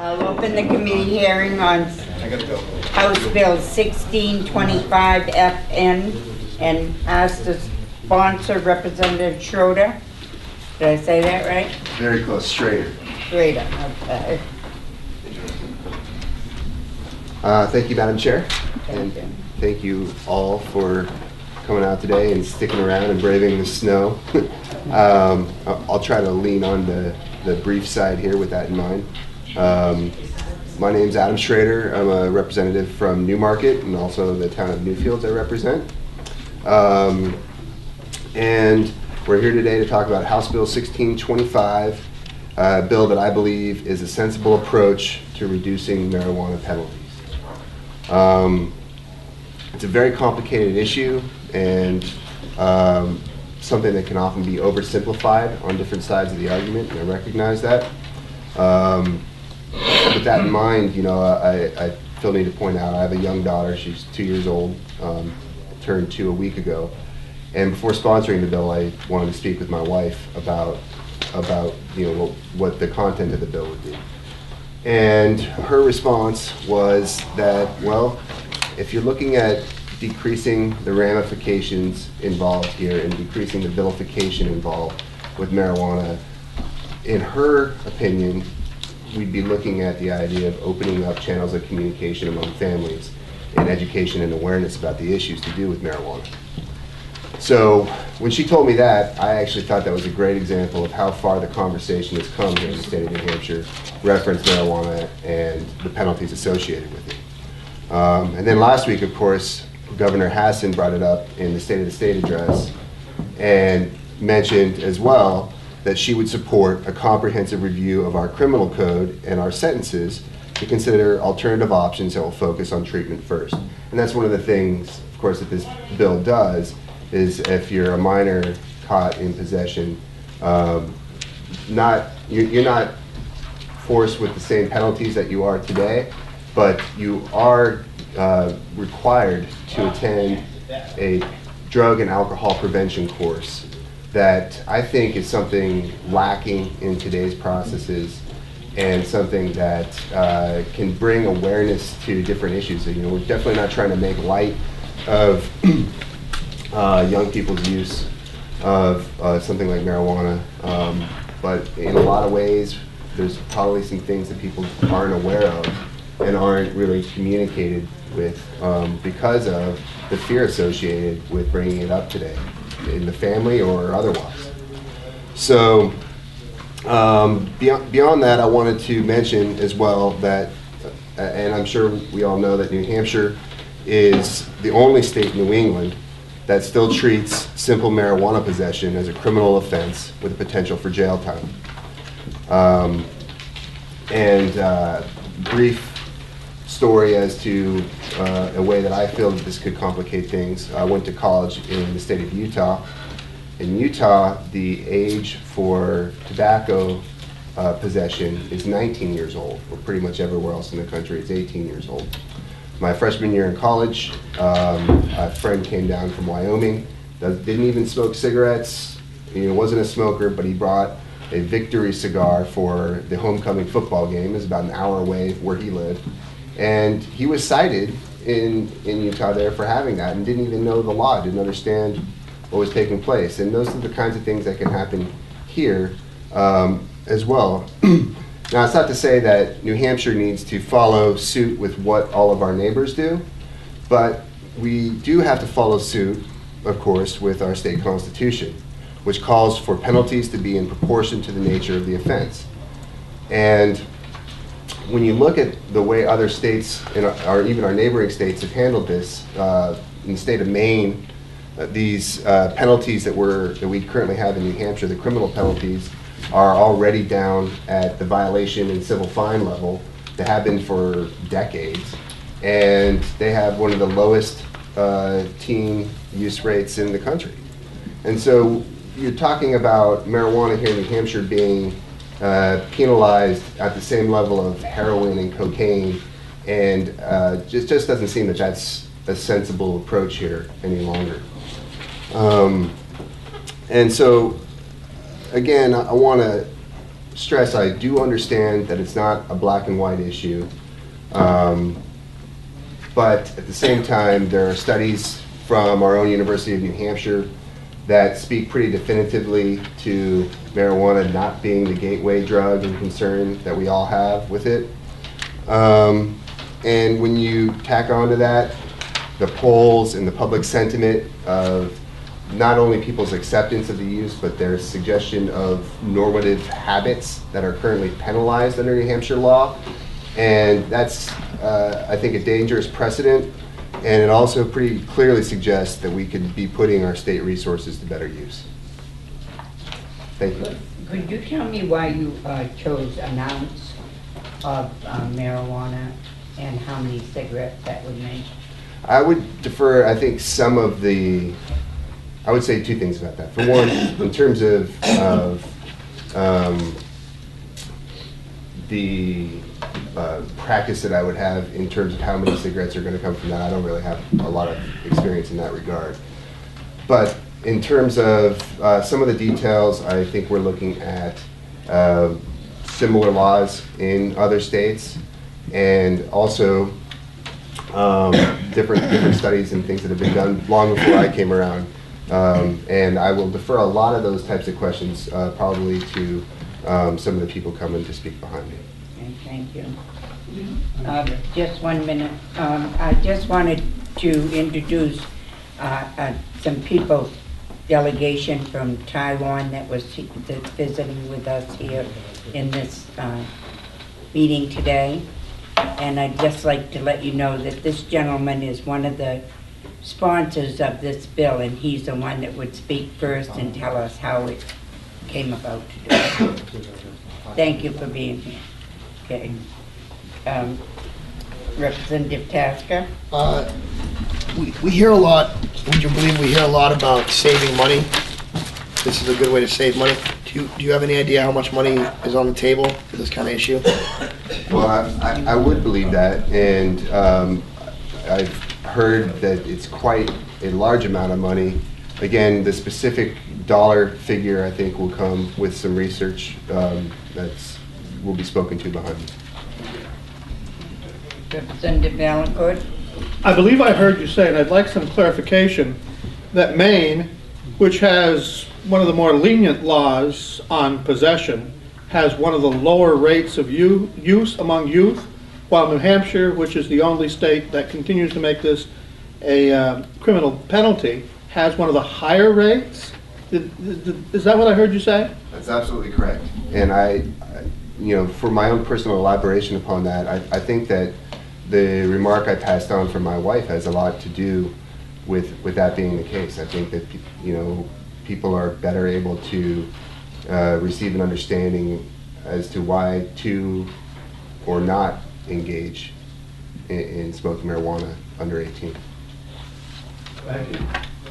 I'll open the committee hearing on House Bill 1625 FN and ask the sponsor, Representative Schroeder. Did I say that right? Very close, straighter. Schroeder, okay. Uh, Thank you, Madam Chair. Thank you. And thank you all for coming out today and sticking around and braving the snow. Um, I'll I'll try to lean on the, the brief side here with that in mind. Um, My name's Adam Schroadter. I'm a representative from Newmarket and also the town of Newfields I represent. Um, And we're here today to talk about House Bill 1625, a bill that I believe is a sensible approach to reducing marijuana penalties. Um, It's a very complicated issue and um, something that can often be oversimplified on different sides of the argument, and I recognize that. Um, With that in mind, you know, I, I feel need to point out, I have a young daughter, she's two years old, um, turned two a week ago. And before sponsoring the bill, I wanted to speak with my wife about, about, you know, what, what the content of the bill would be. And her response was that, well, if you're looking at decreasing the ramifications involved here and decreasing the vilification involved with marijuana, in her opinion, we'd be looking at the idea of opening up channels of communication among families and education and awareness about the issues to do with marijuana. So when she told me that, I actually thought that was a great example of how far the conversation has come here in the state of New Hampshire, reference marijuana and the penalties associated with it. Um, and then last week, of course, Governor Hassan brought it up in the State of the State address and mentioned as well that she would support a comprehensive review of our criminal code and our sentences to consider alternative options that will focus on treatment first. And that's one of the things, of course, that this bill does, is if you're a minor caught in possession, um, not, you're, you're not forced with the same penalties that you are today, but you are uh, required to attend a drug and alcohol prevention course that I think is something lacking in today's processes and something that uh, can bring awareness to different issues. So, you know, we're definitely not trying to make light of uh, young people's use of uh, something like marijuana. Um, but in a lot of ways, there's probably some things that people aren't aware of and aren't really communicated with um, because of the fear associated with bringing it up today in the family or otherwise. So, um, beyond, beyond that, I wanted to mention as well that, uh, and I'm sure we all know that New Hampshire is the only state in New England that still treats simple marijuana possession as a criminal offense with a potential for jail time. Um, and uh, brief story as to uh, a way that I feel that this could complicate things. I went to college in the state of Utah. In Utah, the age for tobacco uh, possession is 19 years old, where pretty much everywhere else in the country it's 18 years old. My freshman year in college, um, a friend came down from Wyoming, didn't even smoke cigarettes, He wasn't a smoker, but he brought a victory cigar for the homecoming football game. It was about an hour away where he lived. And he was cited in, in Utah there for having that and didn't even know the law, didn't understand what was taking place. And those are the kinds of things that can happen here um, as well. now, it's not to say that New Hampshire needs to follow suit with what all of our neighbors do, but we do have to follow suit, of course, with our state constitution, which calls for penalties to be in proportion to the nature of the offense. And when you look at the way other states, our, even our neighboring states have handled this, uh, in the state of Maine, uh, these uh, penalties that we're, that we currently have in New Hampshire, the criminal penalties, are already down at the violation and civil fine level. They have been for decades. And they have one of the lowest uh, teen use rates in the country. And so you're talking about marijuana here in New Hampshire being uh, penalized at the same level of heroin and cocaine, and uh, just just doesn't seem that that's a sensible approach here any longer. Um, and so, again, I, I want to stress I do understand that it's not a black and white issue. Um, But at the same time, there are studies from our own University of New Hampshire that speak pretty definitively to marijuana not being the gateway drug and concern that we all have with it. Um, And when you tack onto that, the polls and the public sentiment of not only people's acceptance of the use, but their suggestion of normative habits that are currently penalized under New Hampshire law. And that's, uh, I think, a dangerous precedent. And it also pretty clearly suggests that we could be putting our state resources to better use. Thank you. Could you tell me why you uh, chose an ounce of uh, marijuana and how many cigarettes that would make? I would defer, I think, some of the, I would say two things about that. For one, in terms of, of um, the uh, practice that I would have in terms of how many cigarettes are going to come from that, I don't really have a lot of experience in that regard. But in terms of uh, some of the details, I think we're looking at uh, similar laws in other states and also um, different, different studies and things that have been done long before I came around. Um, And I will defer a lot of those types of questions uh, probably to um, some of the people coming to speak behind me. Thank you. Uh, Just one minute. Um, I just wanted to introduce uh, uh, some people, delegation from Taiwan that was that's visiting with us here in this uh, meeting today. And I'd just like to let you know that this gentleman is one of the sponsors of this bill, and he's the one that would speak first and tell us how it came about to do it. Thank you for being here. Okay. Um, Representative Tasker? Uh, We we hear a lot, would you believe we hear a lot about saving money? This is a good way to save money. Do you, do you have any idea how much money is on the table for this kind of issue? Well, I, I- I would believe that, and um, I've heard that it's quite a large amount of money. Again, the specific dollar figure, I think, will come with some research um, that's, will be spoken to behind me. Representative Vaillancourt? I believe I heard you say, and I'd like some clarification, that Maine, which has one of the more lenient laws on possession, has one of the lower rates of u- use among youth, while New Hampshire, which is the only state that continues to make this a uh, criminal penalty, has one of the higher rates? Did- did- Is that what I heard you say? That's absolutely correct. And I, I- you know, for my own personal elaboration upon that, I, I think that the remark I passed on from my wife has a lot to do with, with that being the case. I think that, pe- you know, people are better able to uh, receive an understanding as to why to or not engage in, in smoking marijuana under 18.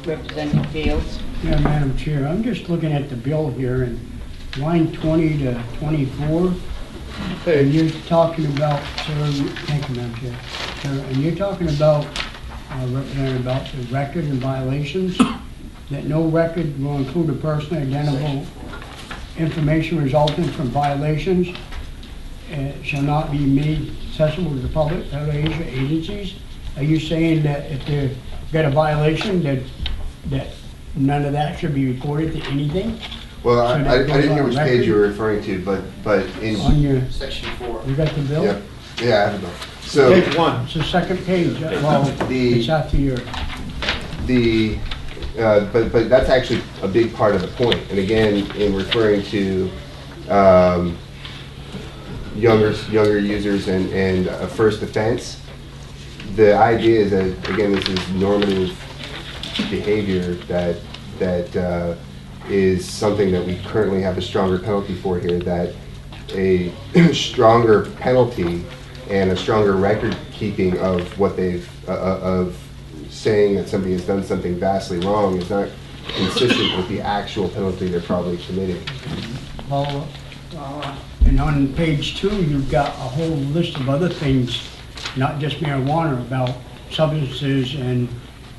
Representative Fields? Yeah, Madam Chair, I'm just looking at the bill here and line 20 to 24, and you're talking about, sir, thank you, Madam Chair. Sir, and you're talking about, uh, Representative, about the record and violations, that no record will include a personally identifiable information resulting from violations uh, shall not be made accessible to the public, federal agencies, agencies. Are you saying that if they've got a violation, that, that none of that should be recorded to anything? Well, I, So that I I didn't hear on which page you were referring to, but, but in, On your, Section four. you got the bill? yeah, yeah, I have it. So. Page one. It's the second page, uh, well, The- it's after your, the, uh, but, but that's actually a big part of the point. And again, in referring to um, younger, younger users and, and a first offense, the idea is that, again, this is normative behavior that, that uh, is something that we currently have a stronger penalty for here, that a stronger penalty and a stronger record keeping of what they've, uh, uh, of saying that somebody has done something vastly wrong is not consistent with the actual penalty they're probably committing. well, uh, and on page two, you've got a whole list of other things, not just marijuana, about substances and,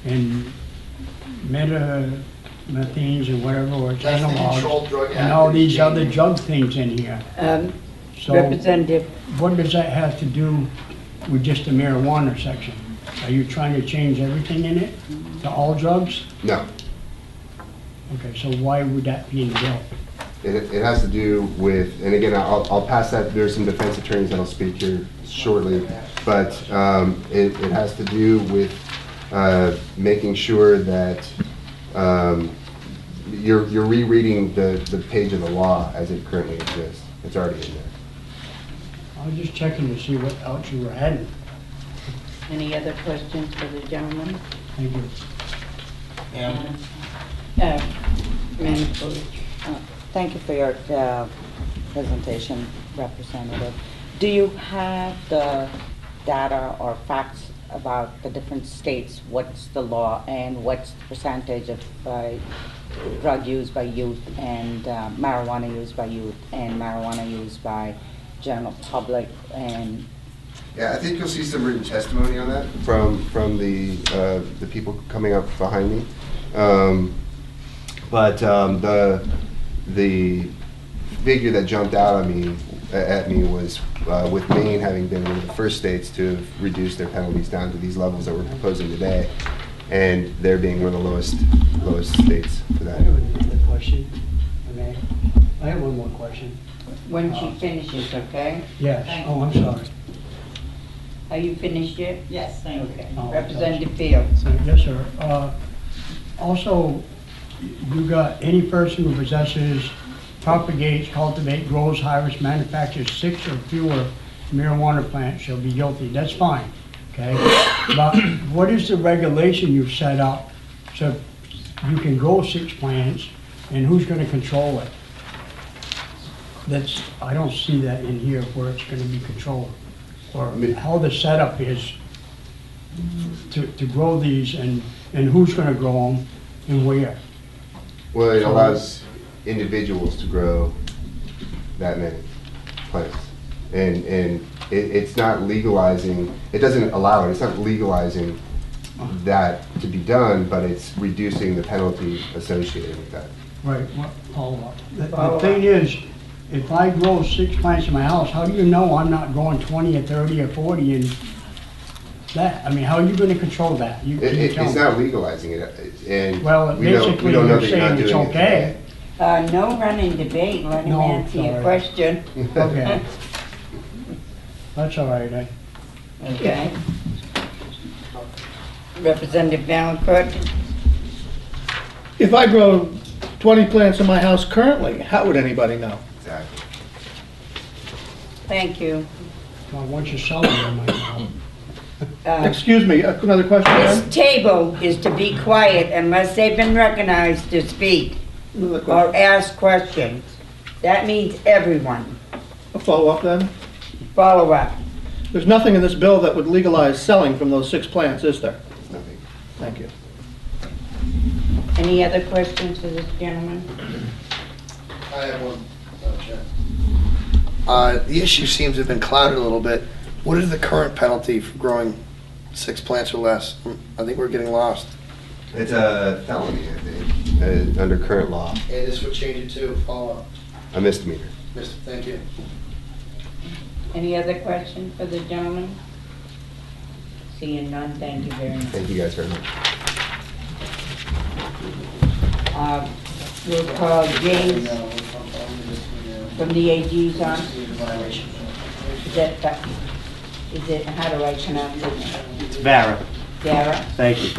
and meta, methanes or whatever, or it's That's the Controlled analogs, Drug and all Act. these other drug things in here. Um, So Representative, what does that have to do with just the marijuana section? Are you trying to change everything in it to all drugs? No, Okay, so why would that be in the bill? it, it has to do with, and again, I'll, I'll pass that, there's some defense attorneys that'll speak here shortly, but, um, it, it has to do with, uh, making sure that, um, you're, you're rereading the, the page of the law as it currently exists. It's already in there. I was just checking to see what else you were adding. any other questions for the gentleman? Thank you. Uh, Ma'am, please. Uh, Thank you for your uh, presentation, Representative. Do you have the data or facts about the different states? What's the law and what's the percentage of uh, drug use by youth and uh, marijuana use by youth and marijuana use by general public and Yeah, I think you'll see some written testimony on that from, from the, uh, the people coming up behind me. Um, But um, the, the figure that jumped out at me, at me was uh, with Maine having been one of the first states to reduce their penalties down to these levels that we're proposing today, and there being one of the lowest, lowest states for I that. have another question, if I have one more question. When she finishes, okay? Yes, oh, I'm sorry. Are you finished yet? Yes, thank you. Okay. Oh, Representative Fields. Yes, sir. Uh, Also, you got any person who possesses, propagates, cultivates, grows, harvests, manufactures six or fewer marijuana plants shall be guilty. That's fine, okay? But what is the regulation you've set up so you can grow six plants and who's gonna control it? That's, I don't see that in here where it's gonna be controlled. Or how the setup is to, to grow these and, and who's gonna grow them and where. Well, it allows individuals to grow that many plants. And, and it, it's not legalizing, it doesn't allow it, it's not legalizing that to be done, but it's reducing the penalty associated with that. Right, what, follow up. The- Follow The up. thing is, if I grow six plants in my house, how do you know I'm not growing twenty or thirty or forty and that? I mean, how are you gonna control that? You, It, can you it, tell it's me? not legalizing it, uh, and. Well, we don't- we basically, don't know you're that not saying it's doing it okay. Uh, no running debate, let him No, answer your sorry. question. Okay. That's all right, I, okay? Representative Vaillancourt, If I grow 20 plants in my house currently, how would anybody know? Exactly. thank you. well, once you sell them, you might know. Uh, Excuse me, uh, another question, This ma'am? table is to be quiet unless they've been recognized to speak Another or question. ask questions. That means everyone. A follow-up then? Follow up. There's nothing in this bill that would legalize selling from those six plants, is there? Nothing. Thank you. Any other questions for this gentleman? I have one, Madam Chair. Uh, the issue seems to have been clouded a little bit. What is the current penalty for growing six plants or less? I think we're getting lost. It's a felony, I think, uh, under current law, And this would change it to follow up. a misdemeanor. Mister, thank you. Any other questions for the gentleman? Seeing none, thank you very much. Thank you guys very much. Uh, We'll call James from the AG's on. Is that, that- is it, how do I pronounce it? It's Vara. Dara? Thank you.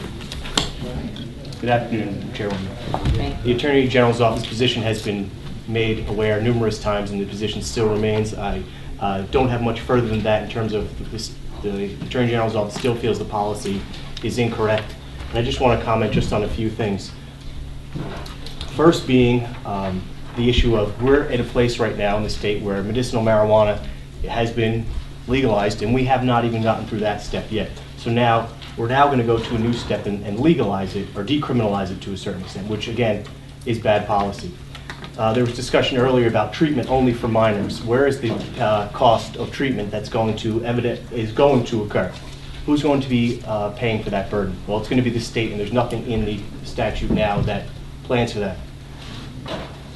Good afternoon, Chairwoman. Thank The you. Attorney General's office position has been made aware numerous times, and the position still remains. I uh, don't have much further than that in terms of this, the Attorney General's office still feels the policy is incorrect. And I just want to comment just on a few things. First being um, the issue of, we're at a place right now in the state where medicinal marijuana has been legalized, and we have not even gotten through that step yet. So now, we're now going to go to a new step and and legalize it, or decriminalize it to a certain extent, which again, is bad policy. Uh, There was discussion earlier about treatment only for minors. Where is the uh, cost of treatment that's going to evident, is going to occur? Who's going to be uh, paying for that burden? Well, it's going to be the state, and there's nothing in the statute now that plans for that.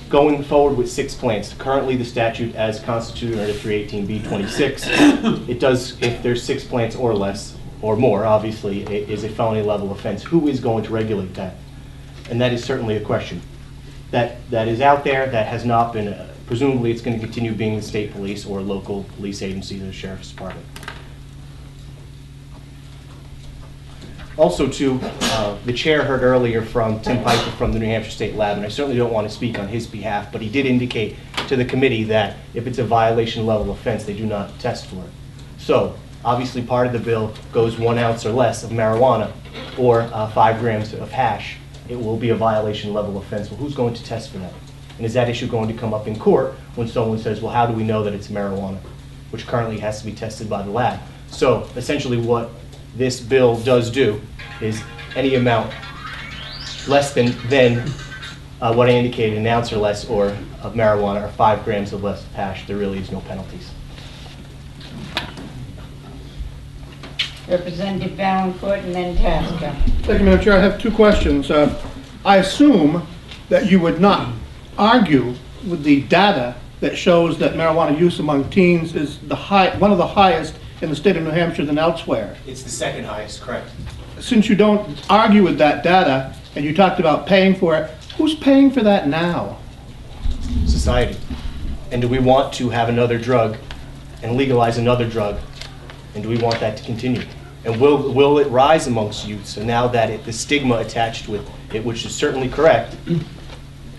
Going forward with six plants, currently the statute as constituted under 318B26, it does, if there's six plants or less, or more, obviously, it is a felony level offense. Who is going to regulate that? And that is certainly a question. That, that is out there, that has not been, uh, presumably it's going to continue being the state police or local police agencies or sheriff's department. Also, too, uh, the chair heard earlier from Tim Pifer from the New Hampshire State Lab, and I certainly don't want to speak on his behalf, but he did indicate to the committee that if it's a violation level offense, they do not test for it. So, obviously, part of the bill goes one ounce or less of marijuana or uh, five grams of hash, it will be a violation level offense. Well, who's going to test for that? And is that issue going to come up in court when someone says, well, how do we know that it's marijuana? Which currently has to be tested by the lab. So essentially what this bill does do is any amount less than, than uh, what I indicated, an ounce or less, or of marijuana, or five grams or less of hash, there really is no penalties. Representative Vaillancourt and then Tasker. Thank you, Madam Chair. I have two questions. Uh, I assume that you would not argue with the data that shows that marijuana use among teens is the high, one of the highest in the state of New Hampshire than elsewhere. It's the second highest, correct. Since you don't argue with that data, and you talked about paying for it, who's paying for that now? Society. And do we want to have another drug and legalize another drug? And do we want that to continue? And will, will it rise amongst youth? So now that it, the stigma attached with it, which is certainly correct,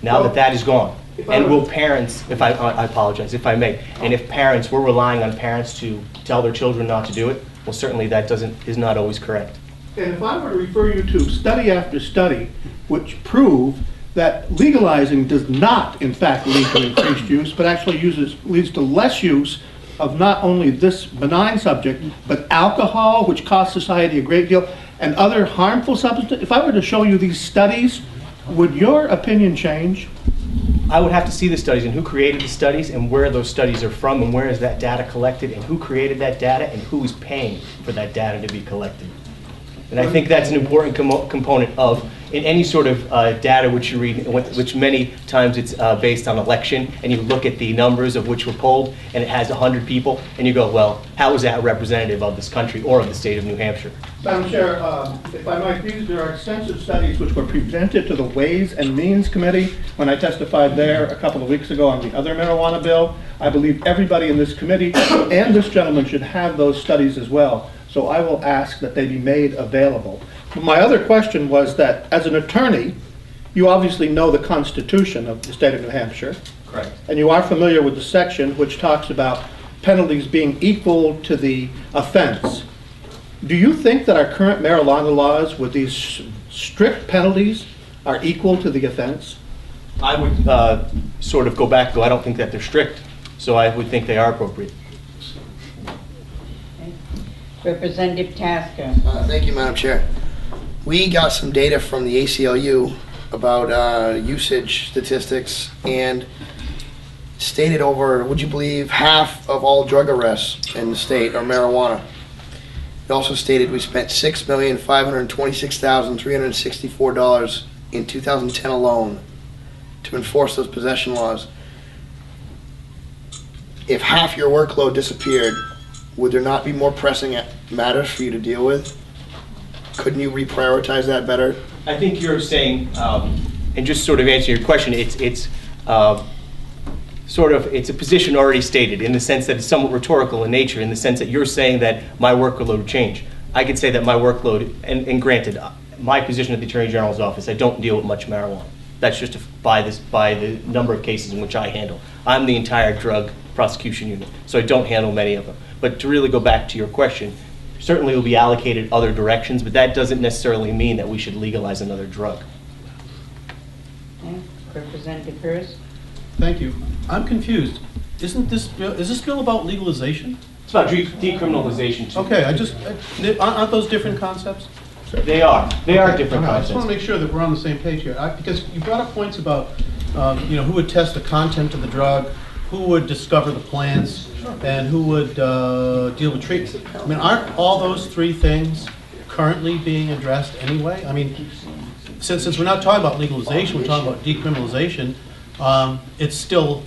now that that is gone. And will parents, if I, I apologize, if I may, and if parents, we're relying on parents to tell their children not to do it, well, certainly that doesn't, is not always correct. And if I were to refer you to study after study which prove that legalizing does not, in fact, lead to increased use, but actually uses, leads to less use of not only this benign subject, but alcohol, which costs society a great deal, and other harmful substances, if I were to show you these studies, would your opinion change? I would have to see the studies and who created the studies and where those studies are from and where is that data collected and who created that data and who is paying for that data to be collected. And I think that's an important commo- component of, in any sort of uh, data which you read, which many times it's uh, based on election, and you look at the numbers of which were polled, and it has 100 people, and you go, well, how is that representative of this country or of the state of New Hampshire? Madam Chair, um, if I might, these, there are extensive studies which were presented to the Ways and Means Committee when I testified there a couple of weeks ago on the other marijuana bill. I believe everybody in this committee and this gentleman should have those studies as well. So I will ask that they be made available. My other question was that, as an attorney, you obviously know the Constitution of the state of New Hampshire. Correct. And you are familiar with the section which talks about penalties being equal to the offense. Do you think that our current marijuana laws with these strict penalties are equal to the offense? I would uh, sort of go back, go, I don't think that they're strict, so I would think they are appropriate. Representative Tasker. Uh, Thank you, Madam Chair. We got some data from the ACLU about uh, usage statistics and stated over, would you believe, half of all drug arrests in the state are marijuana. It also stated we spent six million five hundred twenty-six thousand three hundred sixty-four dollars in 2010 alone to enforce those possession laws. If half your workload disappeared, would there not be more pressing matters for you to deal with? Couldn't you reprioritize that better? I think you're saying, um, and just sort of answer your question, it's, it's uh, sort of, it's a position already stated in the sense that it's somewhat rhetorical in nature, in the sense that you're saying that my workload would change. I could say that my workload, and, and granted, uh, my position at the Attorney General's office, I don't deal with much marijuana. That's just by this, by the number of cases in which I handle. I'm the entire drug prosecution unit, so I don't handle many of them. But to really go back to your question, certainly will be allocated other directions, but that doesn't necessarily mean that we should legalize another drug. Okay. Representative Hurst. Thank you. I'm confused. Isn't this, bill is this bill about legalization? It's about de- decriminalization too. Okay, I just, uh, aren't aren't those different concepts? They are, they are Okay, different concepts. I just want to make sure that we're on the same page here. I- Because you brought up points about, um, you know, who would test the content of the drug, who would discover the plants, and who would uh, deal with treatment. I mean, aren't all those three things currently being addressed anyway? I mean, since, since we're not talking about legalization, we're talking about decriminalization, um, it's still,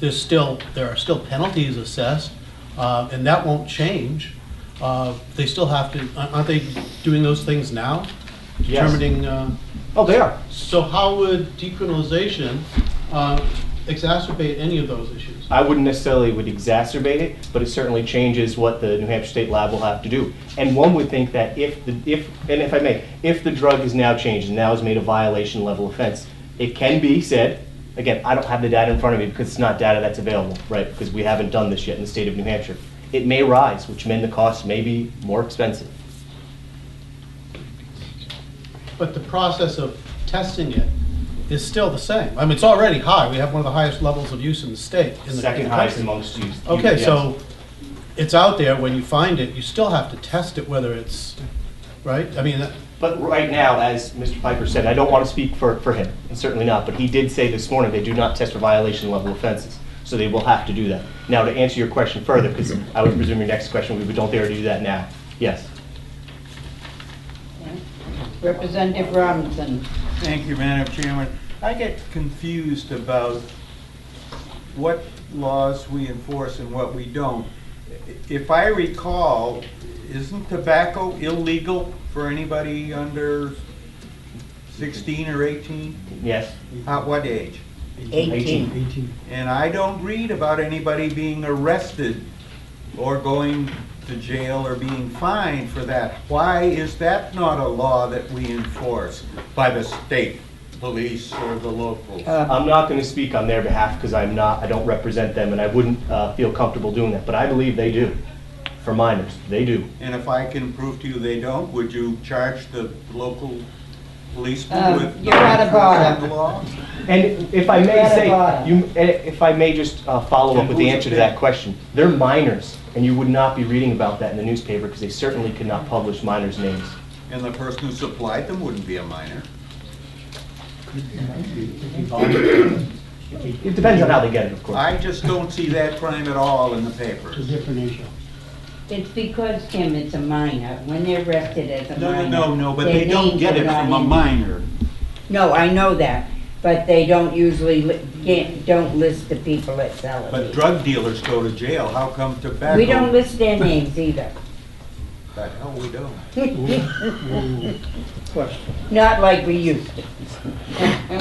there's still, there are still penalties assessed, uh, and that won't change. Uh, They still have to, aren't they doing those things now? Yes. Determining, uh, Oh, they are. so how would decriminalization uh, exacerbate any of those issues? I wouldn't necessarily would exacerbate it, but it certainly changes what the New Hampshire State Lab will have to do. And one would think that if, the if, and if I may, if the drug is now changed and now is made a violation level offense, it can be said, again, I don't have the data in front of me because it's not data that's available, right? Because we haven't done this yet in the state of New Hampshire. It may rise, which means the cost may be more expensive. But the process of testing it is still the same. I mean, it's already high. We have one of the highest levels of use in the state. in the- in the Second highest country. amongst you. Okay, so it's out there. When you find it, you still have to test it whether it's, right? I mean, that- But right now, as Mr. Pifer said, I don't want to speak for, for him, and certainly not, but he did say this morning they do not test for violation level offenses, so they will have to do that. Now, to answer your question further, because I would presume your next question would be, don't they already do that now? Yes. Representative Robinson. Thank you, Madam Chairman. I get confused about what laws we enforce and what we don't. If I recall, isn't tobacco illegal for anybody under 16 or 18? Yes. At what age? 18. 18. And I don't read about anybody being arrested or going to jail or being fined for that. Why is that not a law that we enforce by the state police or the locals? Uh, I'm not going to speak on their behalf because I'm not, I don't represent them, and I wouldn't uh, feel comfortable doing that, but I believe they do, for minors, they do. And if I can prove to you they don't, would you charge the local policeman Um, with? you're out of order. the law? And if I may Madam say, you, eh, if I may just uh, follow up with the answer to that question. They're minors, and you would not be reading about that in the newspaper because they certainly could not publish minors' names. And the person who supplied them wouldn't be a minor. It depends on how they get it, of course. I just don't see that crime at all in the It's a papers. different issue. It's because, Tim, it's a minor. When they're arrested as a No, minor. no, no, no, but their they don't names get are it not from a in- minor. No, I know that, but they don't usually, li- can't, don't list the people that sell it. But it. drug dealers go to jail, how come tobacco? We don't list their names either. The hell we don't. Question. Not like we used to.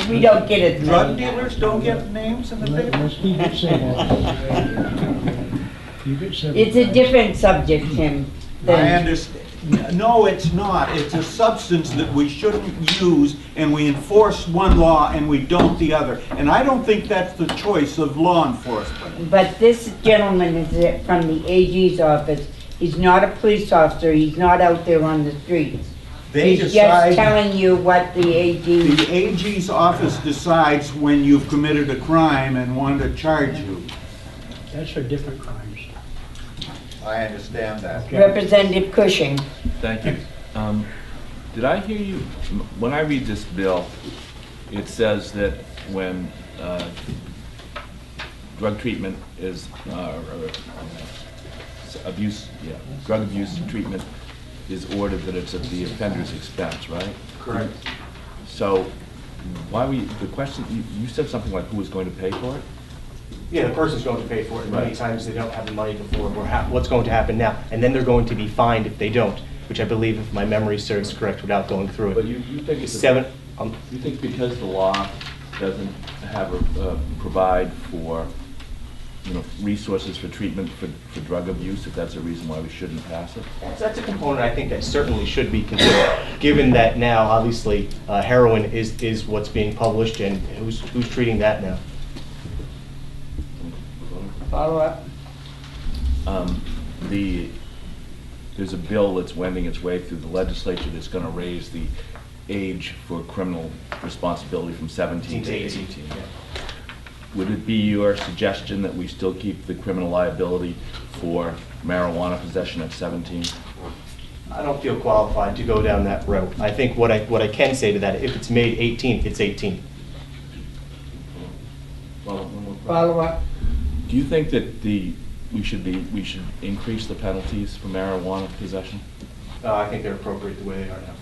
We don't get it. Drug dealers don't get names in the Let- paper? Let's keep it simple. Keep it simple. It's a different subject, Tim. I than- understand. No, it's not. It's a substance that we shouldn't use, and we enforce one law and we don't the other. And I don't think that's the choice of law enforcement. But this gentleman is from the AG's office. He's not a police officer. He's not out there on the streets. They He's just decide, telling you what the AG, the AG's office decides when you've committed a crime and want to charge you. That's a different crimes. I understand that. Representative Cushing. Thank you. Um, Did I hear you, when I read this bill, it says that when uh, drug treatment is, uh, or, uh, abuse, yeah, drug abuse treatment is ordered, that it's at the offender's expense, right? Correct. So why we, the question, you you said something like who is going to pay for it? Yeah, the person's going to pay for it, and many Right. times they don't have the money before, or ha- what's going to happen now, and then they're going to be fined if they don't, which I believe, if my memory serves correct without going through But it. you, you think it's. Seven, um, You think because the law doesn't have, a- uh, provide for, you know, resources for treatment for, for drug abuse, that that's a reason why we shouldn't pass it? That's, that's a component I think that certainly should be considered, given that now, obviously, uh, heroin is, is what's being published, and who's, who's treating that now? Follow up. Um, The, there's a bill that's wending its way through the legislature that's gonna raise the age for criminal responsibility from 17 to 18. Would it be your suggestion that we still keep the criminal liability for marijuana possession at 17? I don't feel qualified to go down that road. I think what I, what I can say to that, if it's made 18, it's 18. Well, one more question. Follow up. Do you think that the, we should be, we should increase the penalties for marijuana possession? Uh, I think they're appropriate the way they are now.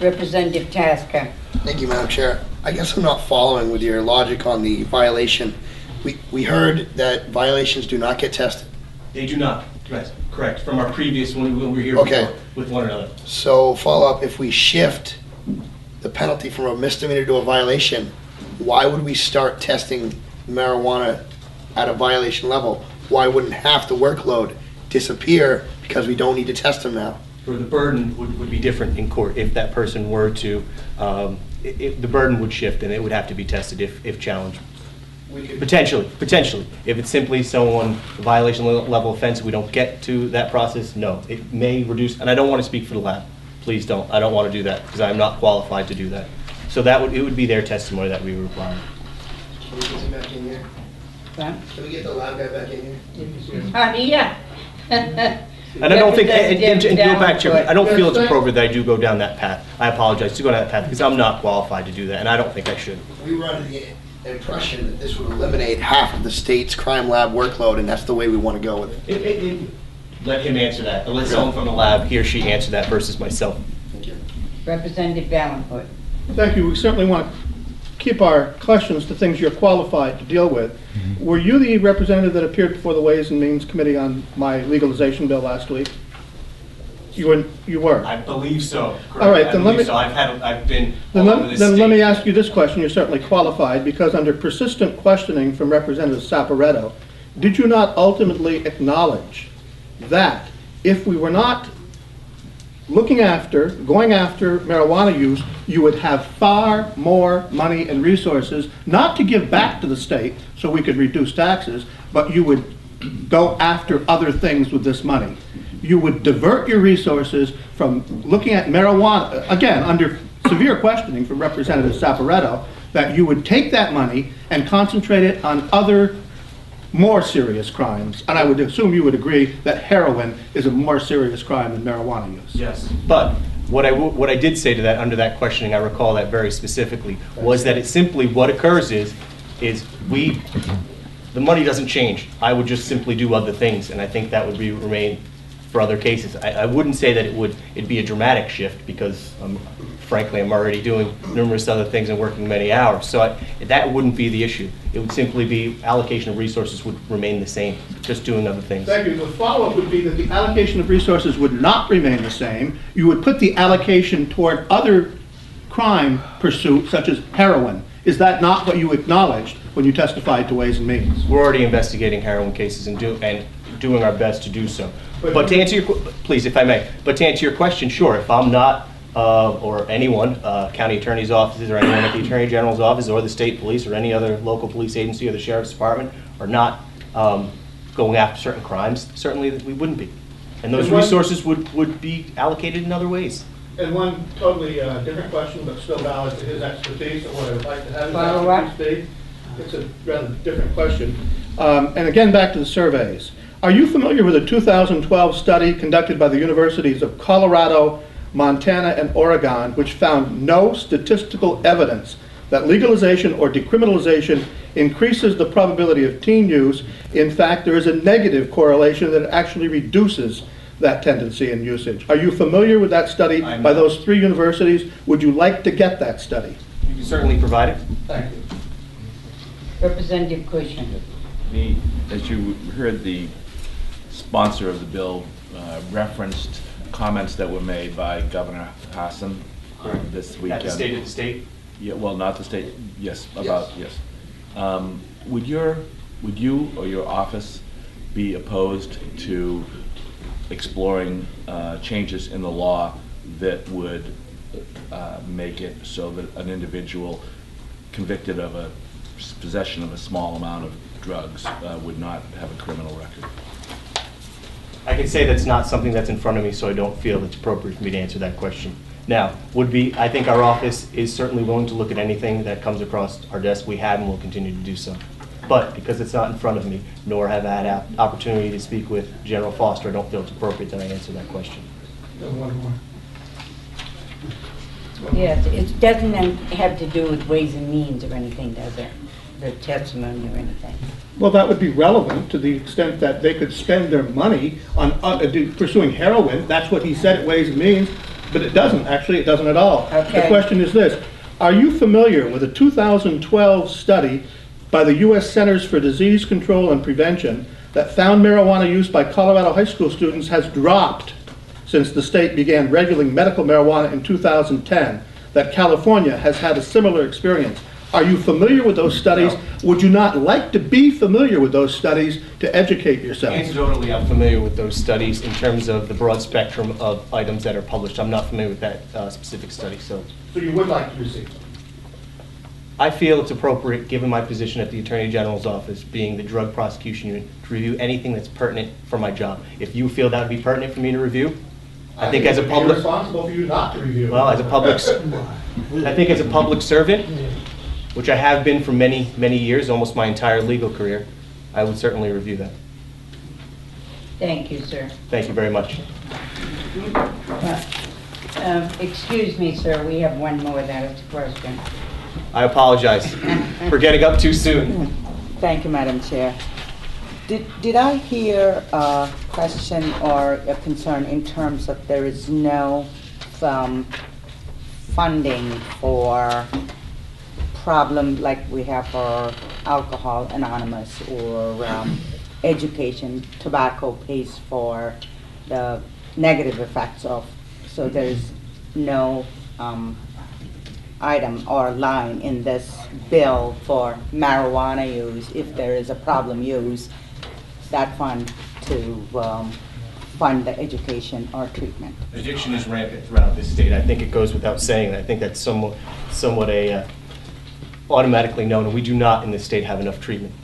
Representative Tasker. Thank you, Madam Chair. I guess I'm not following with your logic on the violation. We, we heard that violations do not get tested. They do not, correct, correct, from our previous, when we were here Okay. before, with one another. So follow-up, if we shift the penalty from a misdemeanor to a violation, why would we start testing marijuana at a violation level? Why wouldn't half the workload disappear because we don't need to test them now? Or the burden would, would be different in court if that person were to, um, i- if, the burden would shift and it would have to be tested if, if challenged. Potentially, potentially. If it's simply someone, violation le- level offense, we don't get to that process, no. It may reduce, and I don't want to speak for the lab. Please don't, I don't want to do that, because I'm not qualified to do that. So that would, it would be their testimony that we were require. Can we get him back in here? Huh? Can we get the lab guy back in here? Honey, yeah. And I don't think, and, and and go back, Chairman, I don't feel it's appropriate that I do go down that path. I apologize to go down that path, because I'm not qualified to do that, and I don't think I should. We were under the impression that this would eliminate half of the state's crime lab workload, and that's the way we want to go with it. It- it- it- Let him answer that, let someone from the lab, he or she answer that versus myself. Thank you. Representative Vaillancourt. Thank you. We certainly want to keep our questions to things you're qualified to deal with. Mm-hmm. Were you the representative that appeared before the Ways and Means Committee on my legalization bill last week? You were, you were? I believe so. All right, then let me- I've had, I've been Then let, then let me ask you this question, you're certainly qualified, because under persistent questioning from Representative Sapareto, did you not ultimately acknowledge that if we were not looking after, going after marijuana use, you would have far more money and resources, not to give back to the state so we could reduce taxes, but you would go after other things with this money. You would divert your resources from looking at marijuana, again, under severe questioning from Representative Sapareto, that you would take that money and concentrate it on other more serious crimes. And I would assume you would agree that heroin is a more serious crime than marijuana use. Yes. But what I, w- what I did say to that, under that questioning, I recall that very specifically, was that it simply, what occurs is, is we, the money doesn't change. I would just simply do other things, and I think that would be, remain for other cases. I, I wouldn't say that it would, it'd be a dramatic shift, because um, frankly, I'm already doing numerous other things and working many hours. So I, that wouldn't be the issue. It would simply be allocation of resources would remain the same, just doing other things. Thank you. The follow-up would be that the allocation of resources would not remain the same. You would put the allocation toward other crime pursuits such as heroin. Is that not what you acknowledged when you testified to Ways and Means? We're already investigating heroin cases and do, and doing our best to do so. But to answer your, que- please, if I may, but to answer your question, sure, if I'm not, uh, or anyone, uh, county attorney's offices, or anyone at the attorney general's office, or the state police, or any other local police agency, or the sheriff's department, are not um, going after certain crimes, certainly that we wouldn't be. And those And what- resources would, would be allocated in other ways. And one totally uh, different question, but still valid to his expertise and what I would like to have his Follow up. expertise be. It's a rather different question. Um, And again, back to the surveys. Are you familiar with a 2012 study conducted by the universities of Colorado, Montana, and Oregon, which found no statistical evidence that legalization or decriminalization increases the probability of teen use? In fact, there is a negative correlation that it actually reduces that tendency in usage. Are you familiar with that study I'm by not. those three universities? Would you like to get that study? You can certainly provide it. Thank you. Representative Kushner. The, as you heard, the sponsor of the bill uh, referenced comments that were made by Governor Hassan uh, this weekend. At the state of the state, Yeah, well, not the state, yes, about, yes. Um, Would your, would you or your office be opposed to exploring uh, changes in the law that would uh, make it so that an individual convicted of a s- possession of a small amount of drugs uh, would not have a criminal record? I can say that's not something that's in front of me, so I don't feel it's appropriate for me to answer that question. Now, would be, I think our office is certainly willing to look at anything that comes across our desk. We have and will continue to do so. But because it's not in front of me, nor have I had an opportunity to speak with General Foster, I don't feel it's appropriate that I answer that question. One more. Yes, it doesn't have to do with Ways and Means or anything, does it? The testimony or anything? Well, that would be relevant to the extent that they could spend their money on uh, pursuing heroin. That's what he said at Ways and Means. But it doesn't, actually, it doesn't at all. The question is this, are you familiar with a 2012 study by the U.S. Centers for Disease Control and Prevention that found marijuana use by Colorado high school students has dropped since the state began regulating medical marijuana in 2010, that California has had a similar experience? Are you familiar with those studies? Would you not like to be familiar with those studies to educate yourself? Anecdotally, I'm familiar with those studies in terms of the broad spectrum of items that are published. I'm not familiar with that uh, specific study, so So you would like to receive them? I feel it's appropriate, given my position at the Attorney General's office, being the drug prosecution unit, to review anything that's pertinent for my job. If you feel that would be pertinent for me to review, I think as a it would be public, irresponsible for you not to review. well, as a public, s- I think as a public servant, which I have been for many, many years, almost my entire legal career, I would certainly review that. Thank you, sir. Thank you very much. Um, Excuse me, sir, we have one more that is a question. I apologize for getting up too soon. Thank you, Madam Chair. Did, did I hear a question or a concern in terms of there is no, um, funding for problem like we have for Alcohol Anonymous or, um, education, tobacco pays for the negative effects of, so there is no, um, item or line in this bill for marijuana use, if there is a problem use, that fund to um, fund the education or treatment. Addiction is rampant throughout this state. I think it goes without saying. I think that's somewhat, somewhat a uh, automatically known, and we do not in this state have enough treatment.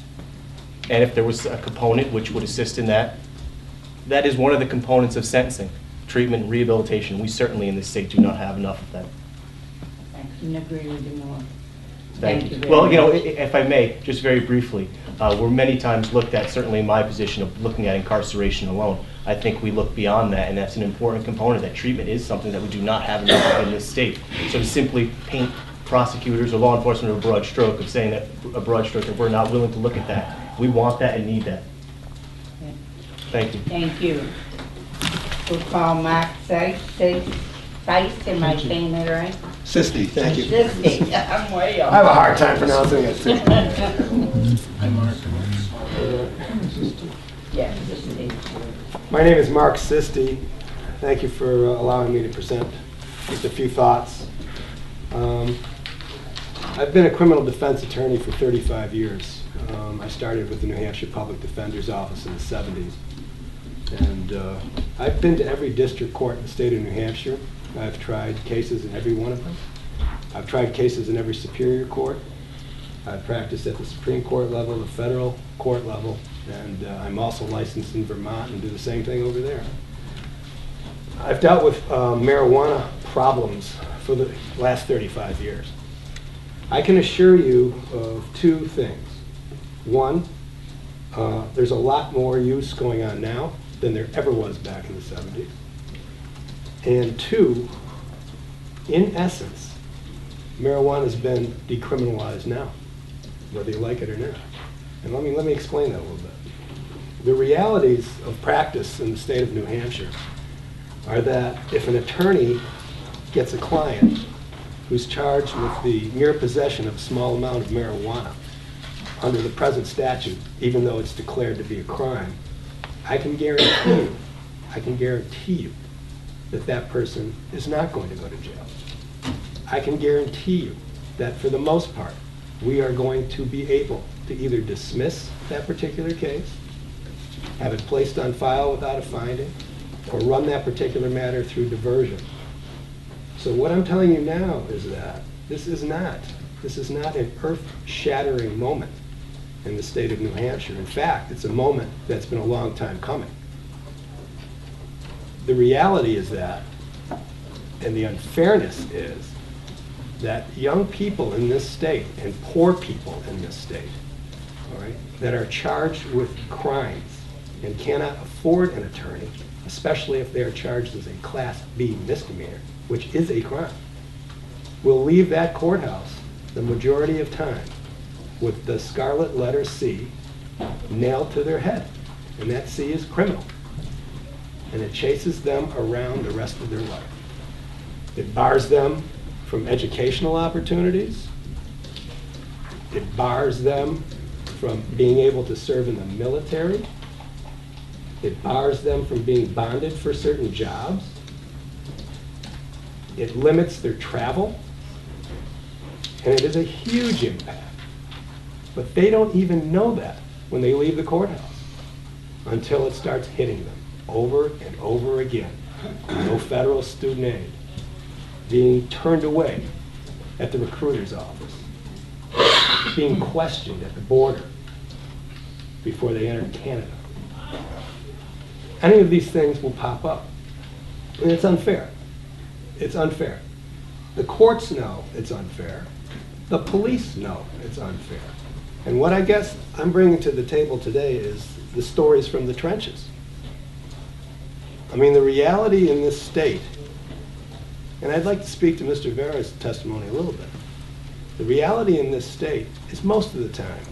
And if there was a component which would assist in that, that is one of the components of sentencing, treatment and rehabilitation. We certainly in this state do not have enough of that. I couldn't agree with you more. Thank Thank you. you Well, you know, if I may, just very briefly, uh, we're many times looked at, certainly in my position of looking at incarceration alone. I think we look beyond that, and that's an important component, that treatment is something that we do not have enough of in this state. So to simply paint prosecutors or law enforcement with a broad stroke of saying that, a broad stroke, that we're not willing to look at that, we want that and need that. Thank you. Thank you. We'll call Mark Seiss, Seiss, am I saying it right? Sisti, thank you. Sisti, I'm way off. I have a hard time pronouncing it. too. Yes, Sisti. My name is Mark Sisti. Thank you for uh, allowing me to present just a few thoughts. Um, I've been a criminal defense attorney for 35 years. Um, I started with the New Hampshire Public Defender's Office in the 70s. And uh, I've been to every district court in the state of New Hampshire. I've tried cases in every one of them. I've tried cases in every superior court. I've practiced at the Supreme Court level, the federal court level, and uh, I'm also licensed in Vermont and do the same thing over there. I've dealt with uh, marijuana problems for the last 35 years. I can assure you of two things. One, uh, there's a lot more use going on now than there ever was back in the 70s. And two, in essence, marijuana has been decriminalized now, whether you like it or not. And let me, let me explain that a little bit. The realities of practice in the state of New Hampshire are that if an attorney gets a client who's charged with the mere possession of a small amount of marijuana under the present statute, even though it's declared to be a crime, I can guarantee you, I can guarantee you that that person is not going to go to jail. I can guarantee you that for the most part, we are going to be able to either dismiss that particular case, have it placed on file without a finding, or run that particular matter through diversion. So what I'm telling you now is that this is not, this is not an earth-shattering moment in the state of New Hampshire. In fact, it's a moment that's been a long time coming. The reality is that, and the unfairness is, that young people in this state and poor people in this state, all right, that are charged with crimes and cannot afford an attorney, especially if they are charged as a Class B misdemeanor, which is a crime, will leave that courthouse the majority of time with the scarlet letter C nailed to their head. And that C is criminal. And it chases them around the rest of their life. It bars them from educational opportunities. It bars them from being able to serve in the military. It bars them from being bonded for certain jobs. It limits their travel. And it is a huge impact. But they don't even know that when they leave the courthouse until it starts hitting them over and over again. No federal student aid, being turned away at the recruiter's office, being questioned at the border before they enter Canada. Any of these things will pop up. And it's unfair. It's unfair. The courts know it's unfair. The police know it's unfair. And what I guess I'm bringing to the table today is the stories from the trenches. I mean, the reality in this state, and I'd like to speak to Mr. Vera's testimony a little bit. The reality in this state is most of the time,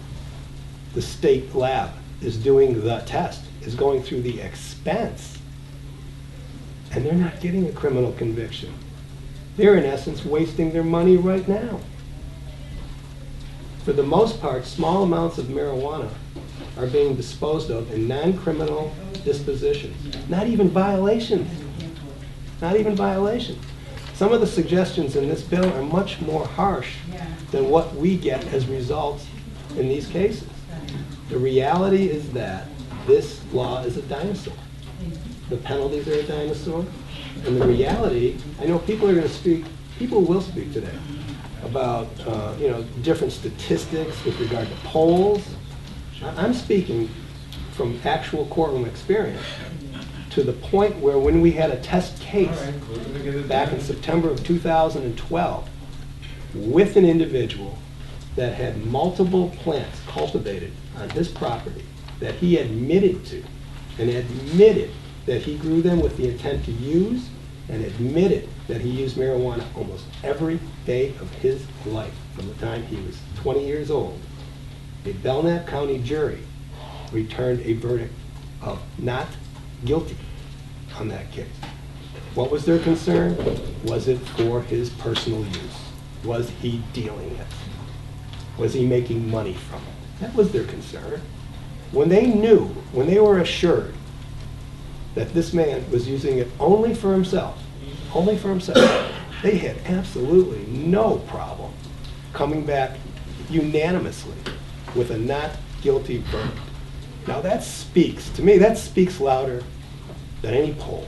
the state lab is doing the test, is going through the expense, and they're not getting a criminal conviction. They're in essence wasting their money right now. For the most part, small amounts of marijuana are being disposed of in non-criminal dispositions, not even violations. Not even violations. Some of the suggestions in this bill are much more harsh than what we get as results in these cases. The reality is that this law is a dinosaur. The penalties are a dinosaur. And the reality, I know people are going to speak, people will speak today about, uh, you know, different statistics with regard to polls. I'm speaking from actual courtroom experience to the point where when we had a test case back in September of 2012 with an individual that had multiple plants cultivated on his property that he admitted to and admitted that he grew them with the intent to use and admitted that he used marijuana almost every day of his life from the time he was 20 years old. A Belknap County jury returned a verdict of not guilty on that case. What was their concern? Was it for his personal use? Was he dealing it? Was he making money from it? That was their concern. When they knew, when they were assured that this man was using it only for himself, only for himself, they had absolutely no problem coming back unanimously with a not guilty verdict. Now that speaks, to me, that speaks louder than any poll.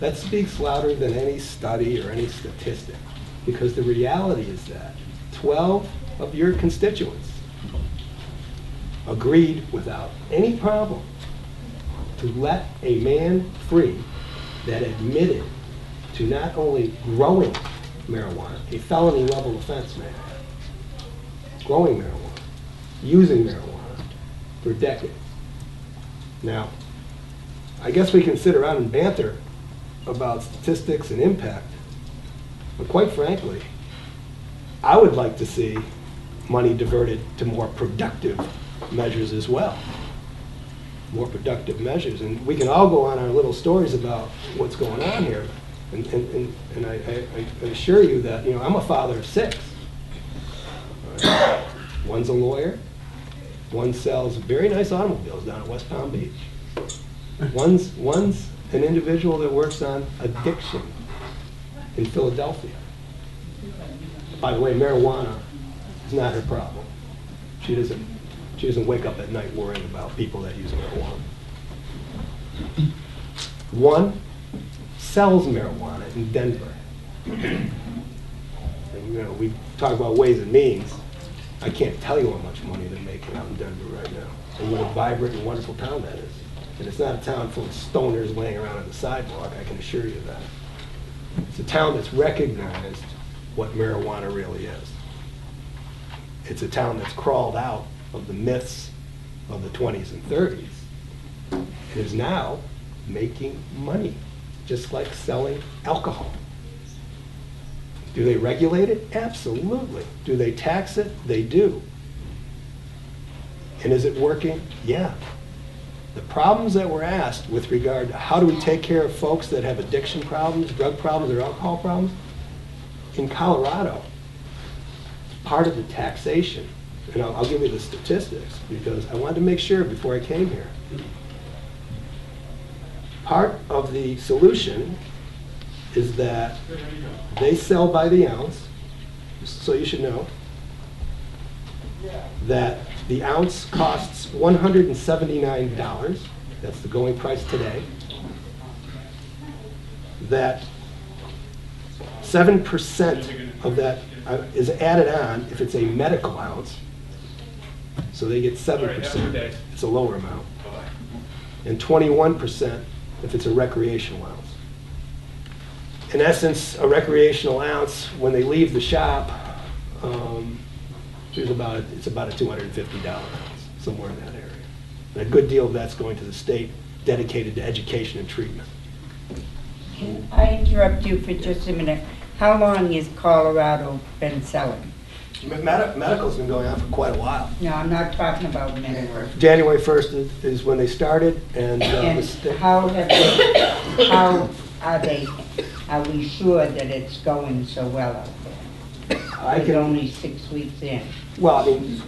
That speaks louder than any study or any statistic. Because the reality is that 12 of your constituents agreed without any problem to let a man free that admitted to not only growing marijuana, a felony level offense, man, growing marijuana, using marijuana for decades. Now, I guess we can sit around and banter about statistics and impact, but quite frankly, I would like to see money diverted to more productive measures as well. More productive measures. And we can all go on our little stories about what's going on here. And, and, and- and I, I- I assure you that, you know, I'm a father of six. One's a lawyer, one sells very nice automobiles down at West Palm Beach. One's, one's an individual that works on addiction in Philadelphia. By the way, marijuana is not her problem. She doesn't, she doesn't wake up at night worrying about people that use marijuana. One sells marijuana in Denver. And, you know, we talk about ways and means. I can't tell you how much money they're making out in Denver right now, and what a vibrant and wonderful town that is. And it's not a town full of stoners laying around on the sidewalk, I can assure you that. It's a town that's recognized what marijuana really is. It's a town that's crawled out of the myths of the 20s and 30s. is now making money, just like selling alcohol. Do they regulate it? Absolutely. Do they tax it? They do. And is it working? Yeah. The problems that were asked with regard to how do we take care of folks that have addiction problems, drug problems, or alcohol problems, in Colorado, part of the taxation, and I'll, I'll give you the statistics, because I wanted to make sure before I came here. Part of the solution is that they sell by the ounce, so you should know, that the ounce costs $179, that's the going price today, that 7% of that uh, is added on if it's a medical ounce, so they get 7%, it's a lower amount, and 21% if it's a recreational ounce. In essence, a recreational ounce, when they leave the shop, um, there's about, it's about a $250 ounce, somewhere in that area. And a good deal of that's going to the state dedicated to education and treatment. Can I interrupt you for just a minute? How long has Colorado been selling? Medi- Medical's been going on for quite a while. No, I'm not talking about medical. January 1st is- is when they started, and uh, the And how have they, how are they, are we sure that it's going so well out there? I It's can- only six weeks in. Well, I mean,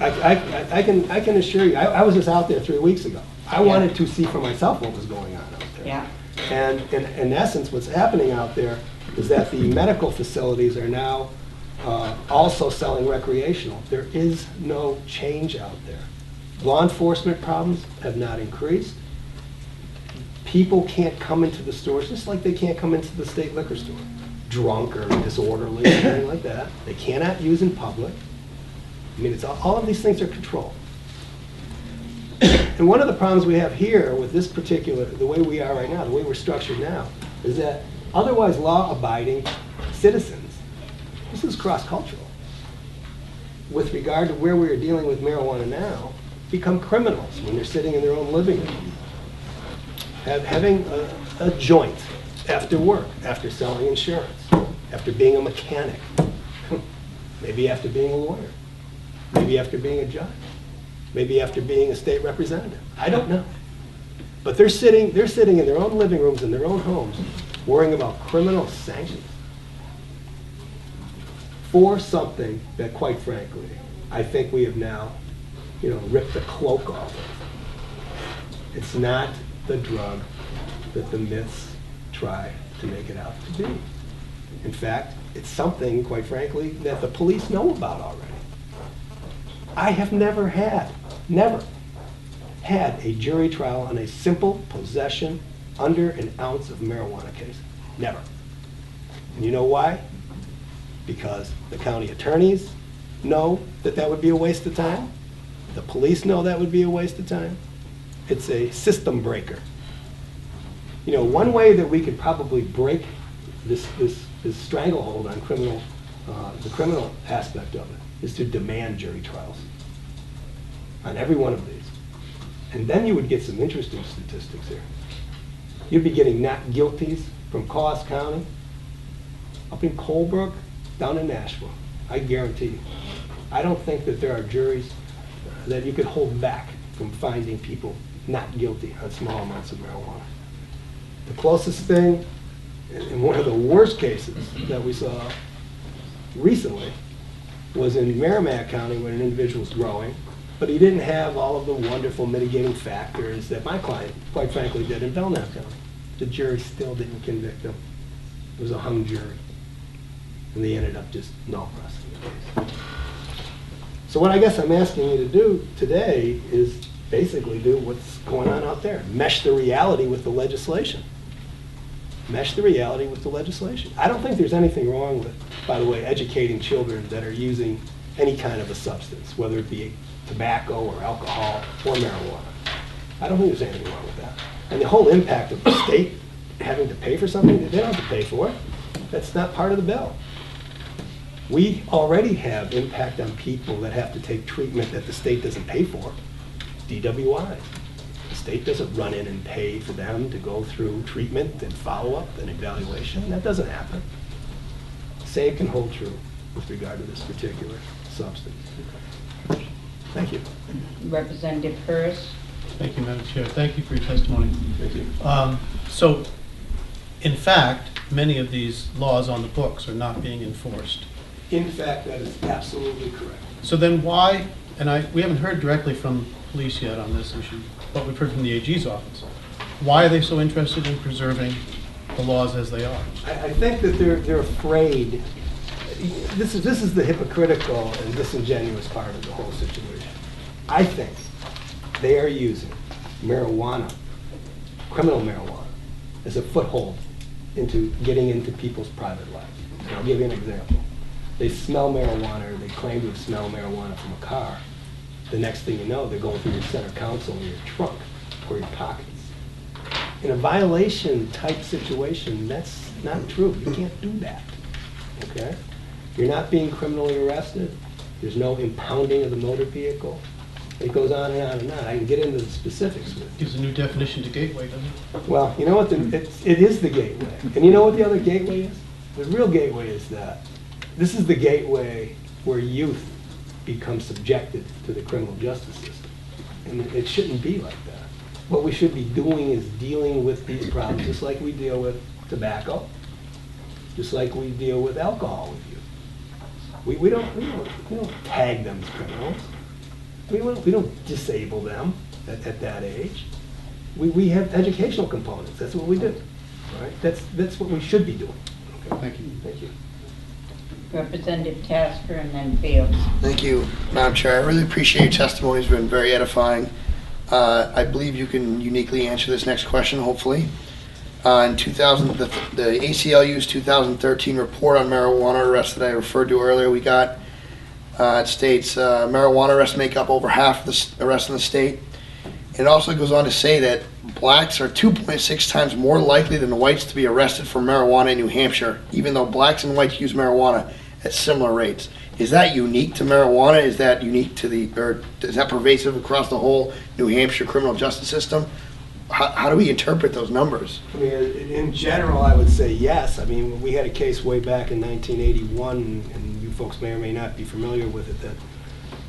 I, I, I- I can, I can assure you, I, I was just out there three weeks ago. I Yeah. wanted to see for myself what was going on out there. Yeah, And in, in essence, what's happening out there is that the medical facilities are now uh, also selling recreational. There is no change out there. Law enforcement problems have not increased. People can't come into the stores, just like they can't come into the state liquor store, drunk or disorderly, or anything like that. They cannot use in public. I mean, it's, all all of these things are controlled. And one of the problems we have here with this particular, the way we are right now, the way we're structured now, is that otherwise law-abiding citizens, this is cross-cultural, with regard to where we are dealing with marijuana now, become criminals when they're sitting in their own living room. Have, having a, a joint after work, after selling insurance, after being a mechanic, maybe after being a lawyer, maybe after being a judge maybe after being a state representative. I don't know. But they're sitting, they're sitting in their own living rooms, in their own homes, worrying about criminal sanctions for something that, quite frankly, I think we have now, you know, ripped the cloak off of. It's not the drug that the myths try to make it out to be. In fact, it's something, quite frankly, that the police know about already. I have never had, never had a jury trial on a simple possession under an ounce of marijuana case. Never. And you know why? Because the county attorneys know that that would be a waste of time. The police know that would be a waste of time. It's a system breaker. You know, one way that we could probably break this, this, this stranglehold on criminal, uh, the criminal aspect of it is to demand jury trials on every one of these. And then you would get some interesting statistics here. You'd be getting not guilties from Coos County, up in Colebrook, down in Nashville. I guarantee you. I don't think that there are juries that you could hold back from finding people not guilty on small amounts of marijuana. The closest thing, and one of the worst cases that we saw recently, was in Merrimack County when an individual was growing, but he didn't have all of the wonderful mitigating factors that my client, quite frankly, did in Belknap County. The jury still didn't convict him. It was a hung jury. And they ended up just not pressing the case. So what I guess I'm asking you to do today is basically do what's going on out there. Mesh the reality with the legislation. Mesh the reality with the legislation. I don't think there's anything wrong with, by the way, educating children that are using any kind of a substance, whether it be tobacco or alcohol or marijuana. I don't think there's anything wrong with that. And the whole impact of the state having to pay for something that they don't have to pay for, that's not part of the bill. We already have impact on people that have to take treatment that the state doesn't pay for, DWI. The state doesn't run in and pay for them to go through treatment and follow-up and evaluation. That doesn't happen. Same can hold true with regard to this particular substance. Thank you. Representative Hurst? Thank you, Madam Chair. Thank you for your testimony. Thank you. Um, So, in fact, many of these laws on the books are not being enforced. In fact, that is absolutely correct. So then why, and I, we haven't heard directly from police yet on this issue, but we've heard from the AG's office. Why are they so interested in preserving the laws as they are? I, I think that they're, they're afraid, this is, this is the hypocritical and disingenuous part of the whole situation. I think they are using marijuana, criminal marijuana, as a foothold into getting into people's private lives. And I'll give you an example. They smell marijuana, or they claim to smell marijuana from a car. The next thing you know, they're going through your center console in your trunk or your pockets. In a violation type situation, that's not true. You can't do that, okay? You're not being criminally arrested. There's no impounding of the motor vehicle. It goes on and on and on. I can get into the specifics with. Gives a new definition to gateway, doesn't it? Well, you know what, the- it's, it is the gateway. And you know what the other gateway is? The real gateway is that, this is the gateway where youth become subjected to the criminal justice system. And it shouldn't be like that. What we should be doing is dealing with these problems, just like we deal with tobacco, just like we deal with alcohol with youth. We, we don't, we don't, we don't tag them as criminals. We don't, we don't disable them at, at that age. We, we have educational components, that's what we do, right? That's, that's what we should be doing. Okay, Thank you. Thank you. Representative Tasker and then Fields. Thank you, Madam Chair. I really appreciate your testimony. It's been very edifying. Uh, I believe you can uniquely answer this next question, hopefully. Uh, In 2000, the the ACLU's 2013 report on marijuana arrests that I referred to earlier, we got, uh, it states uh, marijuana arrests make up over half of the arrests in the state. It also goes on to say that blacks are 2.6 times more likely than whites to be arrested for marijuana in New Hampshire, even though blacks and whites use marijuana at similar rates. Is that unique to marijuana? Is that unique to the, or is that pervasive across the whole New Hampshire criminal justice system? How, how do we interpret those numbers? I mean, in general, I would say yes. I mean, we had a case way back in 1981, and you folks may or may not be familiar with it, that,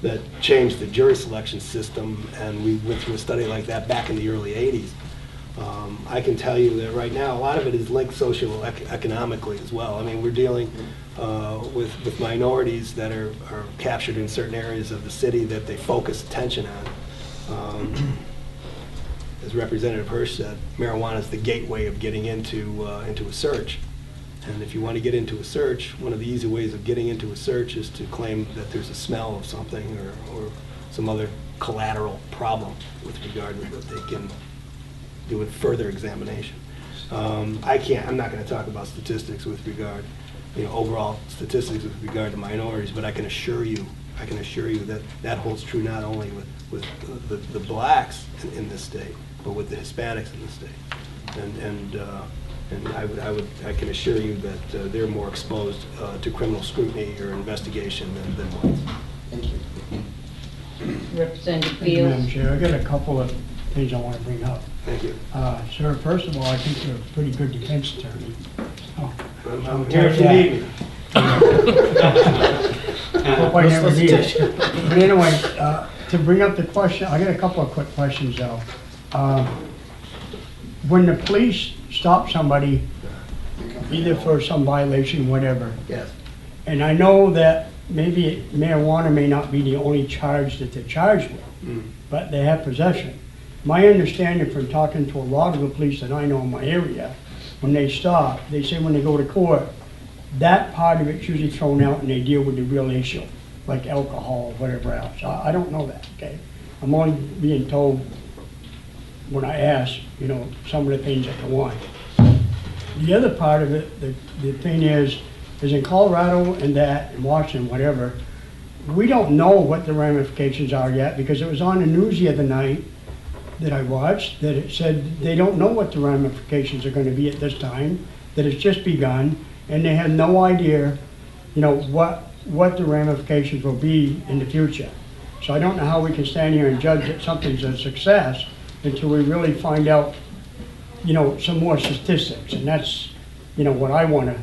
that changed the jury selection system, and we went through a study like that back in the early 80s. Um, I can tell you that right now, a lot of it is linked socio-economically as well. I mean, we're dealing uh, with, with minorities that are, are captured in certain areas of the city that they focus attention on. Um, as Representative Hirsch said, marijuana is the gateway of getting into, uh, into a search. And if you want to get into a search, one of the easy ways of getting into a search is to claim that there's a smell of something or, or some other collateral problem with regard to what they can do with further examination. Um, I can't, I'm not going to talk about statistics with regard, you know, overall statistics with regard to minorities, but I can assure you, I can assure you that that holds true not only with, with the, the blacks in, in this state, but with the Hispanics in the state. And, and, uh, and I would, I would, I can assure you that uh, they're more exposed uh, to criminal scrutiny or investigation than, than whites. Thank you. Representative Thank you, Madam Fields. Chair. I got a couple of things I want to bring up. Thank you. Uh, Sir, first of all, I think you're a pretty good defense attorney. Oh, I'm- I'll I'm here if you you need me. Hope I never need it. But anyway, uh, to bring up the question, I got a couple of quick questions though. Um, When the police stop somebody, either for some violation, whatever, Yes. and I know that maybe marijuana may not be the only charge that they're charged with, Mm. but they have possession. My understanding from talking to a lot of the police that I know in my area, when they stop, they say when they go to court, that part of it's usually thrown out and they deal with the real issue, like alcohol or whatever else. I, I don't know that, okay? I'm only being told when I ask, you know, some of the things that go on. The other part of it, the, the thing is, is in Colorado and that, in Washington, whatever, we don't know what the ramifications are yet, because it was on the news the other night that I watched, that it said they don't know what the ramifications are gonna be at this time, that it's just begun, and they have no idea, you know, what, what the ramifications will be in the future. So I don't know how we can stand here and judge that something's a success until we really find out, you know, some more statistics, and that's, you know, what I wanna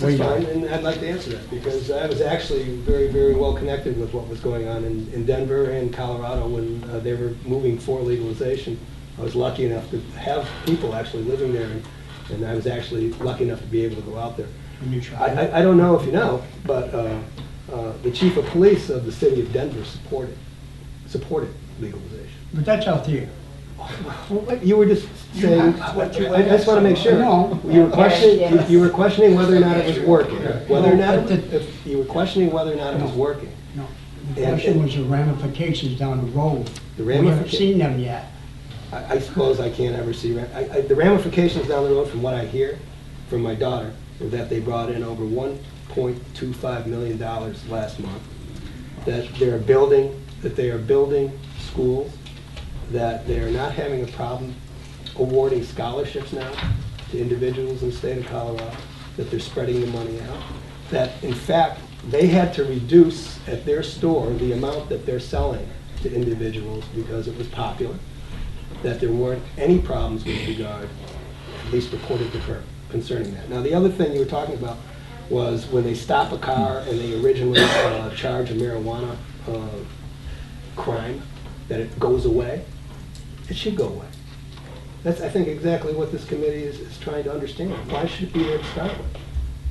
That's wait fine, and I'd like to answer that, because I was actually very, very well connected with what was going on in, in Denver and Colorado when uh, they were moving for legalization. I was lucky enough to have people actually living there and, And I was actually lucky enough to be able to go out there. And you I. I, I don't know if you know, but uh, uh, the chief of police of the city of Denver supported, supported legalization. But that's out there. Well, You were just saying, I what you I just want to make sure. No. You were questioning, you- Yes. you were questioning whether or not it was working, whether or not, No, but the- if, you were questioning whether or not it was working. No. The And- question was the ramifications down the road. The We haven't ramifica- seen them yet. I, I suppose I can't ever see, ra- I, I, the ramifications down the road from what I hear from my daughter, are that they brought in over one point two five million dollars last month. That they're building, that they are building schools, that they are not having a problem awarding scholarships now to individuals in the state of Colorado, that they're spreading the money out. That in fact, they had to reduce at their store the amount that they're selling to individuals because it was popular that there weren't any problems with regard, at least reported to her, concerning that. Now, the other thing you were talking about was when they stop a car and they originally uh, charge a marijuana uh, crime, that it goes away. It should go away. That's, I think, exactly what this committee is, is trying to understand. Why should it be there to start with?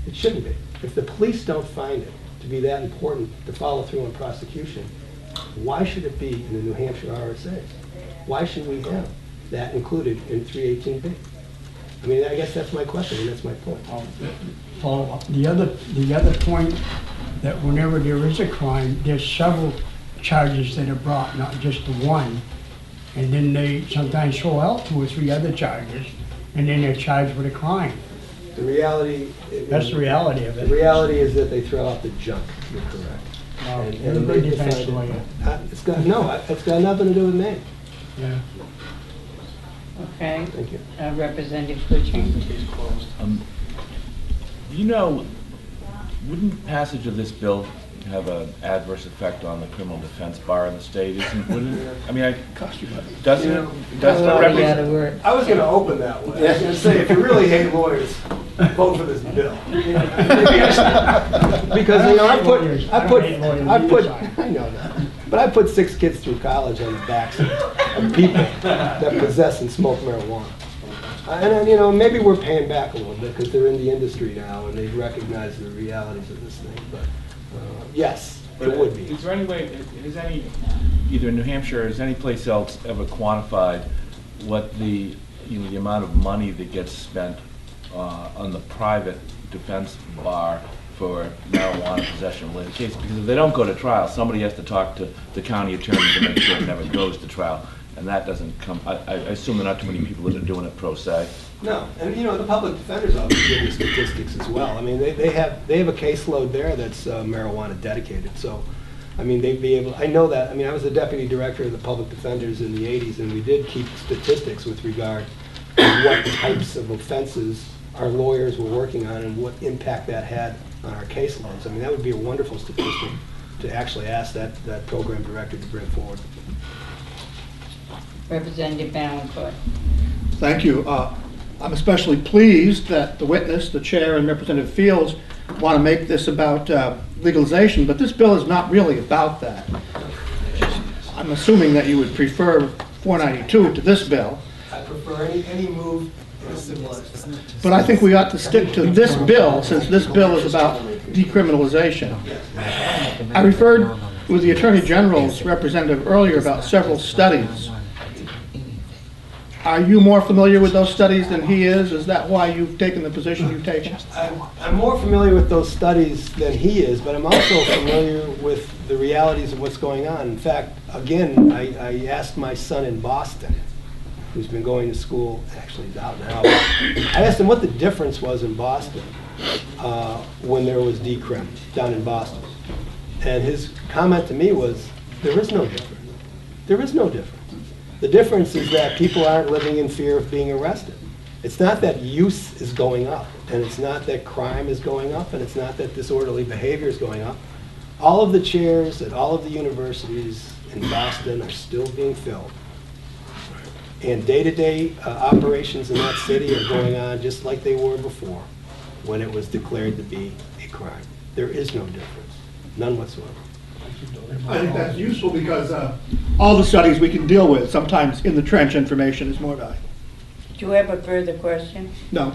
It shouldn't be. If the police don't find it to be that important to follow through on prosecution, why should it be in the New Hampshire RSA's? Why should we have that included in 318B? I mean, I guess that's my question, and that's my point. Follow up. The other, the other point, that whenever there is a crime, there's several charges that are brought, not just the one. And then they sometimes throw out two or three other charges, and then they're charged with a crime. The reality... That's the reality of it. The reality is that they throw out the junk, you're correct. Well, And- and they defense decided- lawyer. Uh, It's got, no, it's got nothing to do with me. Yeah. Okay, Thank you. Uh, Representative Kuchar? Um, You know, wouldn't passage of this bill have an adverse effect on the criminal defense bar in the state? Isn't, wouldn't, it? I mean, I, doesn't it, doesn't it represent? I was gonna open that way. I was gonna say, if you really hate lawyers, vote for this bill. Because, you know, I put, I put, I put, I know that, but I put six kids through college on the backs of of people that possess and smoke marijuana. Uh, And, then, you know, maybe we're paying back a little bit because they're in the industry now and they recognize the realities of this thing, but, yes, it would be. Is there any way, has any, either in New Hampshire or has any place else ever quantified what the, you know, the amount of money that gets spent uh, on the private defense bar for marijuana possession related cases? Because if they don't go to trial, somebody has to talk to the county attorney to make sure it never goes to trial. And that doesn't come, I, I assume there are not too many people that are doing it pro se. No, and you know, the public defender's office you statistics as well. I mean, they, they have, they have a caseload there that's uh, marijuana dedicated, so, I mean, they'd be able, I know that, I mean, I was the deputy director of the public defenders in the eighties, and we did keep statistics with regard to what types of offenses our lawyers were working on and what impact that had on our caseloads. I mean, that would be a wonderful statistic to actually ask that, that program director to bring forward. Representative Vaillancourt? Thank you. Uh, I'm especially pleased that the witness, the chair, and Representative Fields want to make this about uh, legalization, but this bill is not really about that. I'm assuming that you would prefer 492 to this bill, I prefer any, any move in a civilized. but I think we ought to stick to this bill, since this bill is about decriminalization. I referred with the Attorney General's representative earlier about several studies. Are you more familiar with those studies than he is? Is that why you've taken the position you've taken? I'm, more familiar with those studies than he is, but I'm also familiar with the realities of what's going on. In fact, again, I, I asked my son in Boston, who's been going to school, actually he's out now, I asked him what the difference was in Boston uh, when there was decrim down in Boston. And his comment to me was, there is no difference. There is no difference. The difference is that people aren't living in fear of being arrested. It's not that use is going up, and it's not that crime is going up, and it's not that disorderly behavior is going up. All of the chairs at all of the universities in Boston are still being filled. And day-to-day uh, operations in that city are going on just like they were before, when it was declared to be a crime. There is no difference, none whatsoever. I think that's useful because uh, all the studies we can deal with, sometimes in the trench information is more valuable. Do you have a further question? No,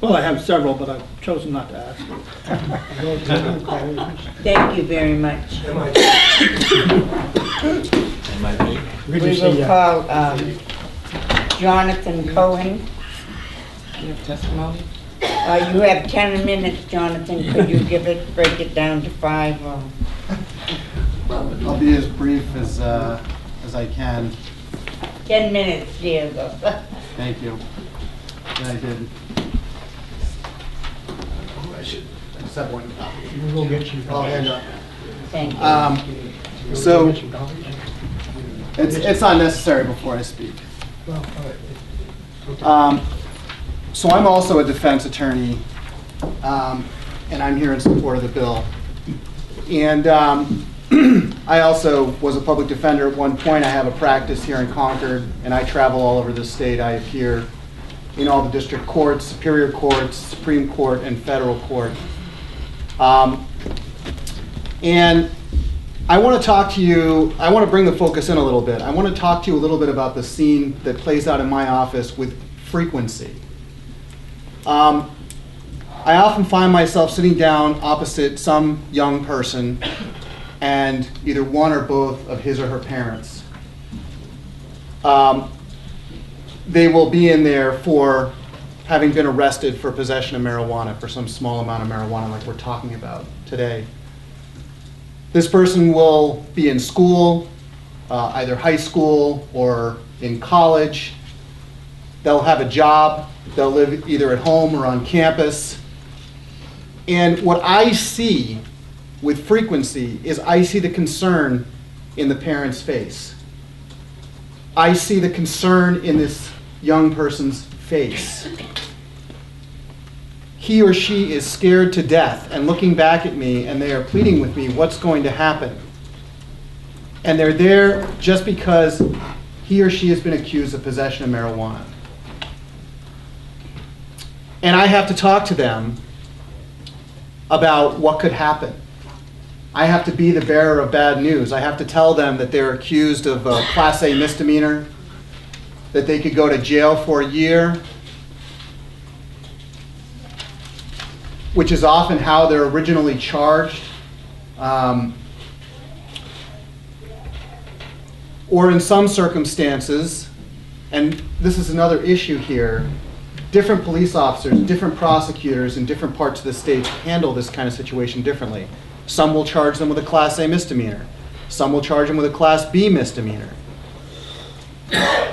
Well, I have several, but I've chosen not to ask. Thank you very much. Good to We see will you. call um, Jonathan Cohen. Do You have testimony? Uh, You have 10 minutes, Jonathan. Could you give it, break it down to five? or- I'll be as brief as, uh, as I can. 10 minutes, Diego. Thank you. Yeah, I did. I should, I just have one copy. We'll get you. I'll hand up. Thank you. Um, so, it's, it's unnecessary before I speak. Um, So I'm also a defense attorney, um, and I'm here in support of the bill. And um, I also was a public defender at one point. I have a practice here in Concord, and I travel all over the state. I appear in all the district courts, superior courts, Supreme Court, and federal court. Um, And I want to talk to you, I want to bring the focus in a little bit. I want to talk to you a little bit about the scene that plays out in my office with frequency. Um, I often find myself sitting down opposite some young person and either one or both of his or her parents. Um, they will be in there for having been arrested for possession of marijuana, for some small amount of marijuana like we're talking about today. This person will be in school, uh, either high school or in college. They'll have a job. They'll live either at home or on campus. And what I see with frequency is I see the concern in the parent's face. I see the concern in this young person's face. He or she is scared to death and looking back at me, and they are pleading with me what's going to happen. And they're there just because he or she has been accused of possession of marijuana. And I have to talk to them about what could happen. I have to be the bearer of bad news. I have to tell them that they're accused of a Class A misdemeanor, that they could go to jail for a year, which is often how they're originally charged. Um, or in some circumstances, and this is another issue here, different police officers, different prosecutors in different parts of the state handle this kind of situation differently. Some will charge them with a Class A misdemeanor. Some will charge them with a Class B misdemeanor.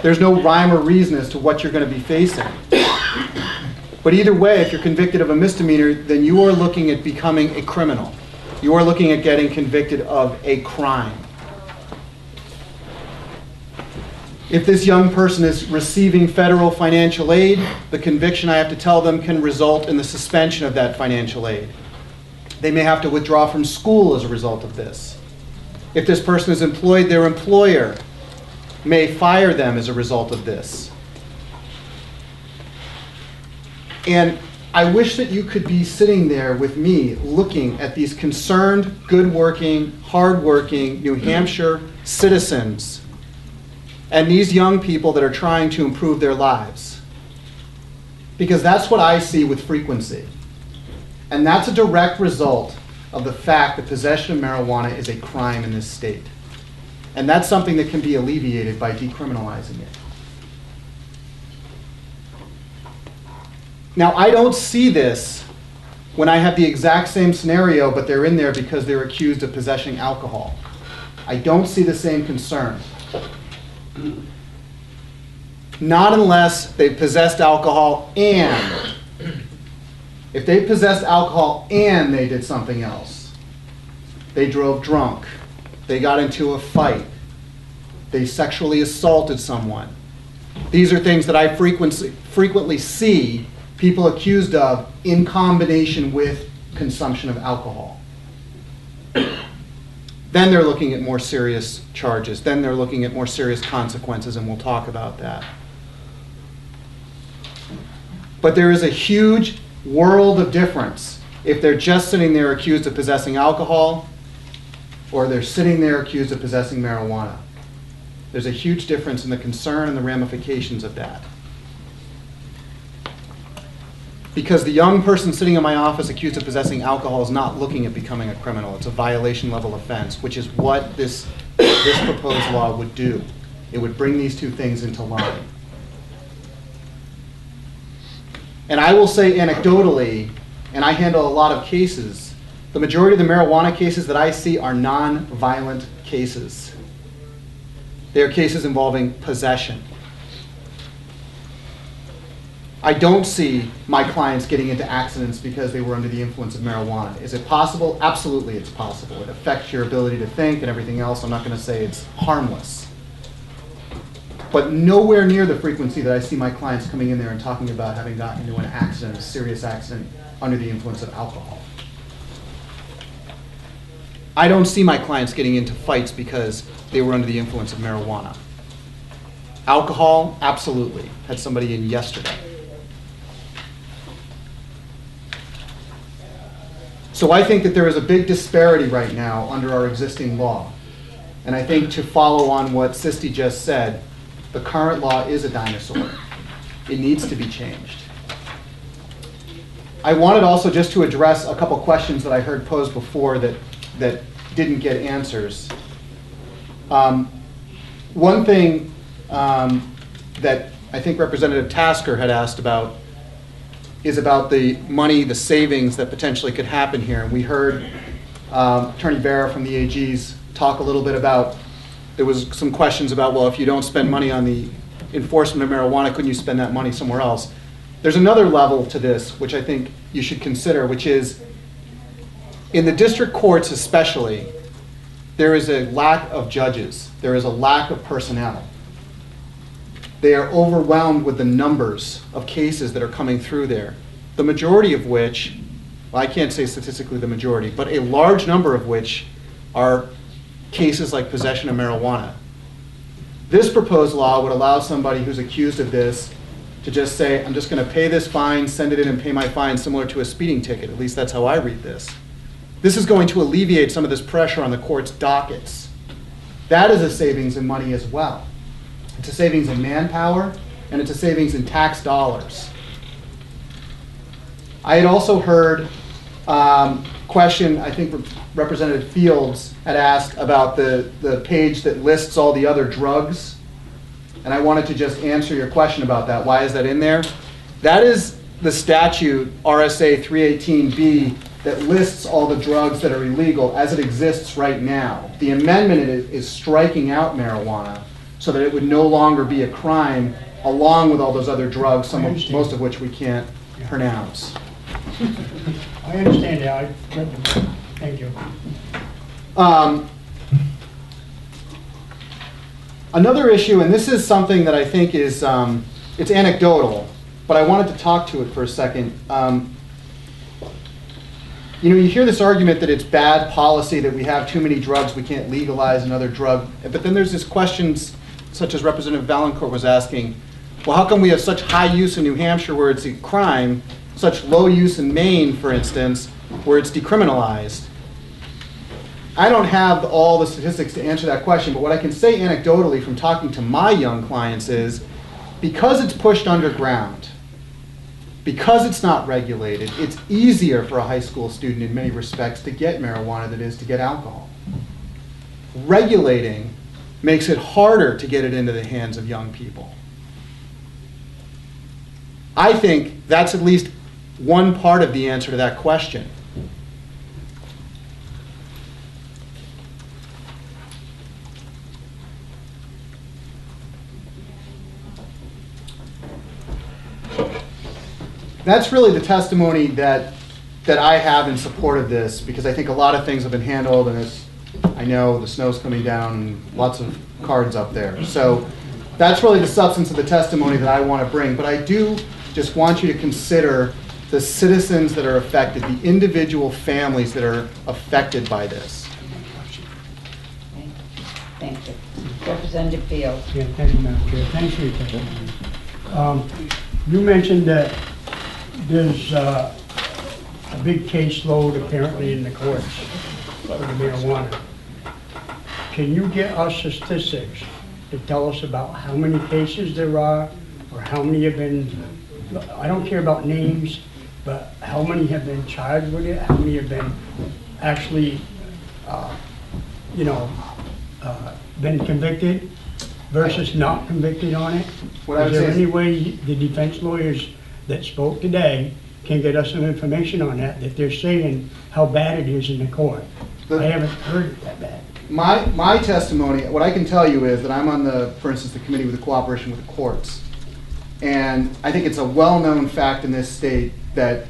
There's no rhyme or reason as to what you're going to be facing. But either way, if you're convicted of a misdemeanor, then you are looking at becoming a criminal. You are looking at getting convicted of a crime. If this young person is receiving federal financial aid, the conviction, I have to tell them, can result in the suspension of that financial aid. They may have to withdraw from school as a result of this. If this person is employed, their employer may fire them as a result of this. And I wish that you could be sitting there with me looking at these concerned, good working, hard working New Hampshire citizens and these young people that are trying to improve their lives. Because that's what I see with frequency. And that's a direct result of the fact that possession of marijuana is a crime in this state. And that's something that can be alleviated by decriminalizing it. Now, I don't see this when I have the exact same scenario, but they're in there because they're accused of possessing alcohol. I don't see the same concern. Not unless they possessed alcohol and, if they possessed alcohol and they did something else. They drove drunk, they got into a fight, they sexually assaulted someone. These are things that I frequently, frequently see people accused of in combination with consumption of alcohol. Then they're looking at more serious charges. Then they're looking at more serious consequences, and we'll talk about that. But there is a huge world of difference if they're just sitting there accused of possessing alcohol or they're sitting there accused of possessing marijuana. There's a huge difference in the concern and the ramifications of that. Because the young person sitting in my office accused of possessing alcohol is not looking at becoming a criminal. It's a violation level offense, which is what this, this proposed law would do. It would bring these two things into line. And I will say anecdotally, and I handle a lot of cases, the majority of the marijuana cases that I see are non-violent cases. They are cases involving possession. I don't see my clients getting into accidents because they were under the influence of marijuana. Is it possible? Absolutely, it's possible. It affects your ability to think and everything else. I'm not going to say it's harmless. But nowhere near the frequency that I see my clients coming in there and talking about having gotten into an accident, a serious accident, under the influence of alcohol. I don't see my clients getting into fights because they were under the influence of marijuana. Alcohol, absolutely. Had somebody in yesterday. So I think that there is a big disparity right now under our existing law. And I think to follow on what Sisti just said, the current law is a dinosaur. It needs to be changed. I wanted also just to address a couple questions that I heard posed before that, that didn't get answers. Um, One thing um, that I think Representative Tasker had asked about is about the money, the savings that potentially could happen here. And we heard um, Attorney Barra from the AG's talk a little bit about, there was some questions about, well, if you don't spend money on the enforcement of marijuana, couldn't you spend that money somewhere else? There's another level to this, which I think you should consider, which is, in the district courts especially, there is a lack of judges. There is a lack of personnel. They are overwhelmed with the numbers of cases that are coming through there. The majority of which, well, I can't say statistically the majority, but a large number of which are cases like possession of marijuana. This proposed law would allow somebody who's accused of this to just say, I'm just going to pay this fine, send it in and pay my fine, similar to a speeding ticket. At least that's how I read this. This is going to alleviate some of this pressure on the court's dockets. That is a savings in money as well. It's a savings in manpower, and it's a savings in tax dollars. I had also heard um, question, I think Representative Fields had asked about the, the page that lists all the other drugs. And I wanted to just answer your question about that. Why is that in there? That is the statute, RSA 318B, that lists all the drugs that are illegal as it exists right now. The amendment is is striking out marijuana so that it would no longer be a crime along with all those other drugs, some of, most of which we can't pronounce. I understand that, I thank you. Um, Another issue, and this is something that I think is, um, it's anecdotal, but I wanted to talk to it for a second. Um, You know, you hear this argument that it's bad policy, that we have too many drugs, we can't legalize another drug. But then there's this questions, such as Representative Vaillancourt was asking, well, how come we have such high use in New Hampshire where it's a crime, such low use in Maine, for instance, where it's decriminalized? I don't have all the statistics to answer that question, but what I can say anecdotally from talking to my young clients is, because it's pushed underground, because it's not regulated, it's easier for a high school student in many respects to get marijuana than it is to get alcohol. Regulating makes it harder to get it into the hands of young people. I think that's at least one part of the answer to that question. That's really the testimony that, that I have in support of this, because I think a lot of things have been handled, and it's, I know the snow's coming down, and lots of cards up there. So that's really the substance of the testimony that I want to bring. But I do just want you to consider the citizens that are affected, the individual families that are affected by this. Thank you. Representative Fields. Yeah, thank you, Madam Chair. Thanks for your testimony. Um, You mentioned that there's uh, a big caseload apparently in the courts for the marijuana. Can you get us statistics to tell us about how many cases there are, or how many have been, I don't care about names, but how many have been charged with it? How many have been actually, uh, you know, uh, been convicted versus not convicted on it? What I would there say is- any way the defense lawyers that spoke today can get us some information on that, that they're saying how bad it is in the court? The- I haven't heard it that bad. My, my testimony, what I can tell you is that I'm on the, for instance, the committee with the cooperation with the courts. And I think it's a well-known fact in this state that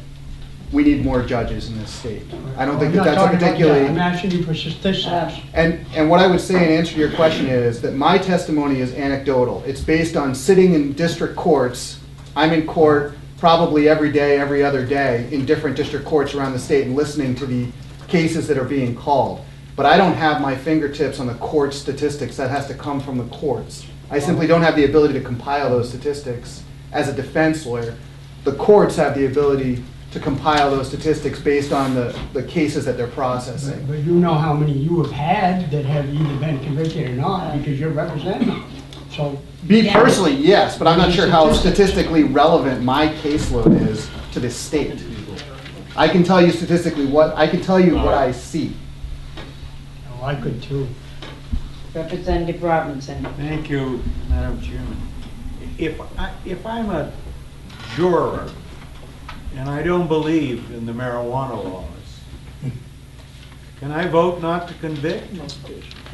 we need more judges in this state. I don't think I'm that that's a talking that. particularly. I'm asking you for statistics. And, and what I would say in answer to your question is that my testimony is anecdotal. It's based on sitting in district courts. I'm in court probably every day, every other day, in different district courts around the state and listening to the cases that are being called. But I don't have my fingertips on the court statistics. That has to come from the courts. I simply don't have the ability to compile those statistics as a defense lawyer. The courts have the ability to compile those statistics based on the, the cases that they're processing. But you know how many you have had that have either been convicted or not, because you're representing them. So, Me personally, yes, but I'm not sure how statistically relevant my caseload is to this state. I can tell you statistically what, I can tell you what I see. oh, I could too. Representative Robinson. Thank you, Madam Chairman. If I, if I'm a juror and I don't believe in the marijuana laws, can I vote not to convict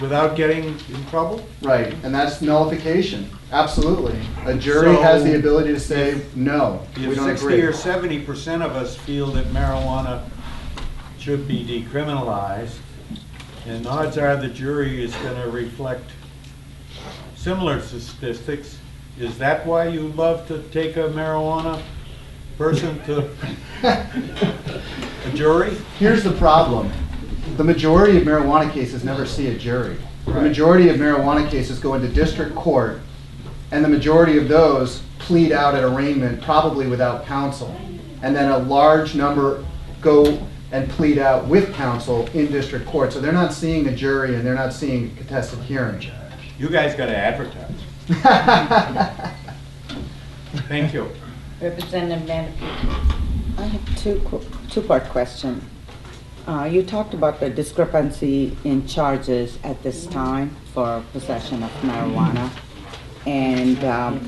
without getting in trouble? Right, and that's nullification, absolutely. A jury has the ability to say, no, we If don't sixty agree. or seventy percent of us feel that marijuana should be decriminalized, and odds are the jury is gonna reflect similar statistics, is that why you love to take a marijuana person to a jury? Here's the problem. The majority of marijuana cases never see a jury. The majority of marijuana cases go into district court, and the majority of those plead out at arraignment, probably without counsel. And then a large number go and plead out with counsel in district court. So they're not seeing a jury and they're not seeing a contested hearing. You guys gotta advertise. Thank you. Representative Menifee. I have two, qu- two-part question. Uh, You talked about the discrepancy in charges at this time for possession of marijuana. And um,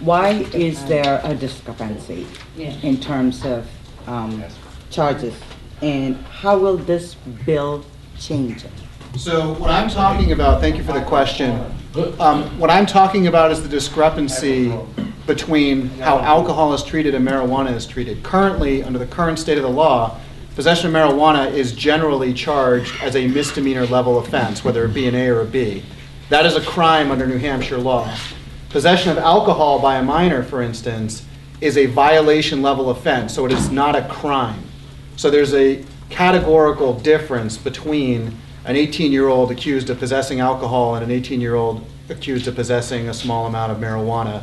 why is there a discrepancy in terms of um, charges? And how will this bill change it? So what I'm talking about, thank you for the question. Um, What I'm talking about is the discrepancy between how alcohol is treated and marijuana is treated. Currently, under the current state of the law, possession of marijuana is generally charged as a misdemeanor level offense, whether it be an A or a B. That is a crime under New Hampshire law. Possession of alcohol by a minor, for instance, is a violation level offense, so it is not a crime. So there's a categorical difference between an 18-year-old accused of possessing alcohol and an 18-year-old accused of possessing a small amount of marijuana.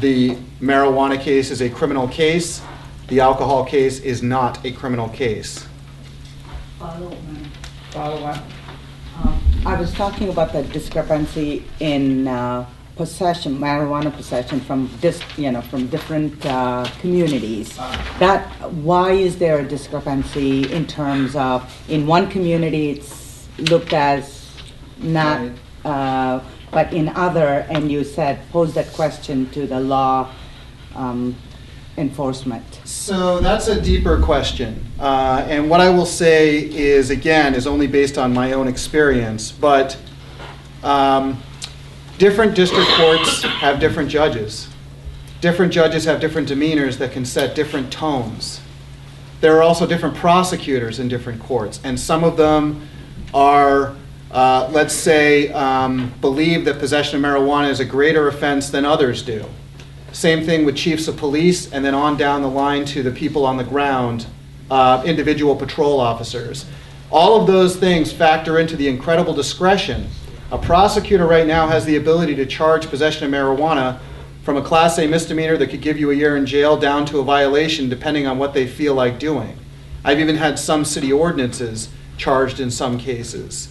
The marijuana case is a criminal case. The alcohol case is not a criminal case. Follow up. I was talking about the discrepancy in uh, possession, marijuana possession from this, you know, from different uh, communities. That, why is there a discrepancy in terms of, in one community, it's looked as not, uh, but in other, and you said, pose that question to the law um, enforcement. So that's a deeper question. Uh, And what I will say is, again, is only based on my own experience, but um, different district courts have different judges. Different judges have different demeanors that can set different tones. There are also different prosecutors in different courts, and some of them are, uh, let's say, um, believe that possession of marijuana is a greater offense than others do. Same thing with chiefs of police, and then on down the line to the people on the ground, uh, individual patrol officers. All of those things factor into the incredible discretion. A prosecutor right now has the ability to charge possession of marijuana from a Class A misdemeanor that could give you a year in jail down to a violation, depending on what they feel like doing. I've even had some city ordinances charged in some cases.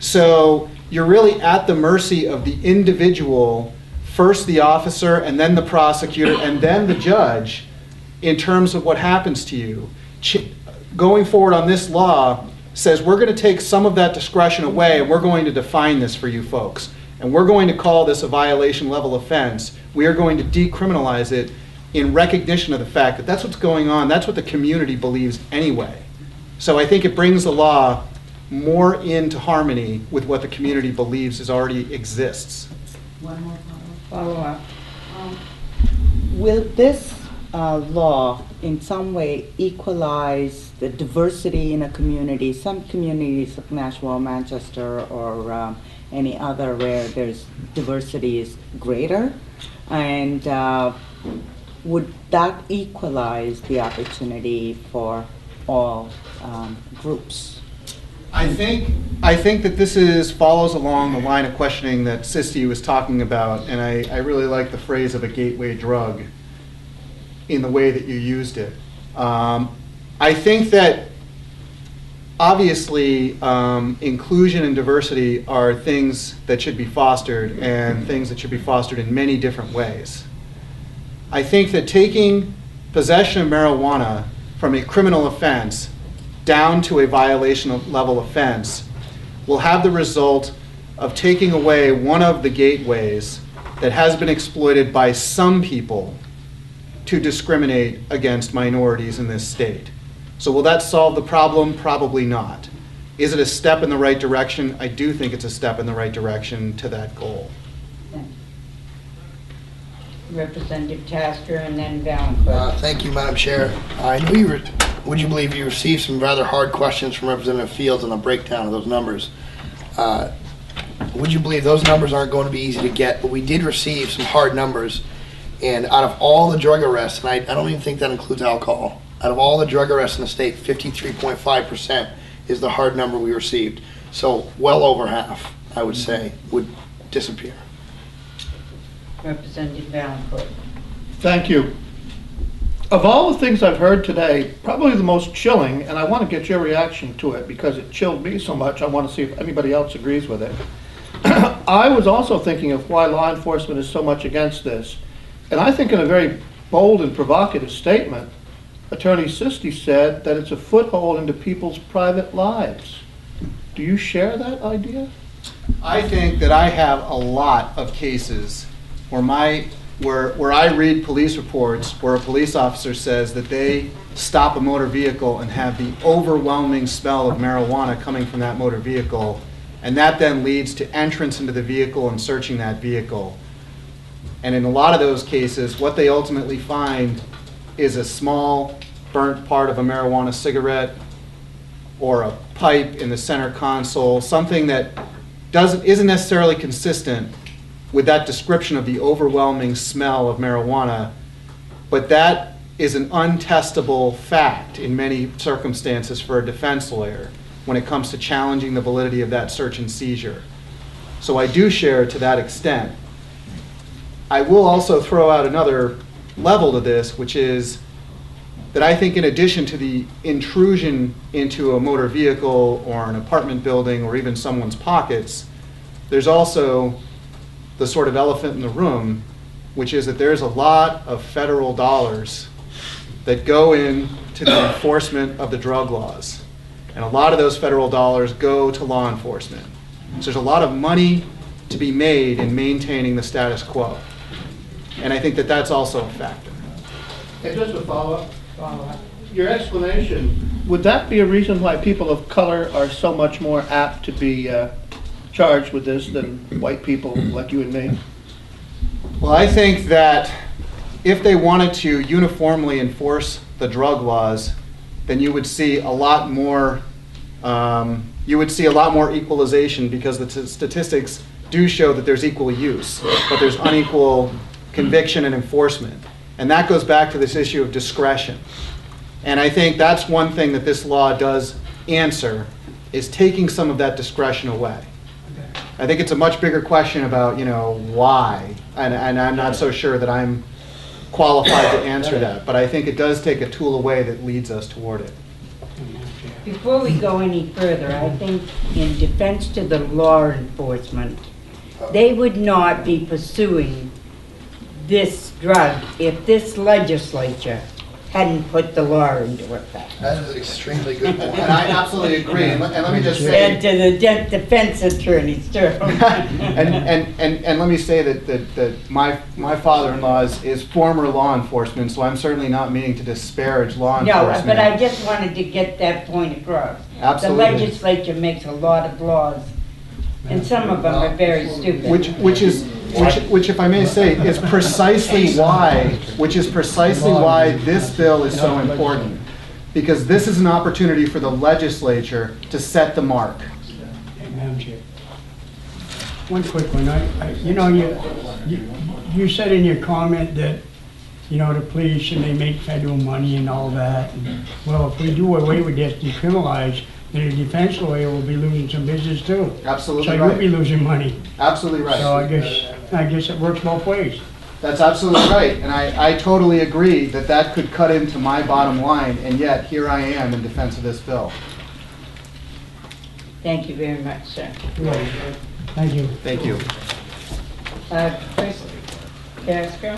So you're really at the mercy of the individual, first the officer, and then the prosecutor, and then the judge, in terms of what happens to you. Ch- Going forward on this law says we're going to take some of that discretion away and we're going to define this for you folks. And we're going to call this a violation level offense. We are going to decriminalize it in recognition of the fact that that's what's going on. That's what the community believes anyway. So I think it brings the law more into harmony with what the community believes is already exists. One more Follow up. Will this uh, law in some way equalize the diversity in a community? Some communities like Nashua, Manchester, or um, any other where there's diversity is greater? And uh, would that equalize the opportunity for all um, groups? I think, I think that this is, follows along the line of questioning that Sisti was talking about, and I, I really like the phrase of a gateway drug in the way that you used it. Um, I think that obviously um, inclusion and diversity are things that should be fostered and things that should be fostered in many different ways. I think that taking possession of marijuana from a criminal offense down to a violation of- level offense will have the result of taking away one of the gateways that has been exploited by some people to discriminate against minorities in this state. So will that solve the problem? Probably not. Is it a step in the right direction? I do think it's a step in the right direction to that goal. Representative Tasker and then Uh, Thank you, Madam Chair. I know you, re- would you believe you received some rather hard questions from Representative Fields on the breakdown of those numbers? Uh, Would you believe those numbers aren't going to be easy to get, but we did receive some hard numbers. And out of all the drug arrests, and I, I don't even think that includes alcohol, out of all the drug arrests in the state, 53.5% is the hard number we received. So well over half, I would say, would disappear. Representative Vaillancourt. Thank you. Of all the things I've heard today, probably the most chilling, and I want to get your reaction to it because it chilled me so much, I want to see if anybody else agrees with it. I was also thinking of why law enforcement is so much against this. And I think in a very bold and provocative statement, Attorney Sisti said that it's a foothold into people's private lives. Do you share that idea? I think that I have a lot of cases where my, where, where I read police reports where a police officer says that they stop a motor vehicle and have the overwhelming smell of marijuana coming from that motor vehicle, and that then leads to entrance into the vehicle and searching that vehicle. And in a lot of those cases, what they ultimately find is a small burnt part of a marijuana cigarette or a pipe in the center console, something that doesn't, isn't necessarily consistent with that description of the overwhelming smell of marijuana, but that is an untestable fact in many circumstances for a defense lawyer when it comes to challenging the validity of that search and seizure. So I do share to that extent. I will also throw out another level to this, which is that I think in addition to the intrusion into a motor vehicle or an apartment building or even someone's pockets, there's also the sort of elephant in the room, which is that there's a lot of federal dollars that go into the enforcement of the drug laws. And a lot of those federal dollars go to law enforcement. So there's a lot of money to be made in maintaining the status quo. And I think that that's also a factor. And just a follow-up, your explanation, would that be a reason why people of color are so much more apt to be uh, charged with this than white people like you and me? Well, I think that if they wanted to uniformly enforce the drug laws, then you would see a lot more, um, you would see a lot more equalization because the statistics do show that there's equal use, but there's unequal conviction and enforcement. And that goes back to this issue of discretion. And I think that's one thing that this law does answer, is taking some of that discretion away. I think it's a much bigger question about, you know, why, and, and I'm not so sure that I'm qualified to answer that, but I think it does take a tool away that leads us toward it. Before we go any further, I think in defense to the law enforcement, they would not be pursuing this drug if this legislature hadn't put the law into effect. That is an extremely good point. And I absolutely agree, and let and let me just And to the de- defense attorneys too. and, and, and, and let me say that, that, that my, my father-in-law is, is former law enforcement, so I'm certainly not meaning to disparage law No, enforcement. but I just wanted to get that point across. Absolutely. The legislature makes a lot of laws, and some of them are very stupid. Which, which is, which, which if I may say, is precisely why, which is precisely why this bill is so important. Because this is an opportunity for the legislature to set the mark. One quick one, I, I- you know, you, you, you said in your comment that, you know, the police and they make federal money and all that. and, Well, if we do away with this, decriminalize, then the defense lawyer will be losing some business too. Absolutely So you'll be losing money. Absolutely right. So I right. guess, I guess it works both ways. That's absolutely right. And I, I totally agree that that could cut into my bottom line, and yet here I am in defense of this bill. Thank you very much, sir. Thank you. Thank you. Uh, Chris Castro?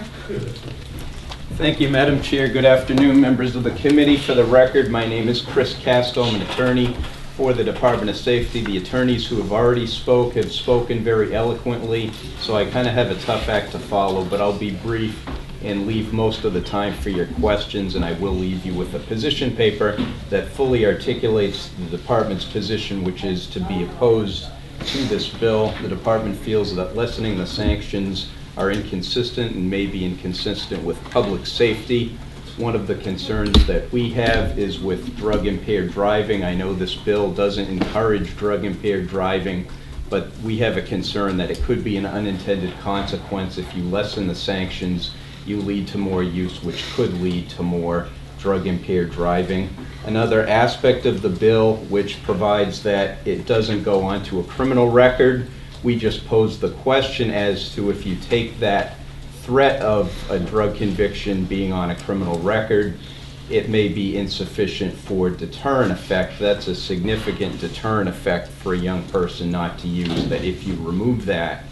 Thank you, Madam Chair. Good afternoon, members of the committee. For the record, my name is Chris Casto. I'm an attorney for the Department of Safety. The attorneys who have already spoke have spoken very eloquently, so I kind of have a tough act to follow, but I'll be brief and leave most of the time for your questions, and I will leave you with a position paper that fully articulates the department's position, which is to be opposed to this bill. The department feels that lessening the sanctions are inconsistent and may be inconsistent with public safety. One of the concerns that we have is with drug impaired driving. I know this bill doesn't encourage drug impaired driving, but we have a concern that it could be an unintended consequence if you lessen the sanctions, you lead to more use, which could lead to more drug impaired driving. Another aspect of the bill which provides that it doesn't go onto a criminal record, we just pose the question as to if you take that threat of a drug conviction being on a criminal record, it may be insufficient for deterrent effect. That's a significant deterrent effect for a young person not to use, that if you remove that,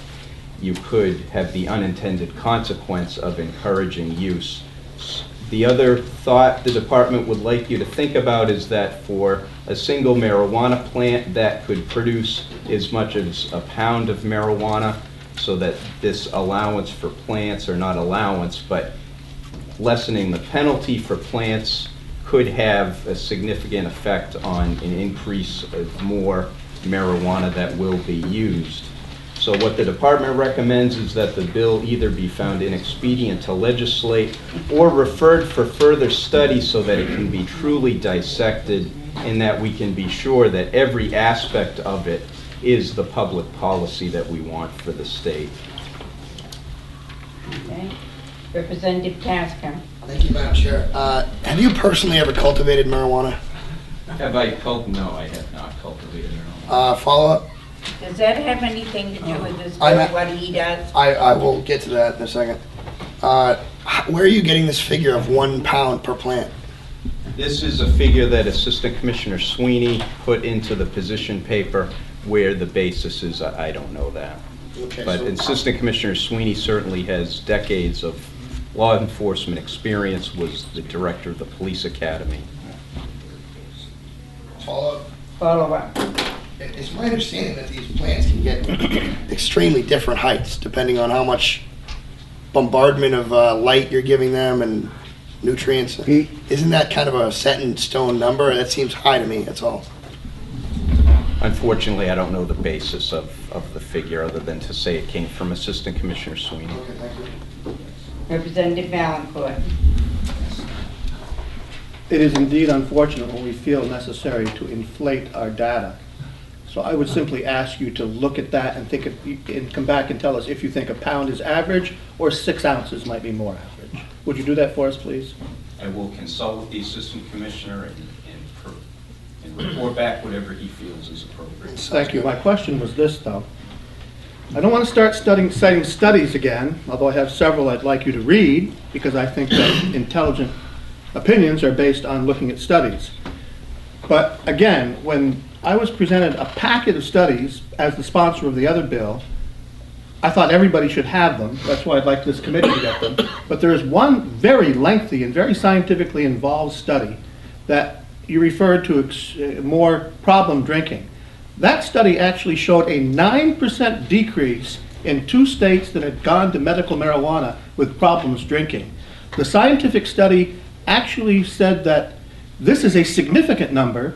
you could have the unintended consequence of encouraging use. The other thought the department would like you to think about is that for a single marijuana plant that could produce as much as a pound of marijuana, so that this allowance for plants, or not allowance, but lessening the penalty for plants could have a significant effect on an increase of more marijuana that will be used. So what the department recommends is that the bill either be found inexpedient to legislate or referred for further study so that it can be truly dissected and that we can be sure that every aspect of it is the public policy that we want for the state. Okay. Representative Casco? Thank you, Madam Chair. Uh, Have you personally ever cultivated marijuana? Have I cult, no, I have not cultivated marijuana. Uh, Follow-up? Does that have anything to do with this I'm what he does? I, I will get to that in a second. Uh, h- Where are you getting this figure of one pound per plant? This is a figure that Assistant Commissioner Sweeney put into the position paper where the basis is, I I don't know that. Okay, But so- Assistant Commissioner Sweeney certainly has decades of law enforcement experience, was the director of the police academy. Follow-up? Follow up. It's my understanding that these plants can get extremely different heights depending on how much bombardment of uh, light you're giving them and nutrients. Isn't that kind of a set in stone number? That seems high to me, that's all. Unfortunately, I don't know the basis of, of the figure, other than to say it came from Assistant Commissioner Sweeney. Representative Vaillancourt? It is indeed unfortunate when we feel necessary to inflate our data. So I would simply ask you to look at that and think, of- and come back and tell us if you think a pound is average or six ounces might be more average. Would you do that for us, please? I will consult with the Assistant Commissioner and, and report back whatever he feels is appropriate. Thank you. My question was this, though. I don't want to start studying, citing studies again, although I have several I'd like you to read, because I think that intelligent opinions are based on looking at studies. But again, when I was presented a packet of studies as the sponsor of the other bill, I thought everybody should have them, that's why I'd like this committee to get them. But there is one very lengthy and very scientifically involved study that you referred to, uh, more problem drinking. That study actually showed a 9% decrease in two states that had gone to medical marijuana with problems drinking. The scientific study actually said that this is a significant number.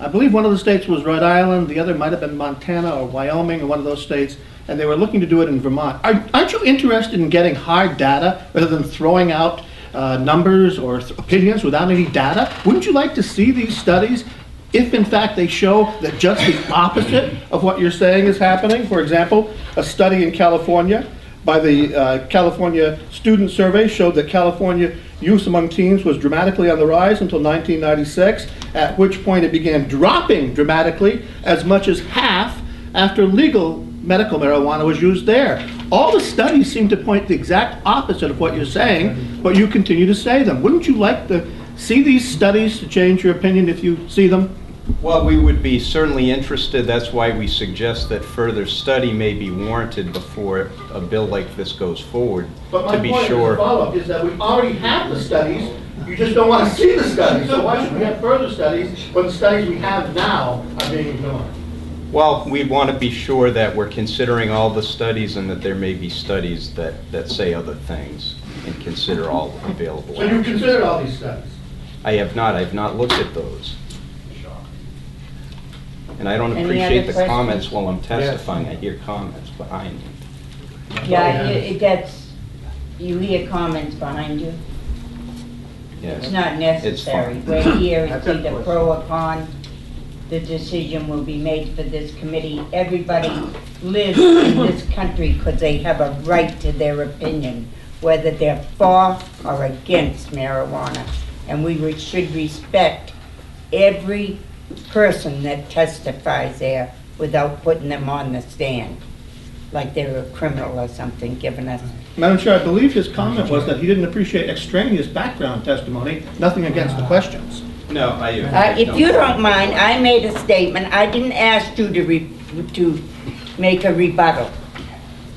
I believe one of the states was Rhode Island, the other might have been Montana or Wyoming or one of those states, and they were looking to do it in Vermont. Aren't you interested in getting hard data rather than throwing out uh, numbers or opinions without any data? Wouldn't you like to see these studies if in fact they show that just the opposite of what you're saying is happening? For example, a study in California by the uh, California Student Survey showed that California use among teens was dramatically on the rise until 1996, at which point it began dropping dramatically as much as half after legal medical marijuana was used there. All the studies seem to point the exact opposite of what you're saying, but you continue to say them. Wouldn't you like to see these studies to change your opinion if you see them? Well, we would be certainly interested, that's why we suggest that further study may be warranted before a bill like this goes forward, But to my be point sure. follow-up is that we already have the studies, you just don't want to see the studies. So why should we have further studies when the studies we have now are being ignored? Well, we want to be sure that we're considering all the studies and that there may be studies that, that say other things and consider all available. So you considered all these studies? I have not, I've not looked at those. And I don't Any appreciate other the comments while I'm testifying, I hear comments behind me. Yeah, you- it gets, you hear comments behind you. Yes. It's not necessary. fine. We're here, I've either pro or con. The decision will be made for this committee. Everybody lives in this country because they have a right to their opinion, whether they're for or against marijuana. And we re- should respect every person that testifies there without putting them on the stand, like they're a criminal or something, giving us Madam Chair, I believe his comment was that he didn't appreciate extraneous background testimony, nothing against the questions. No, I. Uh, If you don't mind, I made a statement. I didn't ask you to, re- to make a rebuttal.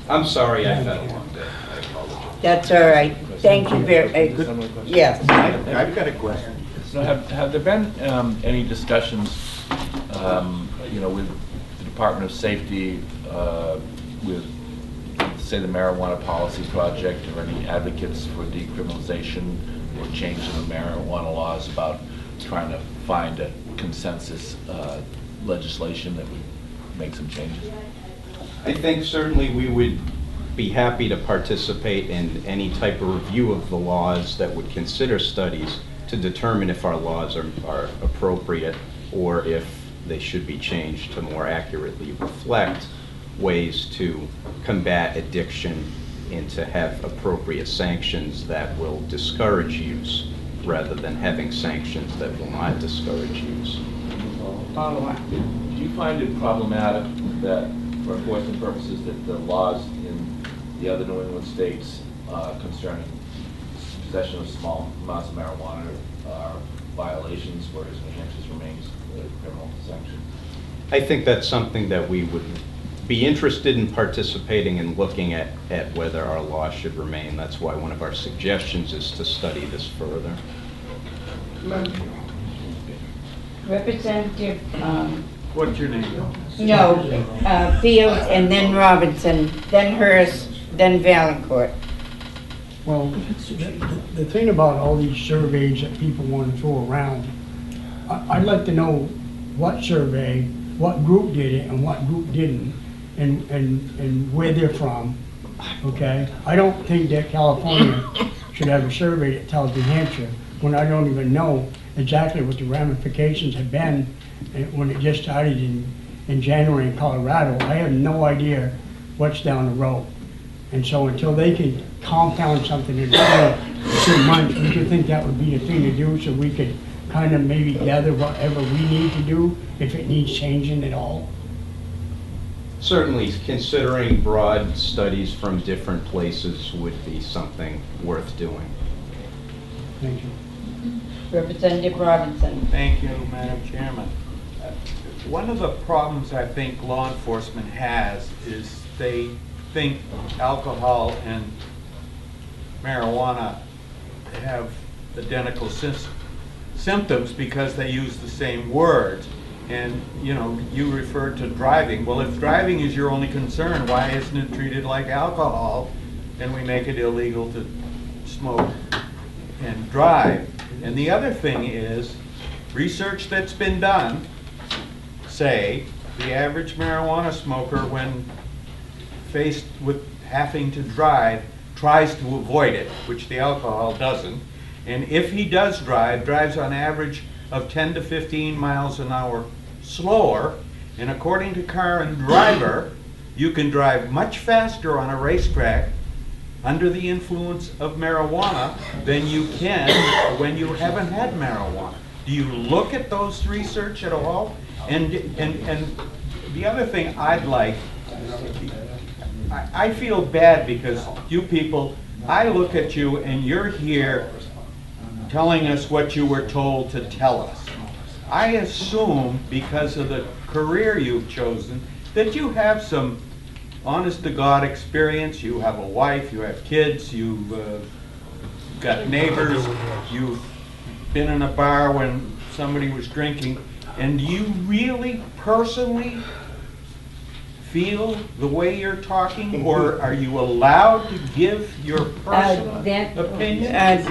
I'm sorry, I've had a long day, I apologize. That's all right. Thank you very, uh, yes. I've got a question. So have, have there been um, any discussions, um, you know, with the Department of Safety, uh, with, say, the marijuana policy project, or any advocates for decriminalization or change in the marijuana laws about trying to find a consensus uh, legislation that would make some changes? I think certainly we would be happy to participate in any type of review of the laws that would consider studies to determine if our laws are, are appropriate or if they should be changed to more accurately reflect ways to combat addiction and to have appropriate sanctions that will discourage use rather than having sanctions that will not discourage use. Follow up. Do you find it problematic that, for enforcement purposes, that the laws in the other New England states uh, concerning possession of small amounts of marijuana are violations, whereas New Hampshire's remains a criminal sanction? I think that's something that we would be interested in participating and looking at, at whether our law should remain. That's why one of our suggestions is to study this further. Representative, um, What's your name? no, uh, Fields and then Robinson, then Hurst, then Vaillancourt. Well, the the thing about all these surveys that people want to throw around, I- I'd like to know what survey, what group did it and what group didn't, and, and, and where they're from, okay? I don't think that California should have a survey that tells New Hampshire, when I don't even know exactly what the ramifications have been eh, when it just started in, in January in Colorado. I have no idea what's down the road. And so until they can compound something in two months, we could think that would be the thing to do, so we could kind of maybe gather whatever we need to do, if it needs changing at all. Certainly, considering broad studies from different places would be something worth doing. Thank you. Representative Robinson. Thank you, Madam Chairman. Uh, One of the problems I think law enforcement has is they think alcohol and marijuana have identical sys- symptoms because they use the same words. And, you know, you referred to driving. Well, if driving is your only concern, why isn't it treated like alcohol? And we make it illegal to smoke and drive. And the other thing is, research that's been done say the average marijuana smoker, when faced with having to drive, tries to avoid it, which the alcohol doesn't. And if he does drive, drives on average of 10 to 15 miles an hour slower. And according to Car and Driver, you can drive much faster on a racetrack under the influence of marijuana than you can when you haven't had marijuana. Do you look at those research at all? And, and, and the other thing I'd like, I, I feel bad because you people, I look at you and you're here telling us what you were told to tell us. I assume, because of the career you've chosen, that you have some honest-to-God experience. You have a wife, you have kids, you've uh, got neighbors, you've been in a bar when somebody was drinking, and you really personally feel the way you're talking, or are you allowed to give your personal Uh, that- opinion? uh,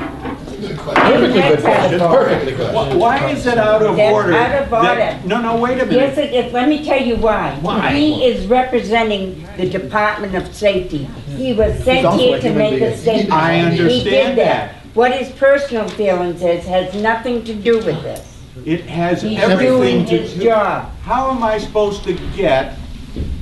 Perfectly good question, perfectly good. Why why is it out of That's order? out of that- order. No, no, wait a Yes, minute. it is. Let me tell you why. Why? He is representing the Department of Safety. He was sent also here a to human make a being. statement. I He understand did that. What his personal feelings is has nothing to do with this. It has He's everything doing to his do. job. How am I supposed to get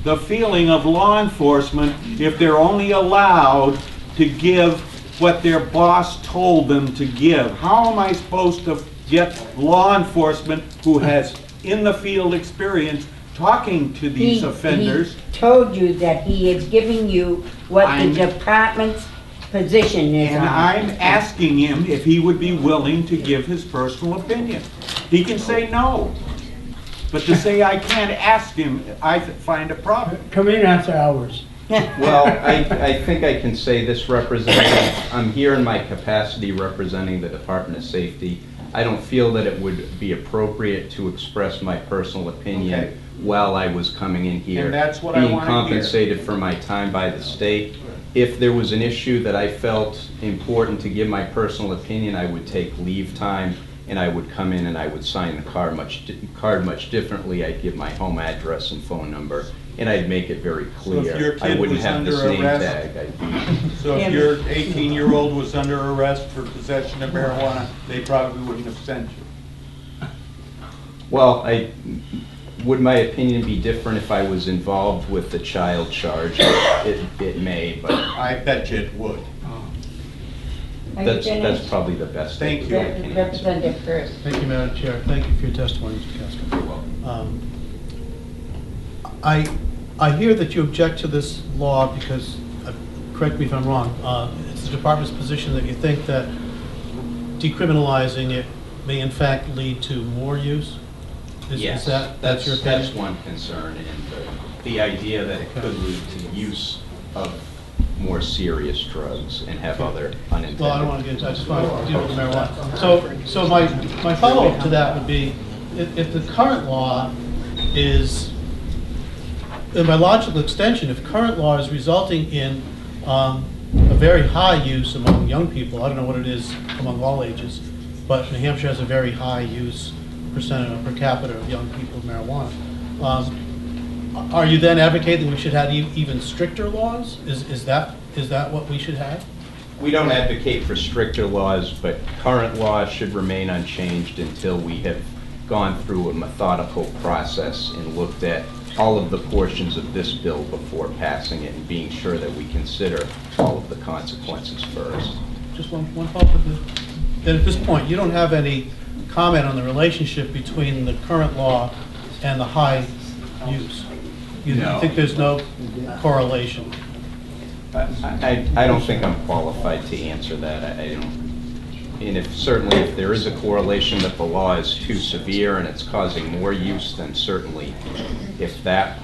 the feeling of law enforcement if they're only allowed to give what their boss told them to give? How am I supposed to get law enforcement who has in-the-field experience talking to these He- offenders? He told you that he is giving you what the I'm- department's position is And on. I'm asking him if he would be willing to give his personal opinion. He can say no. But to say I can't ask him, I find a problem. Come in after hours. Well, I, I think I can say this representative, I'm here in my capacity representing the Department of Safety. I don't feel that it would be appropriate to express my personal Okay. opinion while I was coming in here. And that's what I wanna hear. Being compensated for my time by the state. If there was an issue that I felt important to give my personal opinion, I would take leave time and I would come in and I would sign the card much, di- card much differently. I'd give my home address and phone number and I'd make it very So if clear. your I kid wouldn't was have this under name arrest- tag. I'd be- So if your 18-year-old was under arrest for possession of marijuana, they probably wouldn't have sent you. Well, I, would my opinion be different if I was involved with the child charge? It, it may, but I bet you it would. Are you that's, that's probably the best I Thank you. can answer. Representative First. Thank you, Madam Chair. Thank you for your testimony, Mr. Casco. Um, I, I hear that you object to this law because, uh, correct me if I'm wrong, uh, it's the department's position that you think that decriminalizing it may in fact lead to more use? Is- is Yes, that- that's, your that's opinion? one concern, and the, the idea that it could lead to use of more serious drugs and have other unintended. Well, I don't want to get into, I just want to deal with marijuana. So, so my, my follow-up to that would be, if, if the current law is, in my logical extension, if current law is resulting in um, a very high use among young people, I don't know what it is among all ages, but New Hampshire has a very high use percentage per capita of young people of marijuana. Um, Are you then advocating we should have e- even stricter laws? Is, is that, is that what we should have? We don't advocate for stricter laws, but current laws should remain unchanged until we have gone through a methodical process and looked at all of the portions of this bill before passing it and being sure that we consider all of the consequences first. Just one, one follow-up with the, then at this point, you don't have any comment on the relationship between the current law and the high use? You you No. think there's no correlation? I, I I don't think I'm qualified to answer that. I I don't, and if, certainly if there is a correlation that the law is too severe and it's causing more use, then certainly if that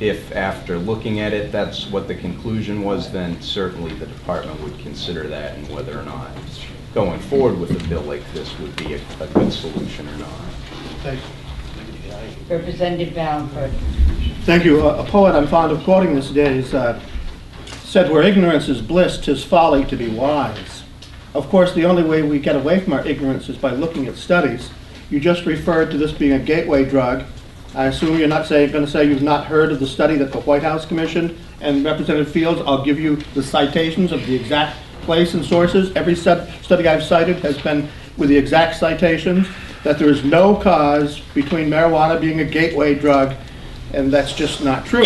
If after looking at it, that's what the conclusion was, then certainly the department would consider that and whether or not going forward with a bill like this would be a, a good solution or not. Thanks. Representative Bamford. Thank you. A a poet I'm fond of quoting these days uh, said, "Where ignorance is bliss, 'tis folly to be wise." Of course, the only way we get away from our ignorance is by looking at studies. You just referred to this being a gateway drug. I assume you're not going to say you've not heard of the study that the White House commissioned and Representative Fields. I'll give you the citations of the exact place and sources. Every stud- study I've cited has been with the exact citations that there is no cause between marijuana being a gateway drug and that's just not true.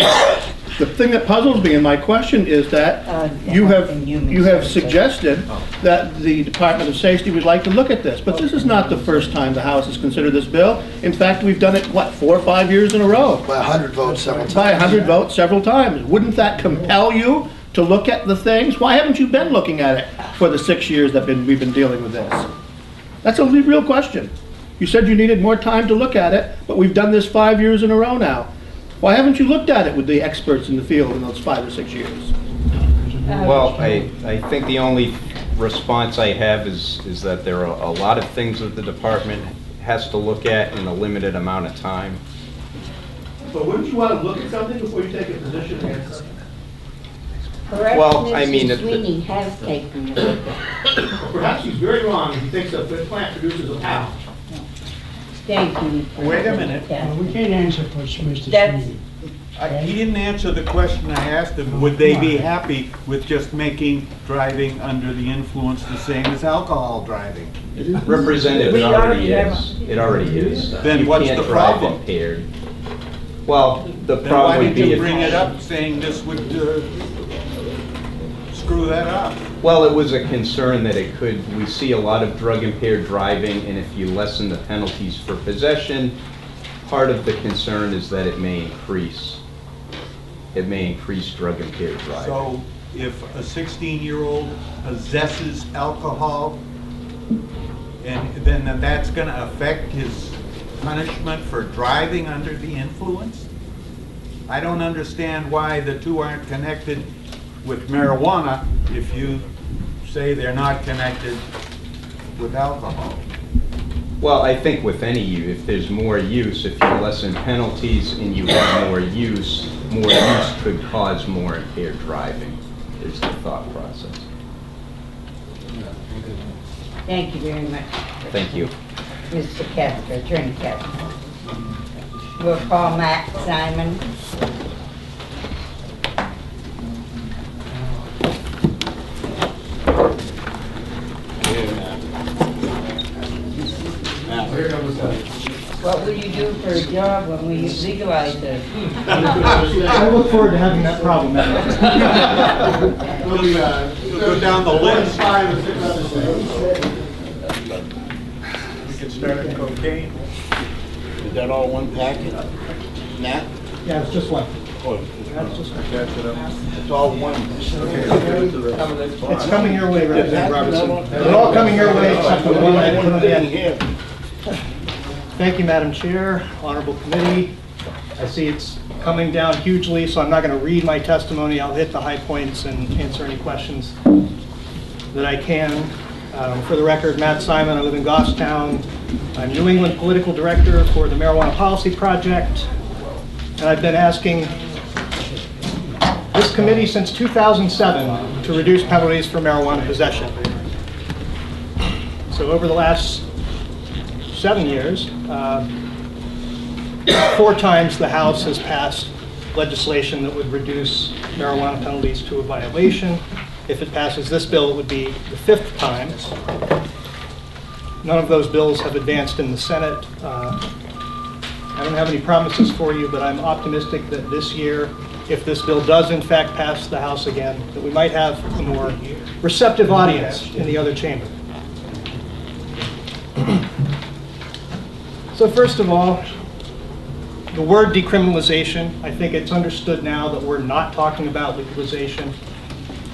The thing that puzzles me, and my question is Uh, that you have, you have suggested that the Department of Safety would like to look at this, but this is not the first time the House has considered this bill. In fact, we've done it, what, four or five years in a row? By hundred votes several times. By a hundred votes several times. Wouldn't that compel you to look at the things? Why haven't you been looking at it for the six years that been, we've been dealing with this? That's a real question. You said you needed more time to look at it, but we've done this five years in a row now. Why haven't you looked at it with the experts in the field in those five or six years? Well, I, I think the only response I have is, is that there are a lot of things that the department has to look at in a limited amount of time. But wouldn't you want to look at something before you take a position against it? Well, I mean, Perhaps if Mr. Sweeney has taken a look at it. Perhaps he's very wrong if he thinks a good plant produces a pound. Thank you. Wait a minute. Well, we can't answer for Mr. That's- Sweeney. I- He didn't answer the question I asked him, would they be happy with just making driving under the influence the same as alcohol driving? Representative, We it already already have- is. It already is. Then You what's can't the drive problem? impaired. Well, the Then why problem would did be you if... bring it up saying this would uh, screw that up? Well, it was a concern that it could, we see a lot of drug impaired driving, and if you lessen the penalties for possession, part of the concern is that it may increase, it may increase drug impaired driving. So if a 16-year-old possesses alcohol, and then that's going to affect his punishment for driving under the influence? I don't understand why the two aren't connected with marijuana if you say they're not connected with alcohol. Well, I think with any use, if there's more use, if you lessen penalties and you have more use, more use could cause more impaired driving, is the thought process. Thank you very much, Thank you. Mr. Castro, Attorney Castro. We'll call Matt Simon. What will you do for a job when we legalize it? I look forward to having that problem. We'll uh, we'll go down the list. We can start with cocaine. Is that all one packet? Nat? Yeah, it's just one. It's all one. It's coming your way, Representative Robertson. They're all coming your way except for the one I put on the end. Thank you, Madam Chair, Honorable Committee. I see it's coming down hugely, so I'm not going to read my testimony. I'll hit the high points and answer any questions that I can. Um, For the record, Matt Simon, I live in Goffstown. I'm New England Political Director for the Marijuana Policy Project, and I've been asking this committee since 2007 to reduce penalties for marijuana possession. So over the last seven years, uh, four times the House has passed legislation that would reduce marijuana penalties to a violation. If it passes this bill, it would be the fifth time. None of those bills have advanced in the Senate. Uh, I don't have any promises for you, but I'm optimistic that this year, if this bill does in fact pass the House again, that we might have a more receptive audience in the other chamber. So first of all, the word decriminalization, I think it's understood now that we're not talking about legalization.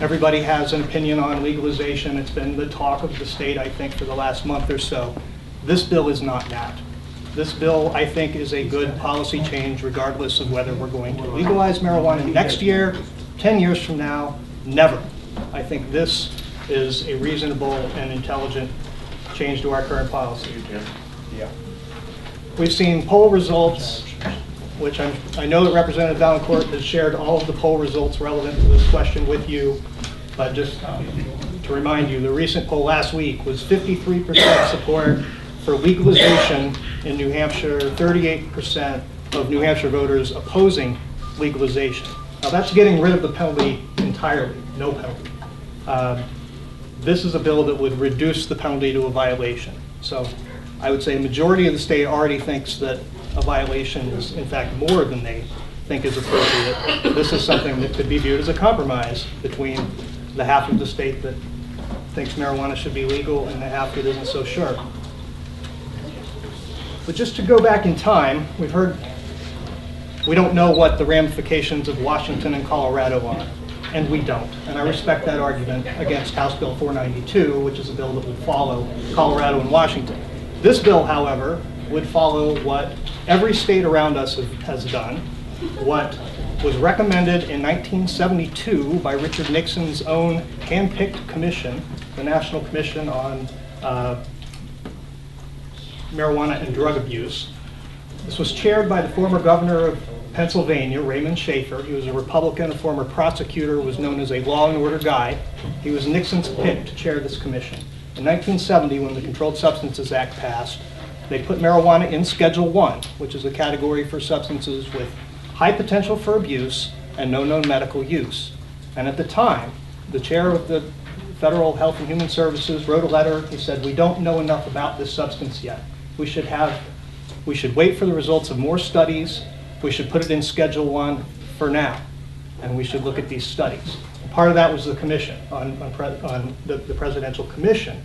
Everybody has an opinion on legalization. It's been the talk of the state, I think, for the last month or so. This bill is not that. This bill, I think, is a good policy change regardless of whether we're going to legalize marijuana next year, 10 years from now, never. I think this is a reasonable and intelligent change to our current policy. We've seen poll results, which I'm, I know that Representative Vaillancourt has shared all of the poll results relevant to this question with you, but just to remind you, the recent poll last week was 53% support for legalization in New Hampshire, 38% of New Hampshire voters opposing legalization. Now, that's getting rid of the penalty entirely, no penalty. Um, This is a bill that would reduce the penalty to a violation. So I would say a majority of the state already thinks that a violation is in fact more than they think is appropriate. This is something that could be viewed as a compromise between the half of the state that thinks marijuana should be legal and the half that isn't so sure. But just to go back in time, we've heard, we don't know what the ramifications of Washington and Colorado are, and we don't. And I respect that argument against House Bill 492, which is a bill that will follow Colorado and Washington. This bill, however, would follow what every state around us have- has done, what was recommended in 1972 by Richard Nixon's own hand-picked commission, the National Commission on uh, Marijuana and Drug Abuse. This was chaired by the former governor of Pennsylvania, Raymond Shafer. He was a Republican, a former prosecutor, was known as a law and order guy. He was Nixon's pick to chair this commission. In 1970, when the Controlled Substances Act passed, they put marijuana in Schedule 1, which is a category for substances with high potential for abuse and no known medical use. And at the time, the chair of the Federal Health and Human Services wrote a letter. He said, "We don't know enough about this substance yet. We should have, we should wait for the results of more studies. We should put it in Schedule 1 for now, and we should look at these studies." Part of that was the commission, on, on pre- on the the presidential commission.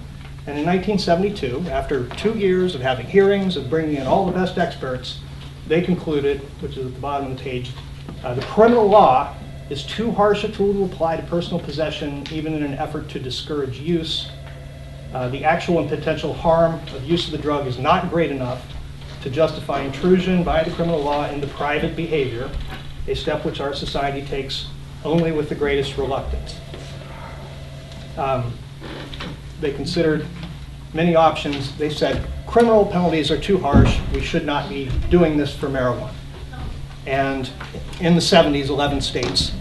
And in 1972, after two years of having hearings, of bringing in all the best experts, they concluded, which is at the bottom of the page, uh, the criminal law is too harsh a tool to apply to personal possession, even in an effort to discourage use. Uh, The actual and potential harm of use of the drug is not great enough to justify intrusion by the criminal law into private behavior, a step which our society takes only with the greatest reluctance. Um, They considered many options. They said criminal penalties are too harsh. We should not be doing this for marijuana. And in the 70s, 11 states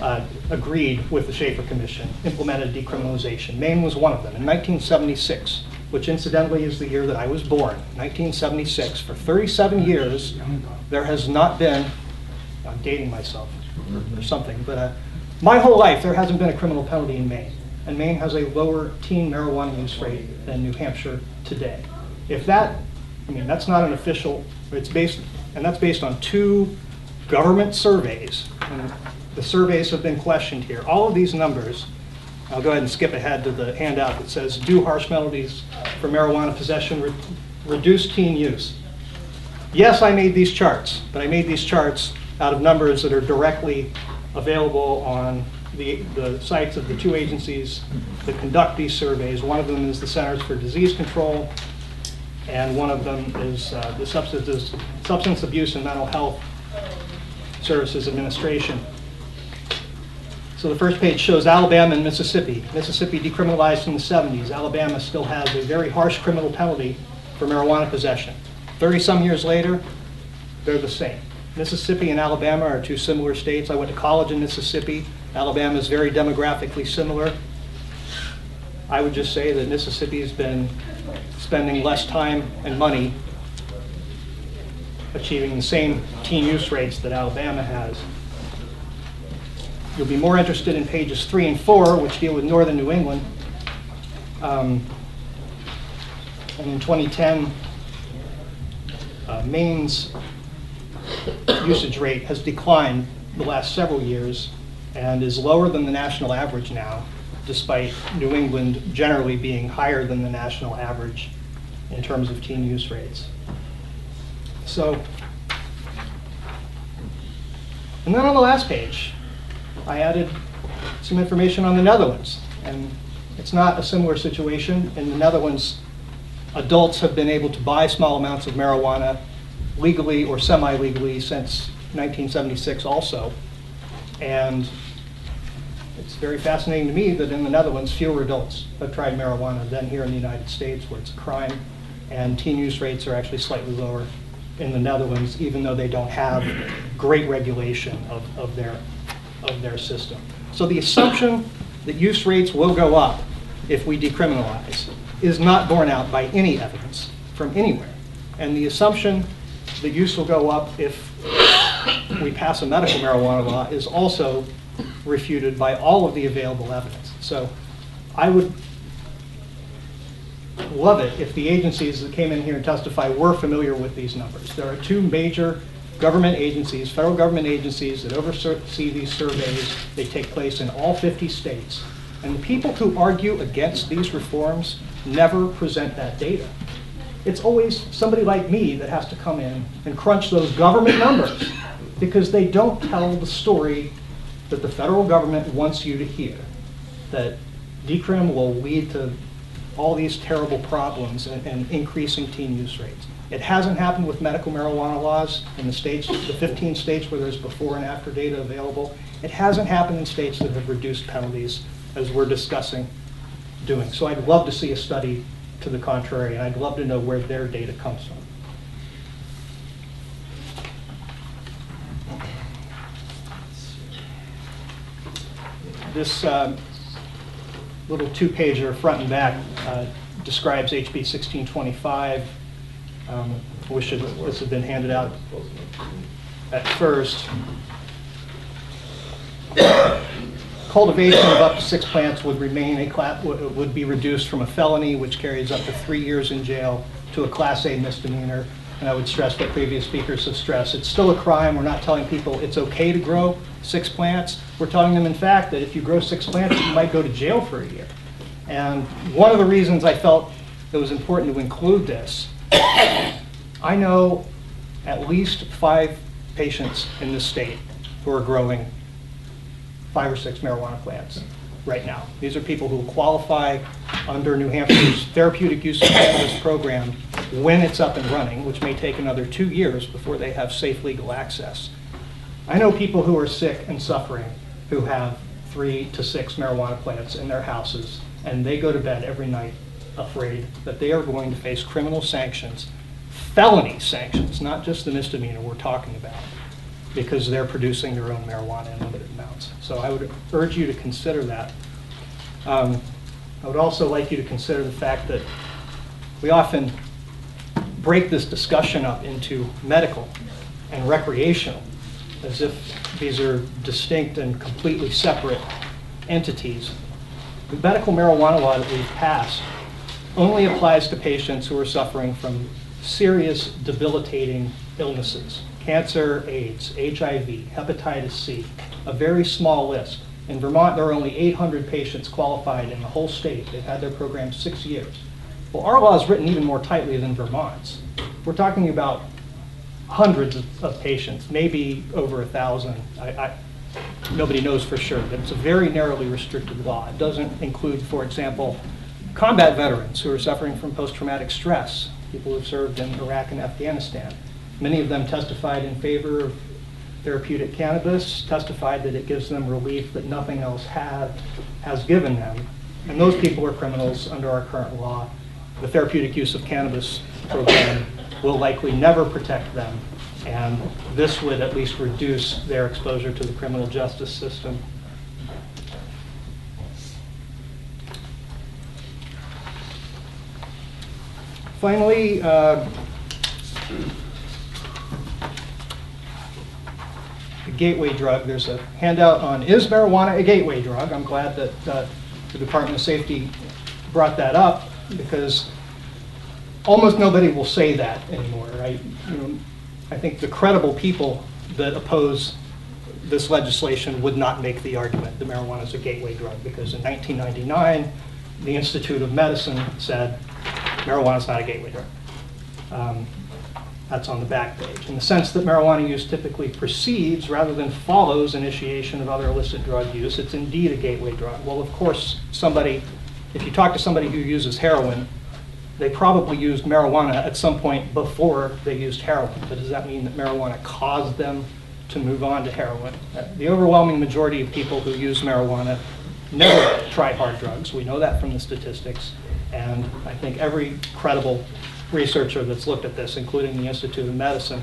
uh, agreed with the Shafer Commission, implemented decriminalization. Maine was one of them in 1976, which incidentally is the year that I was born, 1976. For 37 years, there has not been, I'm dating myself or something, but uh, my whole life, there hasn't been a criminal penalty in Maine. And Maine has a lower teen marijuana use rate than New Hampshire today. If that, I mean, that's not an official, it's based, and that's based on two government surveys. And the surveys have been questioned here. All of these numbers, I'll go ahead and skip ahead to the handout that says, do harsh penalties for marijuana possession re- reduce teen use? Yes, I made these charts, but I made these charts out of numbers that are directly available on the, the sites of the two agencies that conduct these surveys. One of them is the Centers for Disease Control, and one of them is uh, the Substance, Substance Abuse and Mental Health Services Administration. So the first page shows Alabama and Mississippi. Mississippi decriminalized in the 70s. Alabama still has a very harsh criminal penalty for marijuana possession. 30-some years later, they're the same. Mississippi and Alabama are two similar states. I went to college in Mississippi. Alabama is very demographically similar. I would just say that Mississippi's been spending less time and money achieving the same teen use rates that Alabama has. You'll be more interested in pages three and four, which deal with northern New England. Um, And in 2010, uh, Maine's usage rate has declined the last several years and is lower than the national average now, despite New England generally being higher than the national average in terms of teen use rates. So, and then on the last page, I added some information on the Netherlands. And it's not a similar situation. In the Netherlands, adults have been able to buy small amounts of marijuana legally or semi-legally since 1976 also. And it's very fascinating to me that in the Netherlands, fewer adults have tried marijuana than here in the United States, where it's a crime, and teen use rates are actually slightly lower in the Netherlands, even though they don't have great regulation of, of their, of their system. So the assumption that use rates will go up if we decriminalize is not borne out by any evidence from anywhere. And the assumption that use will go up if we pass a medical marijuana law is also refuted by all of the available evidence. So I would love it if the agencies that came in here and testify were familiar with these numbers. There are two major government agencies, federal government agencies that oversee these surveys. They take place in all 50 states. And the people who argue against these reforms never present that data. It's always somebody like me that has to come in and crunch those government numbers because they don't tell the story that the federal government wants you to hear. That decrim will lead to all these terrible problems and, and increasing teen use rates. It hasn't happened with medical marijuana laws in the states, the 15 states where there's before and after data available. It hasn't happened in states that have reduced penalties as we're discussing doing. So I'd love to see a study to the contrary, and I'd love to know where their data comes from. This um, little two-pager, front and back, uh, describes HB 1625. Um, I Wish this had been handed out at first. Cultivation of up to six plants would remain a, would be reduced from a felony, which carries up to three years in jail, to a Class A misdemeanor. And I would stress what previous speakers have stressed, it's still a crime. We're not telling people it's okay to grow six plants. We're telling them, in fact, that if you grow six plants, you might go to jail for a year. And one of the reasons I felt it was important to include this, I know at least five patients in this state who are growing five or six marijuana plants right now. These are people who qualify under New Hampshire's therapeutic use of cannabis program when it's up and running, which may take another two years before they have safe legal access. I know people who are sick and suffering who have three to six marijuana plants in their houses, and they go to bed every night afraid that they are going to face criminal sanctions, felony sanctions, not just the misdemeanor we're talking about, because they're producing their own marijuana in limited amounts. So I would urge you to consider that. Um, I would also like you to consider the fact that we often break this discussion up into medical and recreational, as if these are distinct and completely separate entities. The medical marijuana law that we've passed only applies to patients who are suffering from serious debilitating illnesses, cancer, AIDS, HIV, hepatitis C, a very small list. In Vermont, there are only 800 patients qualified in the whole state. They've had their program six years. Well, our law is written even more tightly than Vermont's. We're talking about hundreds of, of patients, maybe over a thousand. I, I, nobody knows for sure, but it's a very narrowly restricted law. It doesn't include, for example, combat veterans who are suffering from post-traumatic stress, people who've served in Iraq and Afghanistan. Many of them testified in favor of therapeutic cannabis, testified that it gives them relief that nothing else had, has given them. And those people are criminals under our current law. The therapeutic use of cannabis program will likely never protect them, and this would at least reduce their exposure to the criminal justice system. Finally, uh, gateway drug, there's a handout on is marijuana a gateway drug? I'm glad that uh, the Department of Safety brought that up because almost nobody will say that anymore, right? You know, I think the credible people that oppose this legislation would not make the argument that marijuana is a gateway drug because in 1999, the Institute of Medicine said marijuana is not a gateway drug. Um, that's on the back page. In the sense that marijuana use typically precedes rather than follows initiation of other illicit drug use, it's indeed a gateway drug. Well, of course, somebody, if you talk to somebody who uses heroin, they probably used marijuana at some point before they used heroin. But does that mean that marijuana caused them to move on to heroin? Uh, The overwhelming majority of people who use marijuana never try hard drugs. We know that from the statistics. And I think every credible researcher that's looked at this, including the Institute of Medicine,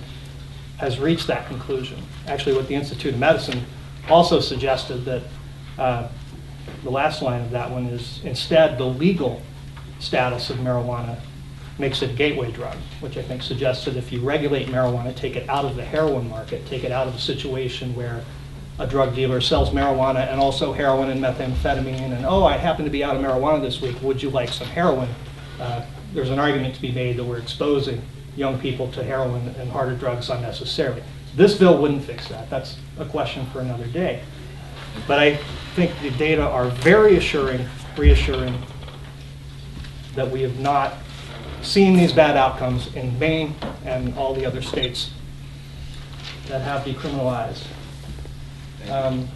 has reached that conclusion. Actually, what the Institute of Medicine also suggested that uh, the last line of that one is instead the legal status of marijuana makes it a gateway drug, which I think suggests that if you regulate marijuana, take it out of the heroin market, take it out of a situation where a drug dealer sells marijuana and also heroin and methamphetamine, and oh, I happen to be out of marijuana this week, would you like some heroin? Uh, There's an argument to be made that we're exposing young people to heroin and harder drugs unnecessarily. This bill wouldn't fix that. That's a question for another day. But I think the data are very assuring, reassuring, that we have not seen these bad outcomes in Maine and all the other states that have decriminalized. Um,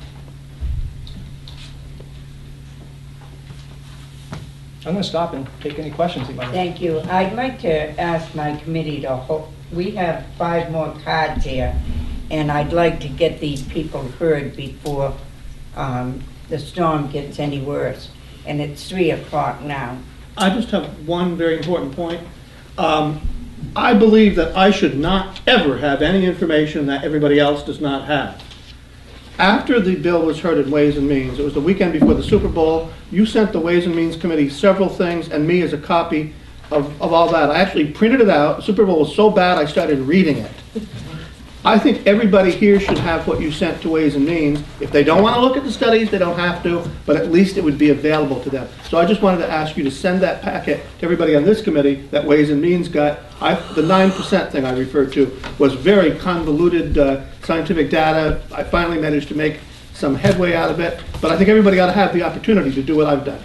I'm going to stop and take any questions you might have. Thank you. I'd like to ask my committee to, ho- we have five more cards here, and I'd like to get these people heard before um, the storm gets any worse. And it's 3 o'clock now. I just have one very important point. Um, I believe that I should not ever have any information that everybody else does not have. After the bill was heard in Ways and Means, it was the weekend before the Super Bowl, you sent the Ways and Means Committee several things, and me as a copy of, of all that. I actually printed it out. Super Bowl was so bad, I started reading it. I think everybody here should have what you sent to Ways and Means. If they don't want to look at the studies, they don't have to, but at least it would be available to them. So I just wanted to ask you to send that packet to everybody on this committee that Ways and Means got. I, the nine percent thing I referred to was very convoluted, uh, scientific data. I finally managed to make some headway out of it, but I think everybody ought to have the opportunity to do what I've done.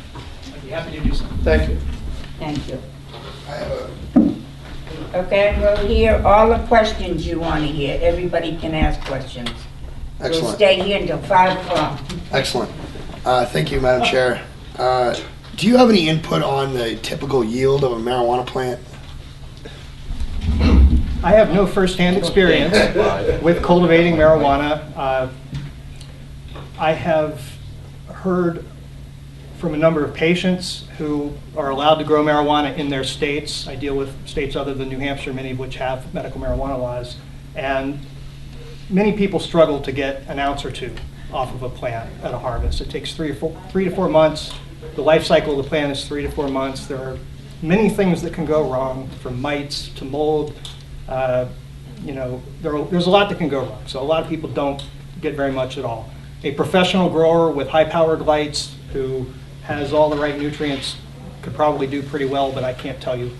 I'd be happy to do so. Thank you. Thank you. Okay, we'll hear all the questions you want to hear. Everybody can ask questions. We'll Excellent. stay here until 5 o'clock. Excellent. Uh, Thank you, Madam Chair. Uh, Do you have any input on the typical yield of a marijuana plant? I have no firsthand experience with cultivating marijuana. Uh, I have heard from a number of patients who are allowed to grow marijuana in their states. I deal with states other than New Hampshire, many of which have medical marijuana laws. And many people struggle to get an ounce or two off of a plant at a harvest. It takes three or four, three to four months. The life cycle of the plant is three to four months. There are many things that can go wrong, from mites to mold. Uh, you know, there are, there's a lot that can go wrong. So a lot of people don't get very much at all. A professional grower with high-powered lights who has all the right nutrients could probably do pretty well, but I can't tell you,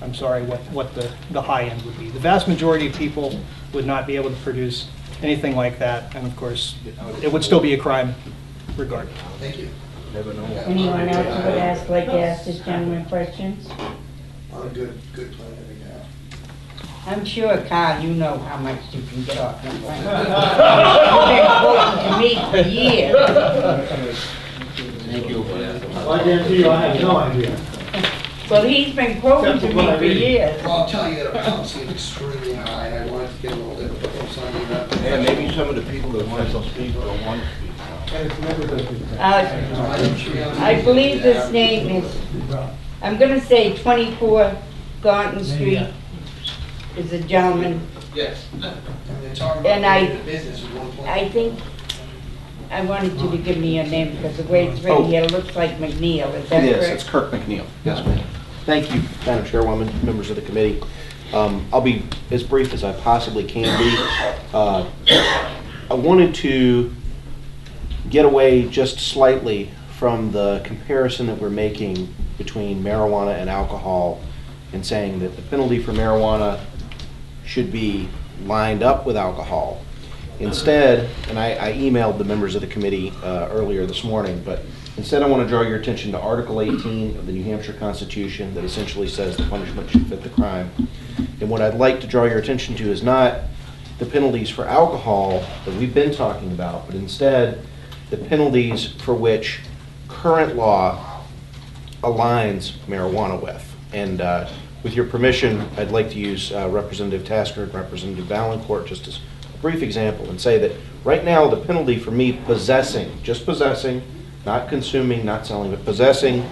I'm sorry, what, what the, the high end would be. The vast majority of people would not be able to produce anything like that, and of course, it would still be a crime regardless. Thank you. Anyone else who would ask, like to ask this gentleman questions? On a good, good plan, I think, yeah. I'm sure, Carl, you know how much you can get off the plant. You've been quoting to me for years. Thank you. for that. I guarantee you, I have no idea. Well, he's been quoting to me for years. Well, I'll tell you that a pound seems extremely high, and I wanted to get a little bit, but I'm sorry that. And maybe some of the people that want to speak don't want to speak. Uh, I believe this name is, I'm gonna say 24 Garden Street is a gentleman. Yes. And they're talking And I- business with one plant. I think, I wanted you to give me your name because the way it's written here, it looks like McNeil, is that It correct? is, it's Kirk McNeil. Yes, ma'am. Thank you, Madam Chairwoman, members of the committee. Um, I'll be as brief as I possibly can be. Uh, I wanted to get away just slightly from the comparison that we're making between marijuana and alcohol and saying that the penalty for marijuana should be lined up with alcohol. Instead, and I, I emailed the members of the committee uh, earlier this morning, but instead I want to draw your attention to Article 18 of the New Hampshire Constitution that essentially says the punishment should fit the crime. And what I'd like to draw your attention to is not the penalties for alcohol that we've been talking about, but instead the penalties for which current law aligns marijuana with. And uh, with your permission, I'd like to use uh, Representative Tasker and Representative Vaillancourt just as brief example and say that right now, the penalty for me possessing, just possessing, not consuming, not selling, but possessing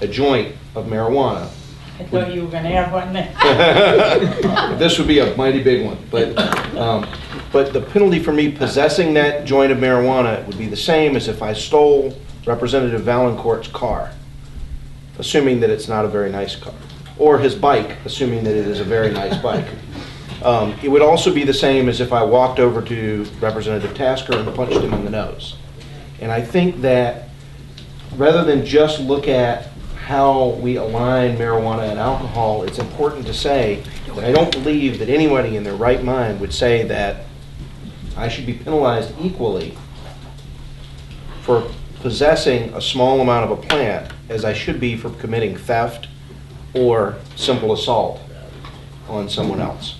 a joint of marijuana I thought you were gonna have one there. this would be a mighty big one, but, um, but the penalty for me possessing that joint of marijuana would be the same as if I stole Representative Vaillancourt's car, assuming that it's not a very nice car, or his bike, assuming that it is a very nice bike. Um, It would also be the same as if I walked over to Representative Tasker and punched him in the nose. And I think that rather than just look at how we align marijuana and alcohol, it's important to say that I don't believe that anybody in their right mind would say that I should be penalized equally for possessing a small amount of a plant as I should be for committing theft or simple assault on someone else.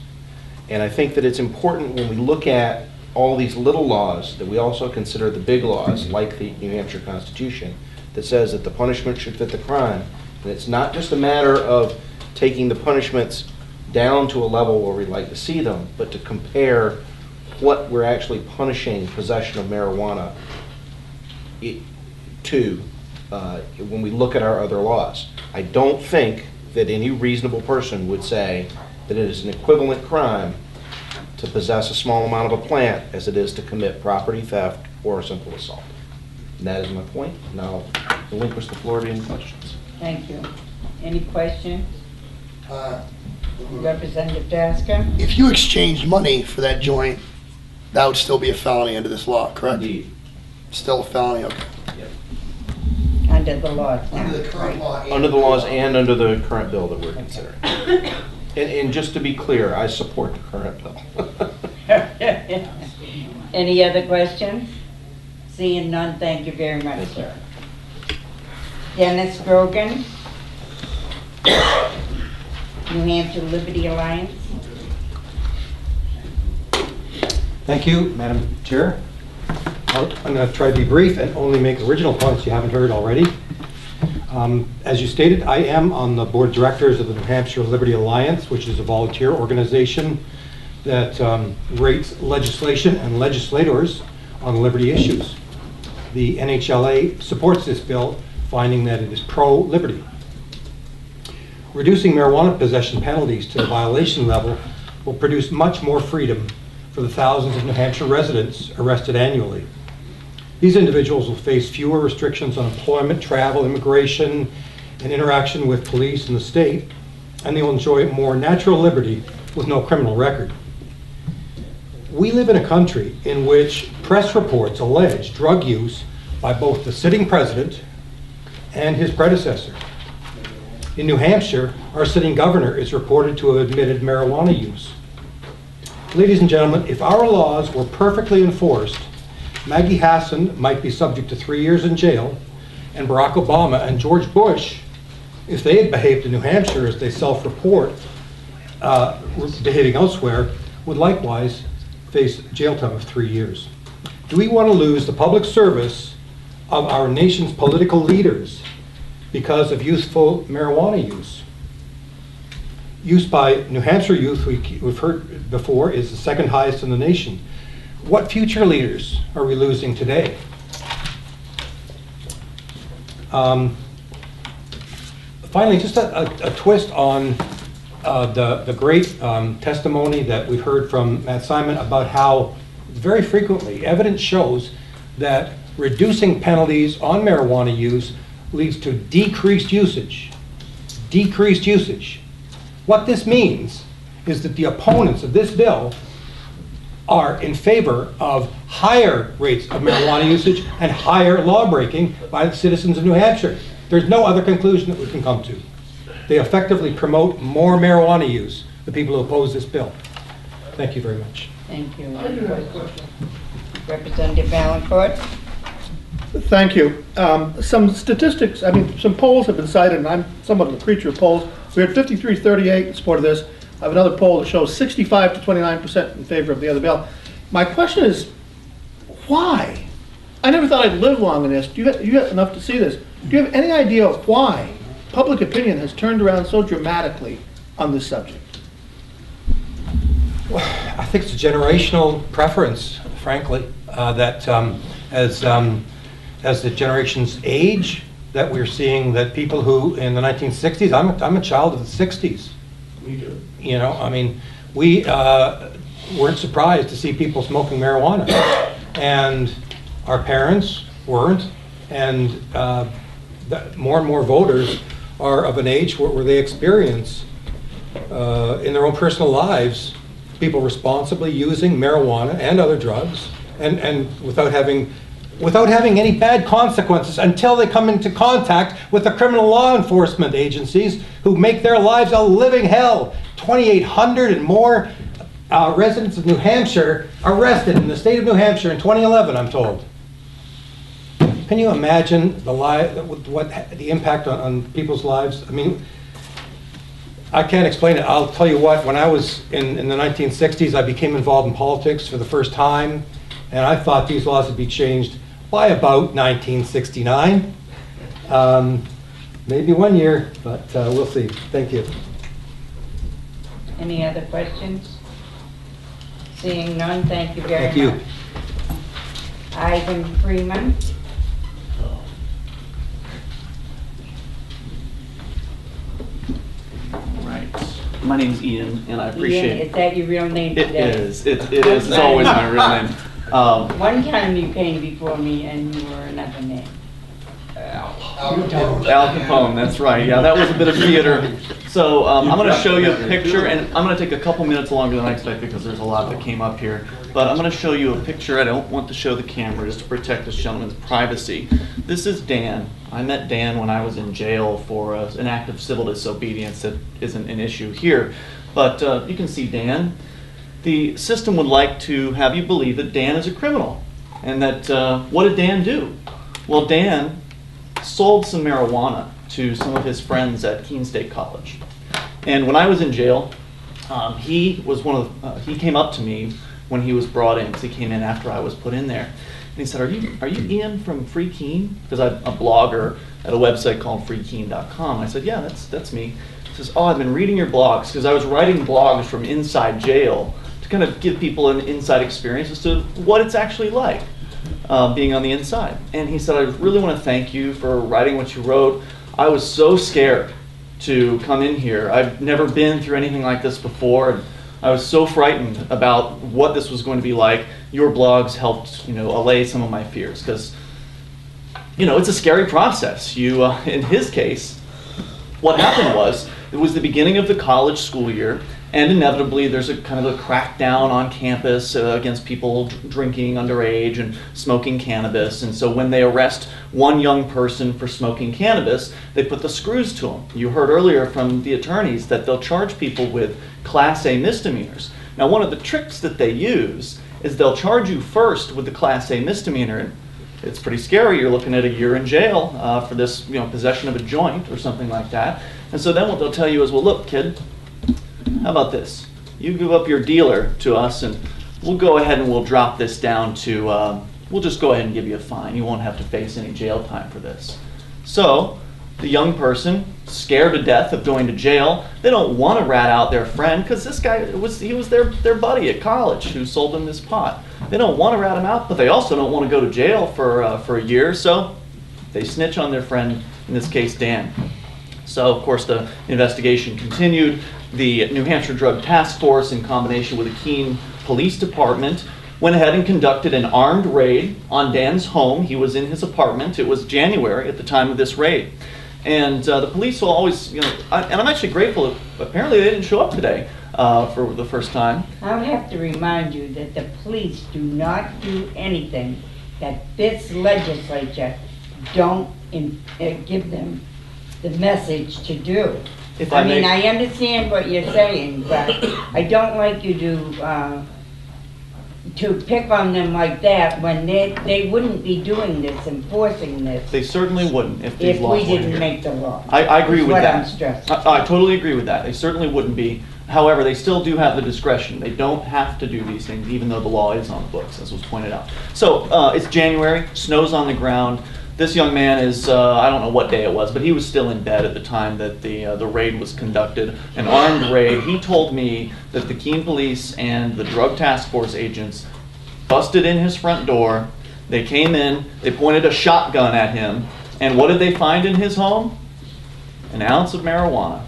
And I think that it's important when we look at all these little laws, that we also consider the big laws, like the New Hampshire Constitution, that says that the punishment should fit the crime. And it's not just a matter of taking the punishments down to a level where we'd like to see them, but to compare what we're actually punishing possession of marijuana to uh, when we look at our other laws. I don't think that any reasonable person would say that it is an equivalent crime to possess a small amount of a plant as it is to commit property theft or a simple assault. And that is my point. Now relinquish the floor to any questions. Thank you. Any questions? Uh, Representative Tasker? If you exchanged money for that joint, that would still be a felony under this law, correct? Indeed. Still a felony, okay. Under the law. Under the current law. Under the laws and under the current bill that we're considering. And, and just to be clear, I support the current bill. Any other questions? Seeing none, thank you very much, sir. Dennis Grogan, New Hampshire Liberty Alliance. Thank you, Madam Chair. I'll- I'm going to try to be brief and only make original points you haven't heard already. Um, As you stated, I am on the board of directors of the New Hampshire Liberty Alliance, which is a volunteer organization that um, rates legislation and legislators on liberty issues. The NHLA supports this bill, finding that it is pro-liberty. Reducing marijuana possession penalties to the violation level will produce much more freedom for the thousands of New Hampshire residents arrested annually. These individuals will face fewer restrictions on employment, travel, immigration, and interaction with police and the state, and they will enjoy more natural liberty with no criminal record. We live in a country in which press reports allege drug use by both the sitting president and his predecessor. In New Hampshire, our sitting governor is reported to have admitted marijuana use. Ladies and gentlemen, if our laws were perfectly enforced, Maggie Hassan might be subject to three years in jail, and Barack Obama and George Bush, if they had behaved in New Hampshire as they self-report, uh, behaving elsewhere, would likewise face jail time of three years. Do we want to lose the public service of our nation's political leaders because of youthful marijuana use? Use by New Hampshire youth, we- we've heard before, is the second highest in the nation. What future leaders are we losing today? Um, Finally, just a, a- a twist on uh, the, the great um, testimony that we've heard from Matt Simon about how very frequently evidence shows that reducing penalties on marijuana use leads to decreased usage. Decreased usage. What this means is that the opponents of this bill are in favor of higher rates of marijuana usage and higher lawbreaking by the citizens of New Hampshire. There's no other conclusion that we can come to. They effectively promote more marijuana use, the people who oppose this bill. Thank you very much. Thank you. Representative Vaillancourt? Thank you. Um, Some statistics, I mean, some polls have been cited, and I'm somewhat of a creature of polls. We had 53-38 in support of this. I have another poll that shows 65 to 29% in favor of the other bill. My question is, why? I never thought I'd live long in this. Do you, you have enough to see this? Do you have any idea of why public opinion has turned around so dramatically on this subject? Well, I think it's a generational preference, frankly, uh, that um, as, um, as the generations age, that we're seeing that people who, in the 1960s, I'm, a- I'm a child of the 60s. You know, I mean, we uh, weren't surprised to see people smoking marijuana. And our parents weren't, and uh, more and more voters are of an age where where they experience uh, in their own personal lives, people responsibly using marijuana and other drugs, and, and without having, without having any bad consequences until they come into contact with the criminal law enforcement agencies who make their lives a living hell. 2,800 and more uh, residents of New Hampshire arrested in the state of New Hampshire in 2011, I'm told. Can you imagine the li, what, the impact on, on people's lives? I mean, I can't explain it. I'll tell you what, when I was in, in the 1960s, I became involved in politics for the first time, and I thought these laws would be changed by about 1969. Um, maybe one year, but uh, we'll see. Thank you. Any other questions? Seeing none, thank you very much. Thank you. much. Ivan Freeman. Right. My name's Ian, and I appreciate Ian, appreciate Is that your real name It today? is. It, it is. It's always my real name. Um, One time you came before me and you were another name. Al Capone, that's right. Yeah, that was a bit of theater. So um, I'm going to show you a picture, and I'm going to take a couple minutes longer than I expect because there's a lot that came up here. But I'm going to show you a picture. I don't want to show the camera just to protect this gentleman's privacy. This is Dan. I met Dan when I was in jail for uh, an act of civil disobedience that isn't an issue here. But uh, you can see Dan. The system would like to have you believe that Dan is a criminal. And that, uh, what did Dan do? Well, Dan sold some marijuana to some of his friends at Keene State College. And when I was in jail, um, he was one of uh, he came up to me when he was brought in because he came in after I was put in there. And he said, "Are you are you Ian from Free Keene?" Because I'm a blogger at a website called FreeKeene.com. I said, "Yeah, that's that's me." He says, "Oh, I've been reading your blogs because I was writing blogs from inside jail kind of give people an inside experience as to what it's actually like." uh, being on the inside. And he said, I really want to thank you for writing what you wrote. I was so scared to come in here. I've never been through anything like this before. And I was so frightened about what this was going to be like. Your blogs helped, you know, allay some of my fears because, you know, it's a scary process. You, uh, in his case, what happened was it was the beginning of the college school year, and inevitably there's a kind of a crackdown on campus uh, against people dr- drinking underage and smoking cannabis. And so when they arrest one young person for smoking cannabis, they put the screws to them. You heard earlier from the attorneys that they'll charge people with Class A misdemeanors. Now, one of the tricks that they use is they'll charge you first with the Class A misdemeanor. And it's pretty scary. You're looking at a year in jail uh, for this, you know, possession of a joint or something like that. And so then what they'll tell you is, well, look, kid, how about this? You give up your dealer to us, and we'll go ahead and we'll drop this down to, uh, we'll just go ahead and give you a fine. You won't have to face any jail time for this. So, the young person, scared to death of going to jail, they don't want to rat out their friend because this guy was he was their, their buddy at college who sold them this pot. They don't want to rat him out, but they also don't want to go to jail for uh, for a year. So, they snitch on their friend, in this case Dan. So, of course, the investigation continued. The New Hampshire Drug Task Force, in combination with the Keene Police Department, went ahead and conducted an armed raid on Dan's home. He was in his apartment. It was January at the time of this raid. And uh, the police will always, you know, I, and I'm actually grateful. Apparently, they didn't show up today uh, for the first time. I'll have to remind you that the police do not do anything that this legislature don't in- uh, give them the message to do. If I I mean, may- I understand what you're saying, but I don't like you to, uh, to pick on them like that when they, they wouldn't be doing this, enforcing this, They certainly wouldn't if these if laws we weren't didn't here. make the law. I, I agree Is with what that. I'm stressing. I, I totally agree with that. They certainly wouldn't be. However, they still do have the discretion. They don't have to do these things, even though the law is on the books, as was pointed out. So uh, it's January, snow's on the ground. This young man is, uh, I don't know what day it was, but he was still in bed at the time that the, uh, the raid was conducted, an armed raid. He told me that the Keene Police and the Drug Task Force agents busted in his front door. They came in, they pointed a shotgun at him, and what did they find in his home? An ounce of marijuana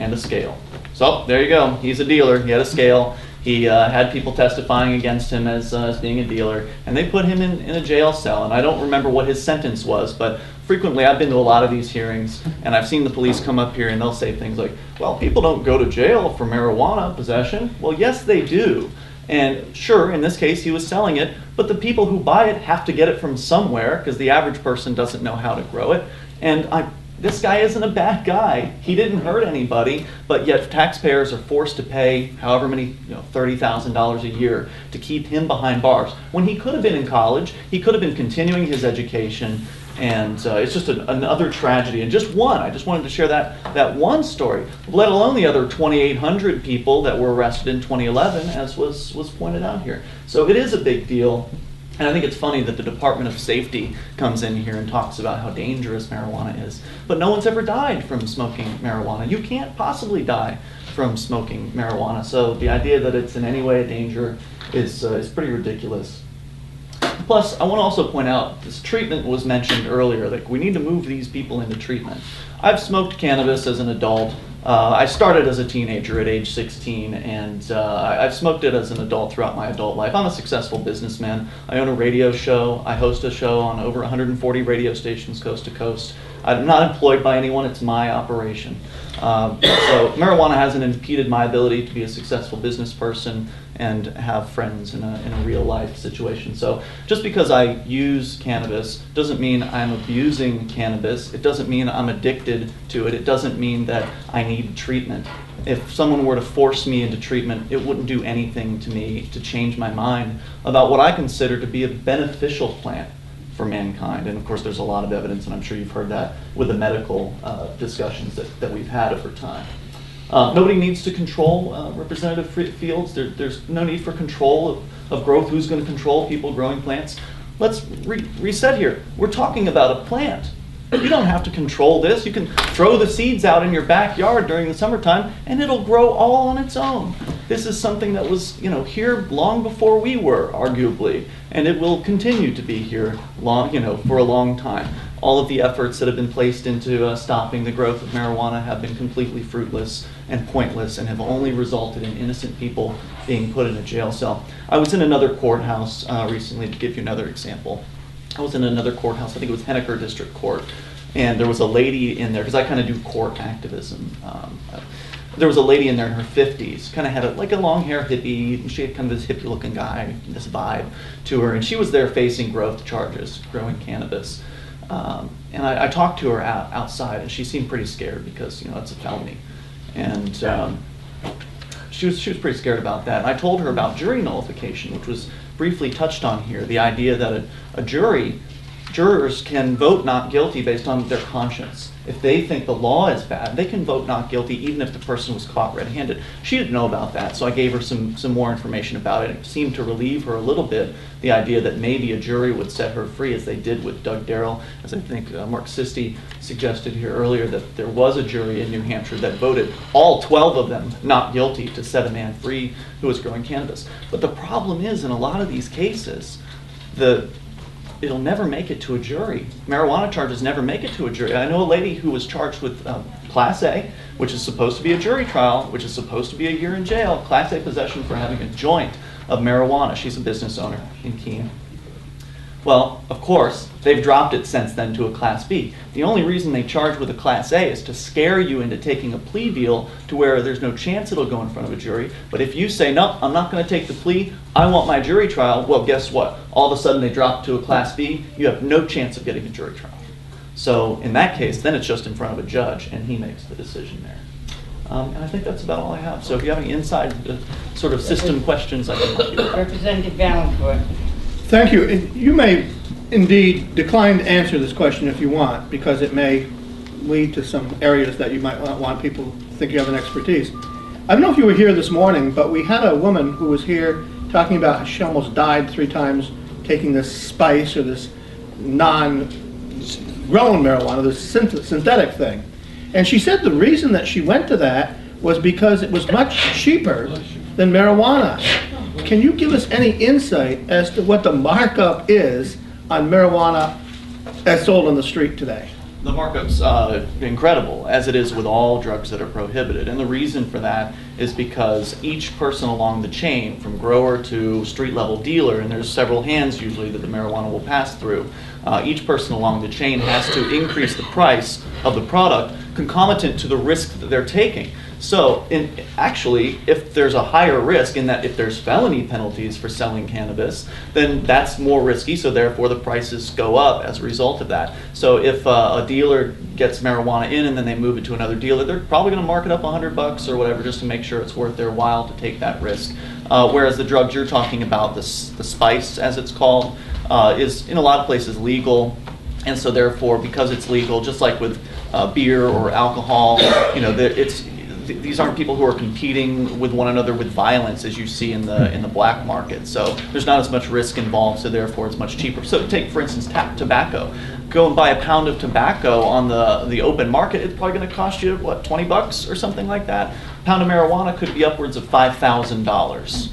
and a scale. So there you go. He's a dealer. He had a scale. He uh, had people testifying against him as, uh, as being a dealer, and they put him in, in a jail cell. And I don't remember what his sentence was, but frequently I've been to a lot of these hearings, and I've seen the police come up here and they'll say things like, well, people don't go to jail for marijuana possession. Well, yes, they do. And sure, in this case, he was selling it, but the people who buy it have to get it from somewhere because the average person doesn't know how to grow it. And I, this guy isn't a bad guy. He didn't hurt anybody, but yet taxpayers are forced to pay however many, you know, $30,000 a year to keep him behind bars. When he could have been in college, he could have been continuing his education, and uh, it's just a, another tragedy. And just one, I just wanted to share that, that one story, let alone the other 2,800 people that were arrested in 2011, as was, was pointed out here. So it is a big deal. And I think it's funny that the Department of Safety comes in here and talks about how dangerous marijuana is. But no one's ever died from smoking marijuana. You can't possibly die from smoking marijuana. So the idea that it's in any way a danger is, uh, is pretty ridiculous. Plus, I want to also point out this treatment was mentioned earlier. Like, we need to move these people into treatment. I've smoked cannabis as an adult. Uh, I started as a teenager at age 16, and uh, I've smoked it as an adult throughout my adult life. I'm a successful businessman. I own a radio show. I host a show on over 140 radio stations coast to coast. I'm not employed by anyone, it's my operation. Um, so marijuana hasn't impeded my ability to be a successful business person and have friends in a, in a real life situation. So just because I use cannabis doesn't mean I'm abusing cannabis. It doesn't mean I'm addicted to it. It doesn't mean that I need treatment. If someone were to force me into treatment, it wouldn't do anything to me to change my mind about what I consider to be a beneficial plant for mankind. And of course, there's a lot of evidence, and I'm sure you've heard that with the medical uh, discussions that, that we've had over time. Uh, nobody needs to control uh, representative fields. There, there's no need for control of, of growth. Who's going to control people growing plants? Let's re- reset here. We're talking about a plant. You don't have to control this. You can throw the seeds out in your backyard during the summertime and it'll grow all on its own. This is something that was, you know, here long before we were, arguably, and it will continue to be here long, you know, for a long time. All of the efforts that have been placed into uh, stopping the growth of marijuana have been completely fruitless and pointless and have only resulted in innocent people being put in a jail cell. I was in another courthouse uh, recently to give you another example. I was in another courthouse, I think it was Henniker District Court, and there was a lady in there, because I kind of do court activism. Um, there was a lady in there in her 50s, kind of had a, like a long hair hippie, and she had kind of this hippie looking guy, this vibe to her, and she was there facing growth charges, growing cannabis. Um, and I, I talked to her out, outside, and she seemed pretty scared because, you know, it's a felony. And um, she was, she was pretty scared about that. And I told her about jury nullification, which was briefly touched on here. The idea that a, a jury, jurors can vote not guilty based on their conscience. If they think the law is bad, they can vote not guilty even if the person was caught red-handed. She didn't know about that, so I gave her some, some more information about it. It seemed to relieve her a little bit, the idea that maybe a jury would set her free, as they did with Doug Darrell, as I think uh, Mark Sisti suggested here earlier, that there was a jury in New Hampshire that voted all 12 of them not guilty to set a man free who was growing cannabis. But the problem is, in a lot of these cases, the it'll never make it to a jury. Marijuana charges never make it to a jury. I know a lady who was charged with um, Class A, which is supposed to be a jury trial, which is supposed to be a year in jail, Class A possession for having a joint of marijuana. She's a business owner in Keene. Well, of course, they've dropped it since then to a Class B. The only reason they charge with a Class A is to scare you into taking a plea deal to where there's no chance it'll go in front of a jury. But if you say, no, I'm not going to take the plea, I want my jury trial, well, guess what? All of a sudden they drop to a Class B, you have no chance of getting a jury trial. So in that case, then it's just in front of a judge, and he makes the decision there. Um, and I think that's about all I have. So if you have any inside uh, sort of system questions, I can help you. Representative Vaillancourt. Thank you. You may indeed decline to answer this question if you want, because it may lead to some areas that you might not want people to think you have an expertise. I don't know if you were here this morning, but we had a woman who was here talking about how she almost died three times taking this spice or this non grown marijuana, this synth- synthetic thing. And she said the reason that she went to that was because it was much cheaper than marijuana. Can you give us any insight as to what the markup is on marijuana as sold on the street today? The markup's uh, incredible, as it is with all drugs that are prohibited. And the reason for that is because each person along the chain, from grower to street level dealer, and there's several hands usually that the marijuana will pass through, uh, each person along the chain has to increase the price of the product concomitant to the risk that they're taking. So, in, actually, if there's a higher risk in that if there's felony penalties for selling cannabis, then that's more risky. So therefore, the prices go up as a result of that. So if uh, a dealer gets marijuana in and then they move it to another dealer, they're probably going to mark it up 100 bucks or whatever just to make sure it's worth their while to take that risk. Uh, whereas the drugs you're talking about, the, the spice as it's called, uh, is in a lot of places legal. And so therefore, because it's legal, just like with uh, beer or alcohol, you know, it's th- these aren't people who are competing with one another with violence as you see in the hmm. in the black market. So there's not as much risk involved. So therefore, it's much cheaper. So take for instance tap tobacco. Go and buy a pound of tobacco on the the open market. It's probably going to cost you what 20 bucks or something like that. A pound of marijuana could be upwards of five thousand dollars.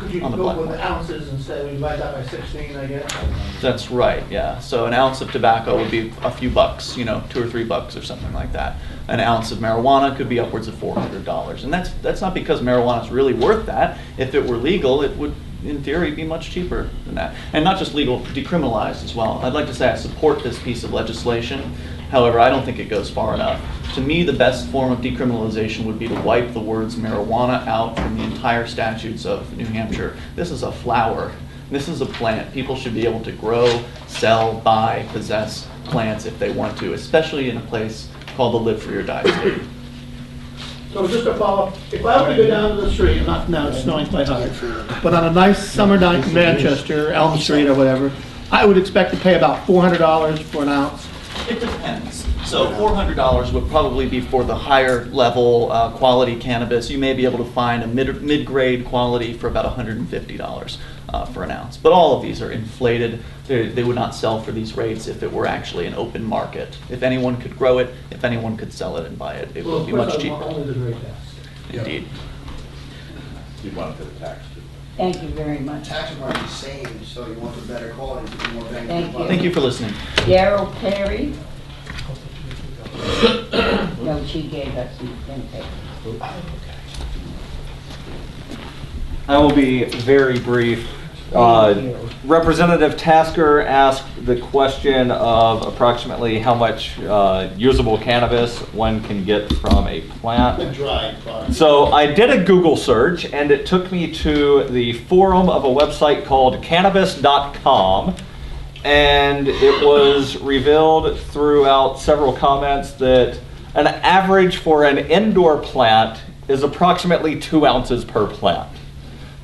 Could you On the go black with market. ounces instead, we divide that by 16, I guess? That's right, yeah. So an ounce of tobacco would be a few bucks, you know, two or three bucks or something like that. An ounce of marijuana could be upwards of four hundred dollars, and that's that's not because marijuana is really worth that. If it were legal, it would, in theory, be much cheaper than that, and not just legal, decriminalized as well. I'd like to say I support this piece of legislation. However, I don't think it goes far enough. To me, the best form of decriminalization would be to wipe the words marijuana out from the entire statutes of New Hampshire. This is a flower. This is a plant. People should be able to grow, sell, buy, possess plants if they want to, especially in a place called the Live Free or Die state. So just to follow, up, if I were to go down to the street, not now, it's snowing quite hard, but on a nice summer night in Manchester, Elm Street or whatever, I would expect to pay about $400 for an ounce. It depends. So four hundred dollars would probably be for the higher level uh, quality cannabis. You may be able to find a mid mid grade quality for about hundred and fifty dollars uh, for an ounce. But all of these are inflated. They, they would not sell for these rates if it were actually an open market. If anyone could grow it, if anyone could sell it and buy it, it would be much cheaper. Indeed. You want to pay the tax too. Thank you very much. Taxes are the same, so you want the better quality, to be more bang for Thank the you. buck. Thank you for listening. Darryl Perry? No, she gave us, you can take. I will be very brief. Uh, Representative Tasker asked the question of approximately how much uh, usable cannabis one can get from a plant. So I did a Google search and it took me to the forum of a website called cannabis.com. And it was revealed throughout several comments that an average for an indoor plant is approximately two ounces per plant.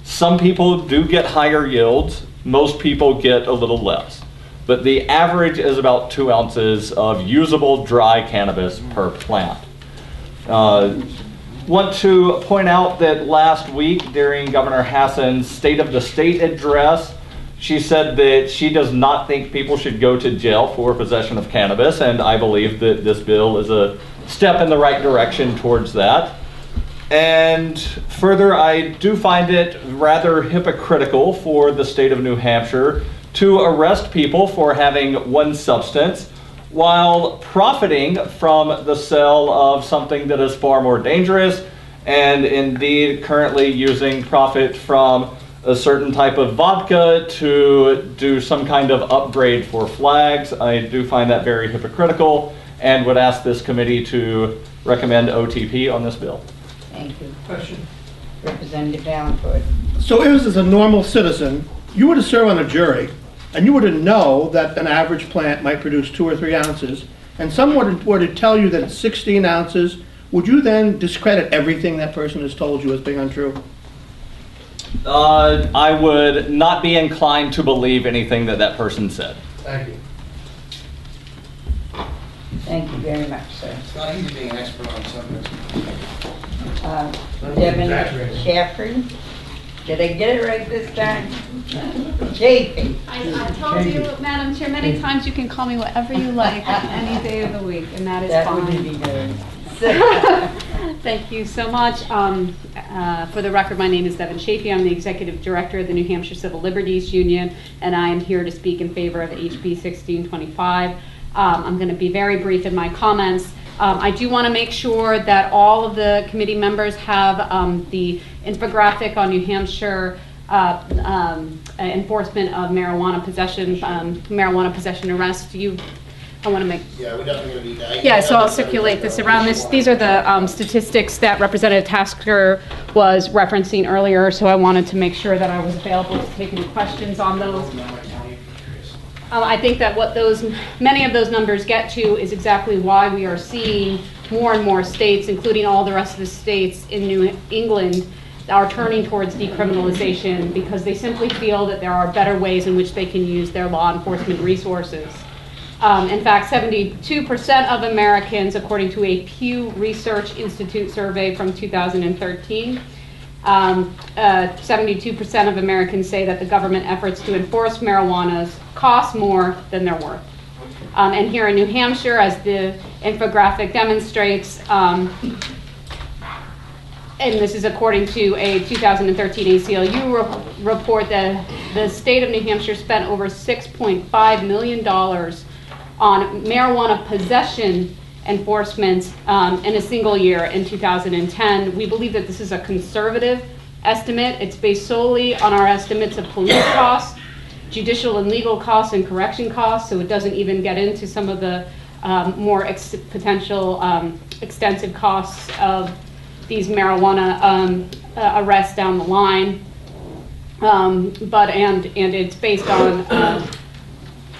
Some people do get higher yields, most people get a little less. But the average is about two ounces of usable dry cannabis per plant. Uh, Want to point out that last week during Governor Hassan's State of the State address, she said that she does not think people should go to jail for possession of cannabis, and I believe that this bill is a step in the right direction towards that. And further, I do find it rather hypocritical for the state of New Hampshire to arrest people for having one substance while profiting from the sale of something that is far more dangerous and indeed currently using profit from a certain type of vodka to do some kind of upgrade for flags. I do find that very hypocritical and would ask this committee to recommend OTP on this bill. Thank you. Question. Representative Vaillancourt. So if as a normal citizen, you were to serve on a jury, and you were to know that an average plant might produce two or three ounces, and someone were to tell you that it's 16 ounces, would you then discredit everything that person has told you as being untrue? Uh, I would not be inclined to believe anything that that person said. Thank you. Thank you very much, sir. It's not easy being an expert on something. Uh, Devin Shaffrey? Did I get it right this time? Chaffee. I, I told you, Madam Chair, many times you can call me whatever you like, any day of the week, and that is That fine. would be good. Thank you so much. Um, uh, For the record, my name is Devon Chaffee. I'm the Executive Director of the New Hampshire Civil Liberties Union, and I am here to speak in favor of HB 1625. Um, I'm going to be very brief in my comments. Um, I do want to make sure that all of the committee members have um, the infographic on New Hampshire uh, um, enforcement of marijuana possession, um, marijuana possession arrest. You, I want to make Yeah, we're definitely gonna need that. yeah, so I'll circulate this around. This, these are the um, statistics that Representative Tasker was referencing earlier, so I wanted to make sure that I was available to take any questions on those. Um, I think that what those, many of those numbers get to is exactly why we are seeing more and more states, including all the rest of the states in New England, are turning towards decriminalization because they simply feel that there are better ways in which they can use their law enforcement resources. Um, in fact, 72% of Americans, according to a Pew Research Institute survey from 2013, um, uh, 72% of Americans say that the government efforts to enforce marijuana cost more than they're worth. Um, and here in New Hampshire, as the infographic demonstrates, um, and this is according to a 2013 ACLU re- report, that the state of New Hampshire spent over $6.5 million on marijuana possession enforcement um, in a single year in 2010. We believe that this is a conservative estimate. It's based solely on our estimates of police costs, judicial and legal costs, and correction costs, so it doesn't even get into some of the um, more ex- potential um, extensive costs of these marijuana um, uh, arrests down the line. Um, But, and, and it's based on uh,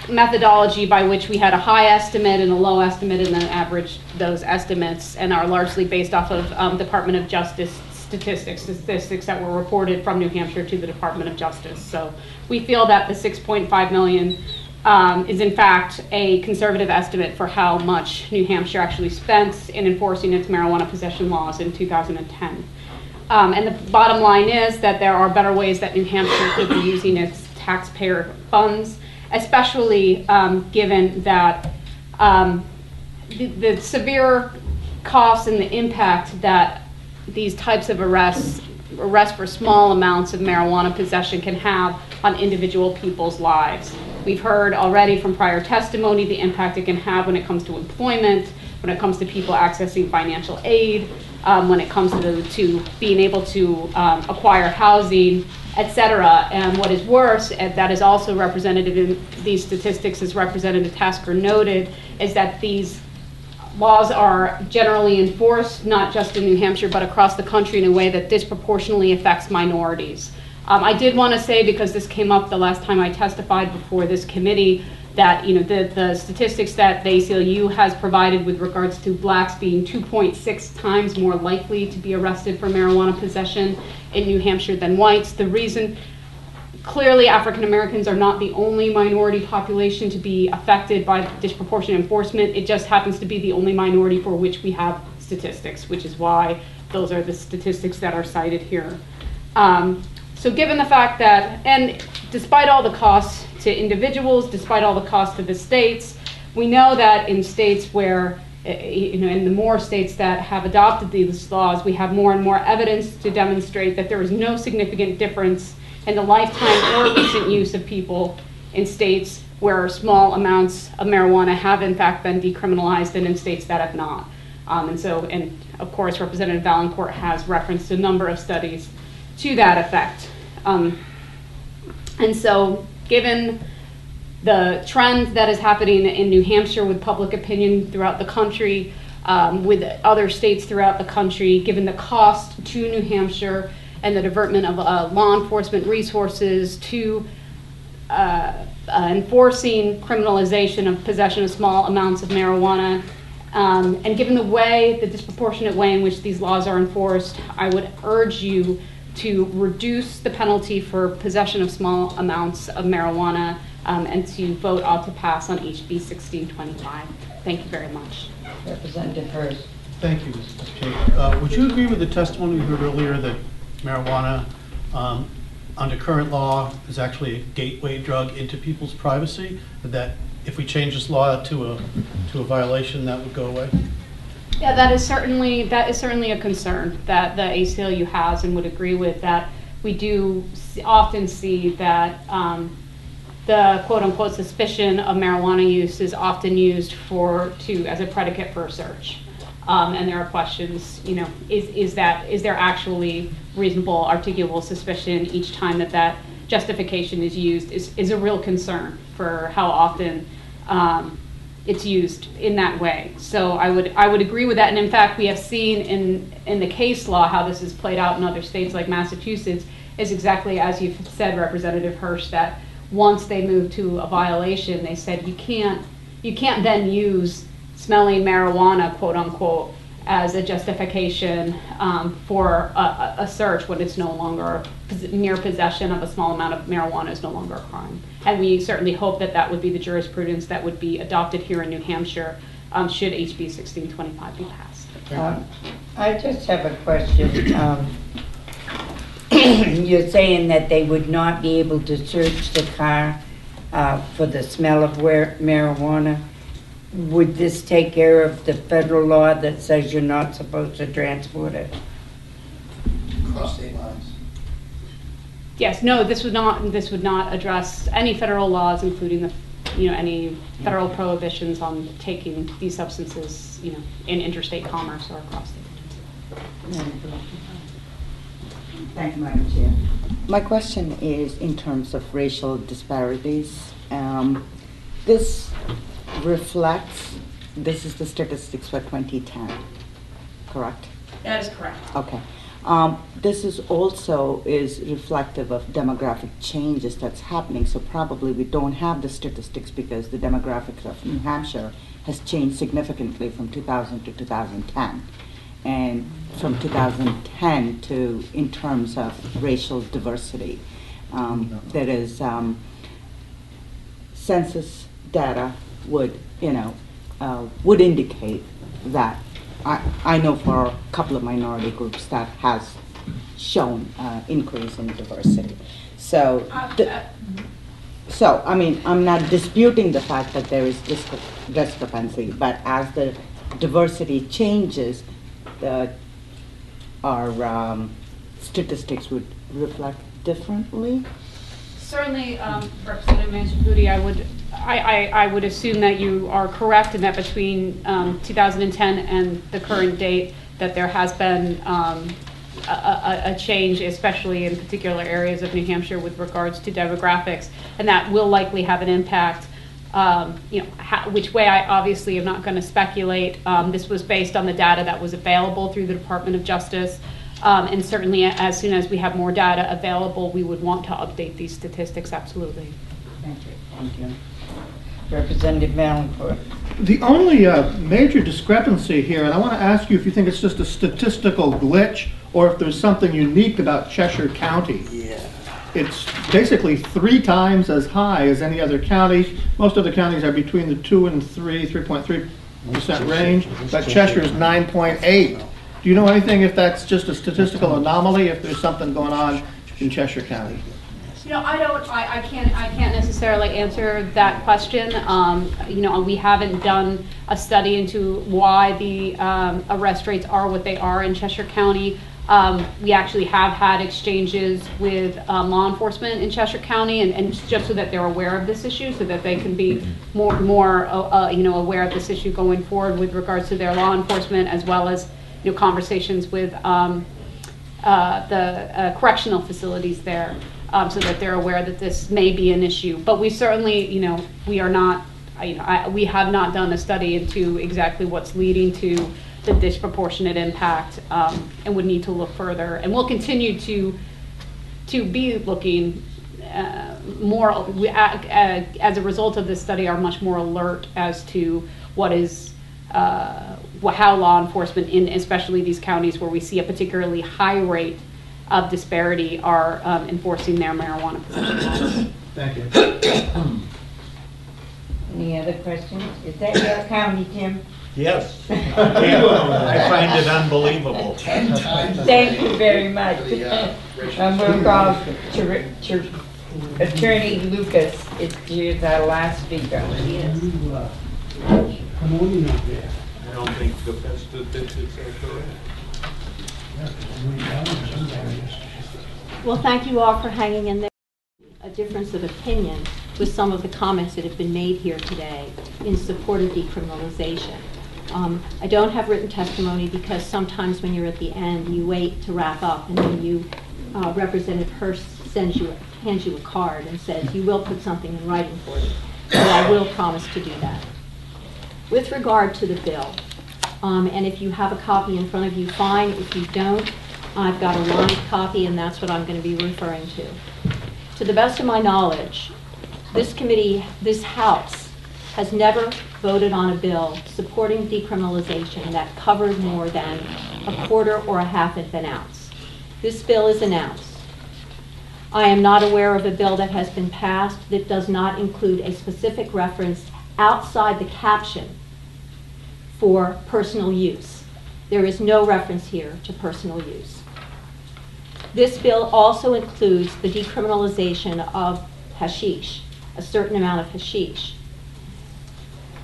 methodology by which we had a high estimate and a low estimate and then averaged those estimates and are largely based off of um, Department of Justice statistics, statistics that were reported from New Hampshire to the Department of Justice. So we feel that the 6.5 million um, is in fact a conservative estimate for how much New Hampshire actually spent in enforcing its marijuana possession laws in 2010. Um, and the bottom line is that there are better ways that New Hampshire could be using its taxpayer funds, especially um, given that um, the, the severe costs and the impact that these types of arrests, arrests for small amounts of marijuana possession can have on individual people's lives. We've heard already from prior testimony the impact it can have when it comes to employment, when it comes to people accessing financial aid, um, when it comes to, to being able to um, acquire housing, et cetera. And what is worse, and that is also represented in these statistics, as Representative Tasker noted, is that these laws are generally enforced, not just in New Hampshire, but across the country in a way that disproportionately affects minorities. Um, I did want to say, because this came up the last time I testified before this committee, that, you know, the, the statistics that the ACLU has provided with regards to blacks being 2.6 times more likely to be arrested for marijuana possession in New Hampshire than whites. The reason, clearly African Americans are not the only minority population to be affected by disproportionate enforcement. It just happens to be the only minority for which we have statistics, which is why those are the statistics that are cited here. Um, so given the fact that, and despite all the costs to individuals, despite all the cost to the states, we know that in states where, eh, you know, in the more states that have adopted these laws, we have more and more evidence to demonstrate that there is no significant difference in the lifetime or recent use of people in states where small amounts of marijuana have in fact been decriminalized and in states that have not. Um, and so, and of course, Representative Vaillancourt has referenced a number of studies to that effect. Um, and so, given the trend that is happening in New Hampshire with public opinion throughout the country, um, with other states throughout the country, given the cost to New Hampshire and the divertment of uh, law enforcement resources to uh, uh, enforcing criminalization of possession of small amounts of marijuana. Um, and given the way, the disproportionate way in which these laws are enforced, I would urge you to reduce the penalty for possession of small amounts of marijuana um, and to vote all to pass on HB 1625. Thank you very much. Representative Hurst. Thank you, Mr. Chair. Uh, Would you agree with the testimony we heard earlier that marijuana um, under current law, is actually a gateway drug into people's privacy, that if we change this law to a, to a violation, that would go away? Yeah, that is certainly, that is certainly a concern that the ACLU has and would agree with, that we do often see that um, the quote-unquote suspicion of marijuana use is often used for, to, as a predicate for a search. Um, And there are questions, you know, is, is that, is there actually reasonable articulable suspicion each time that that justification is used is, is a real concern for how often um, it's used in that way. So I would, I would agree with that. And in fact, we have seen in, in the case law how this is played out in other states like Massachusetts is exactly as you've said, Representative Hirsch, that once they move to a violation, they said you can't, you can't then use smelling marijuana, quote unquote, as a justification um, for a, a- a search when it's no longer, pos- mere possession of a small amount of marijuana is no longer a crime. And we certainly hope that that would be the jurisprudence that would be adopted here in New Hampshire um, should HB 1625 be passed. Um, I just have a question. Um, You're saying that they would not be able to search the car uh, for the smell of where- marijuana. Would this take care of the federal law that says you're not supposed to transport it? Cross state lines. Yes, no, this would not, this would not address any federal laws, including the, you know, any federal prohibitions on taking these substances, you know, in interstate commerce or across state. Thank you, Madam Chair. My question is in terms of racial disparities. Um, This reflects, this is the statistics for 2010, correct? That is correct. Okay. Um, This is also is reflective of demographic changes that's happening, so probably we don't have the statistics because the demographics of New Hampshire has changed significantly from 2000 to 2010. And from 2010 to, in terms of racial diversity, um, there is, um, census data would, you know, uh, would indicate that, I, I know for a couple of minority groups that has shown uh, increase in diversity. So, so, I mean, I'm not disputing the fact that there is discre- discrepancy, but as the diversity changes, the, our um, statistics would reflect differently. Certainly, um, Representative Mangipudi, I would, I, I, I would assume that you are correct in that between um, 2010 and the current date, that there has been um, a, a, a change, especially in particular areas of New Hampshire with regards to demographics, and that will likely have an impact. Um, you know, how, which way I obviously am not going to speculate. Um, this was based on the data that was available through the Department of Justice. Um, and certainly, as soon as we have more data available, we would want to update these statistics, absolutely. Thank you. Thank you. Representative Vaillancourt. The only uh, major discrepancy here, and I want to ask you if you think it's just a statistical glitch or if there's something unique about Cheshire County. Yeah. It's basically three times as high as any other county. Most other counties are between the two and three, 3.3 percent range, but Cheshire is 9.8. Do you know anything if that's just a statistical anomaly, if there's something going on in Cheshire County? You know, I don't, I, I can't, I can't necessarily answer that question. Um, you know, we haven't done a study into why the, um, arrest rates are what they are in Cheshire County. Um, we actually have had exchanges with, um, law enforcement in Cheshire County and, and just so that they're aware of this issue, so that they can be more, more, uh, uh, you know, aware of this issue going forward with regards to their law enforcement as well as, you know, conversations with, um, uh, the uh, correctional facilities there, um, so that they're aware that this may be an issue. But we certainly, you know, we are not, you know, I- we have not done a study into exactly what's leading to the disproportionate impact, um, and would need to look further. And we'll continue to, to be looking uh, more, we- a- a- as a result of this study, are much more alert as to what is, uh, how law enforcement in especially these counties where we see a particularly high rate of disparity are um, enforcing their marijuana possession laws. Thank you. Any other questions? Is that your county, Tim? Yes. I find it unbelievable. Ten times. Thank you very much. And we'll call Ter- Ter- Attorney Lucas, is is our last speaker. Come on in up there. I don't think the statistics are correct. Well, thank you all for hanging in there. A difference of opinion with some of the comments that have been made here today in support of decriminalization. Um, I don't have written testimony because sometimes when you're at the end, you wait to wrap up and then you, uh, Representative Hurst sends you, hands you a card and says, you will put something in writing for me. So I will promise to do that. With regard to the bill, um, and if you have a copy in front of you, fine. If you don't, I've got a lined copy, and that's what I'm going to be referring to. To the best of my knowledge, this committee, this House, has never voted on a bill supporting decriminalization that covered more than a quarter or a half of an ounce. This bill is an ounce. I am not aware of a bill that has been passed that does not include a specific reference outside the caption for personal use. There is no reference here to personal use. This bill also includes the decriminalization of hashish, a certain amount of hashish.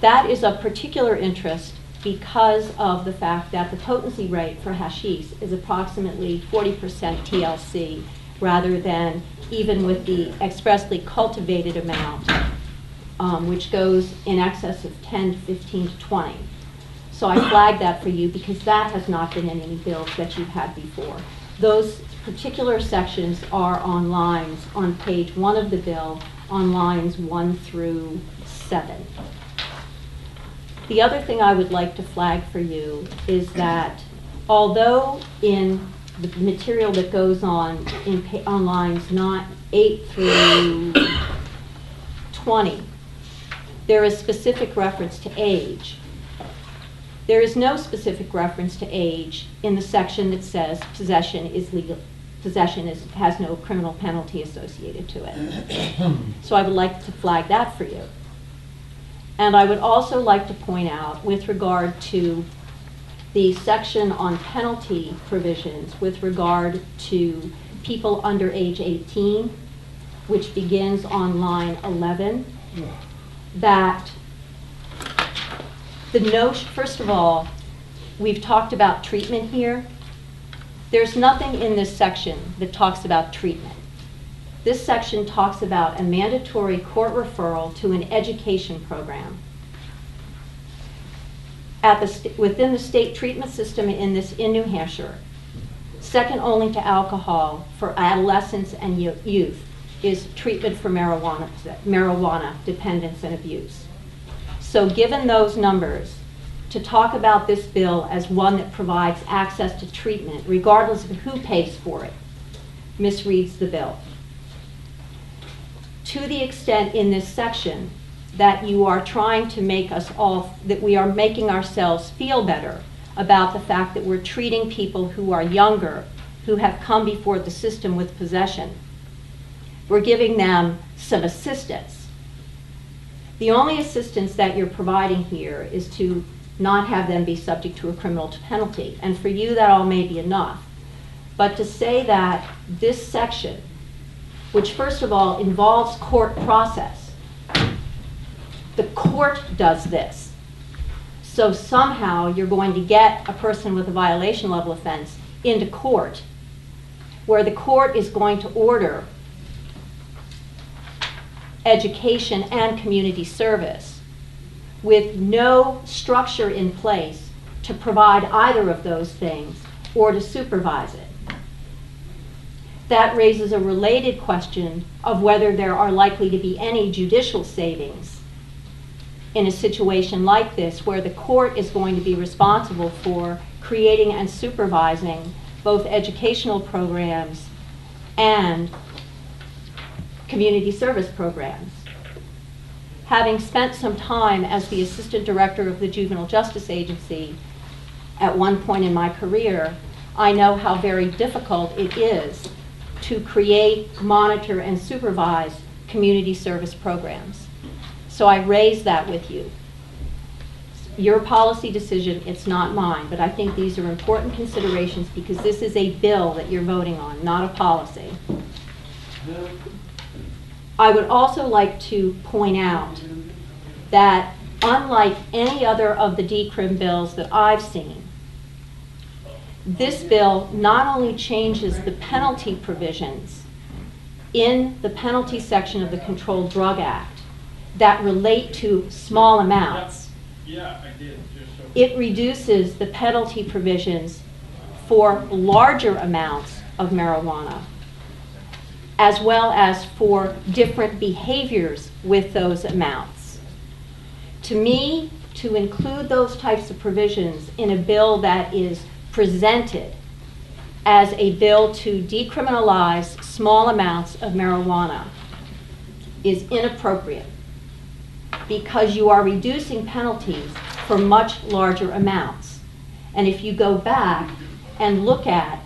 That is of particular interest because of the fact that the potency rate for hashish is approximately 40% THC rather than even with the expressly cultivated amount, um, which goes in excess of 10 to 15 to 20. So I flag that for you because that has not been in any bills that you've had before. Those particular sections are on lines, on page one of the bill, on lines one through seven. The other thing I would like to flag for you is that although in the material that goes on in, on lines not eight through 20, there is specific reference to age. There is no specific reference to age in the section that says possession is legal, possession is, has no criminal penalty associated to it. So I would like to flag that for you. And I would also like to point out, with regard to the section on penalty provisions, with regard to people under age 18, which begins on line 11, that the notion, first of all, we've talked about treatment here. There's nothing in this section that talks about treatment. This section talks about a mandatory court referral to an education program. At the, within the state treatment system in this, in New Hampshire, second only to alcohol for adolescents and youth is treatment for marijuana, marijuana dependence and abuse. So given those numbers, to talk about this bill as one that provides access to treatment, regardless of who pays for it, misreads the bill. To the extent in this section that you are trying to make us all, that we are making ourselves feel better about the fact that we're treating people who are younger, who have come before the system with possession. We're giving them some assistance. The only assistance that you're providing here is to not have them be subject to a criminal penalty. And for you, that all may be enough. But to say that this section, which first of all involves court process, the court does this. So somehow you're going to get a person with a violation level offense into court, where the court is going to order education and community service with no structure in place to provide either of those things or to supervise it. That raises a related question of whether there are likely to be any judicial savings in a situation like this where the court is going to be responsible for creating and supervising both educational programs and community service programs. Having spent some time as the assistant director of the Juvenile Justice Agency at one point in my career, I know how very difficult it is to create, monitor, and supervise community service programs. So I raise that with you. your policy decision, it's not mine, but I think these are important considerations because this is a bill that you're voting on, not a policy. I would also like to point out that unlike any other of the decrim bills that I've seen, this bill not only changes the penalty provisions in the penalty section of the Controlled Drug Act that relate to small amounts, it reduces the penalty provisions for larger amounts of marijuana, as well as for different behaviors with those amounts. To me, to include those types of provisions in a bill that is presented as a bill to decriminalize small amounts of marijuana is inappropriate because you are reducing penalties for much larger amounts. And if you go back and look at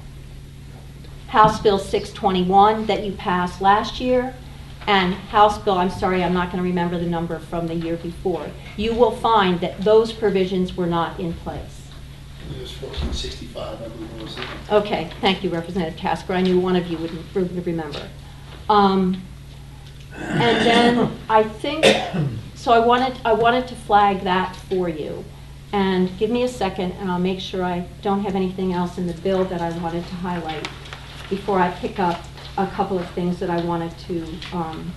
House Bill 621 that you passed last year and House Bill, I'm sorry, I'm not going to remember the number from the year before, you will find that those provisions were not in place. It was 1465, I believe it was. Okay, thank you, Representative Tasker. I knew one of you would would remember. Um, And then I think, so I wanted, I wanted to flag that for you. And give me a second, and I'll make sure I don't have anything else in the bill that I wanted to highlight before I pick up a couple of things that I wanted to um,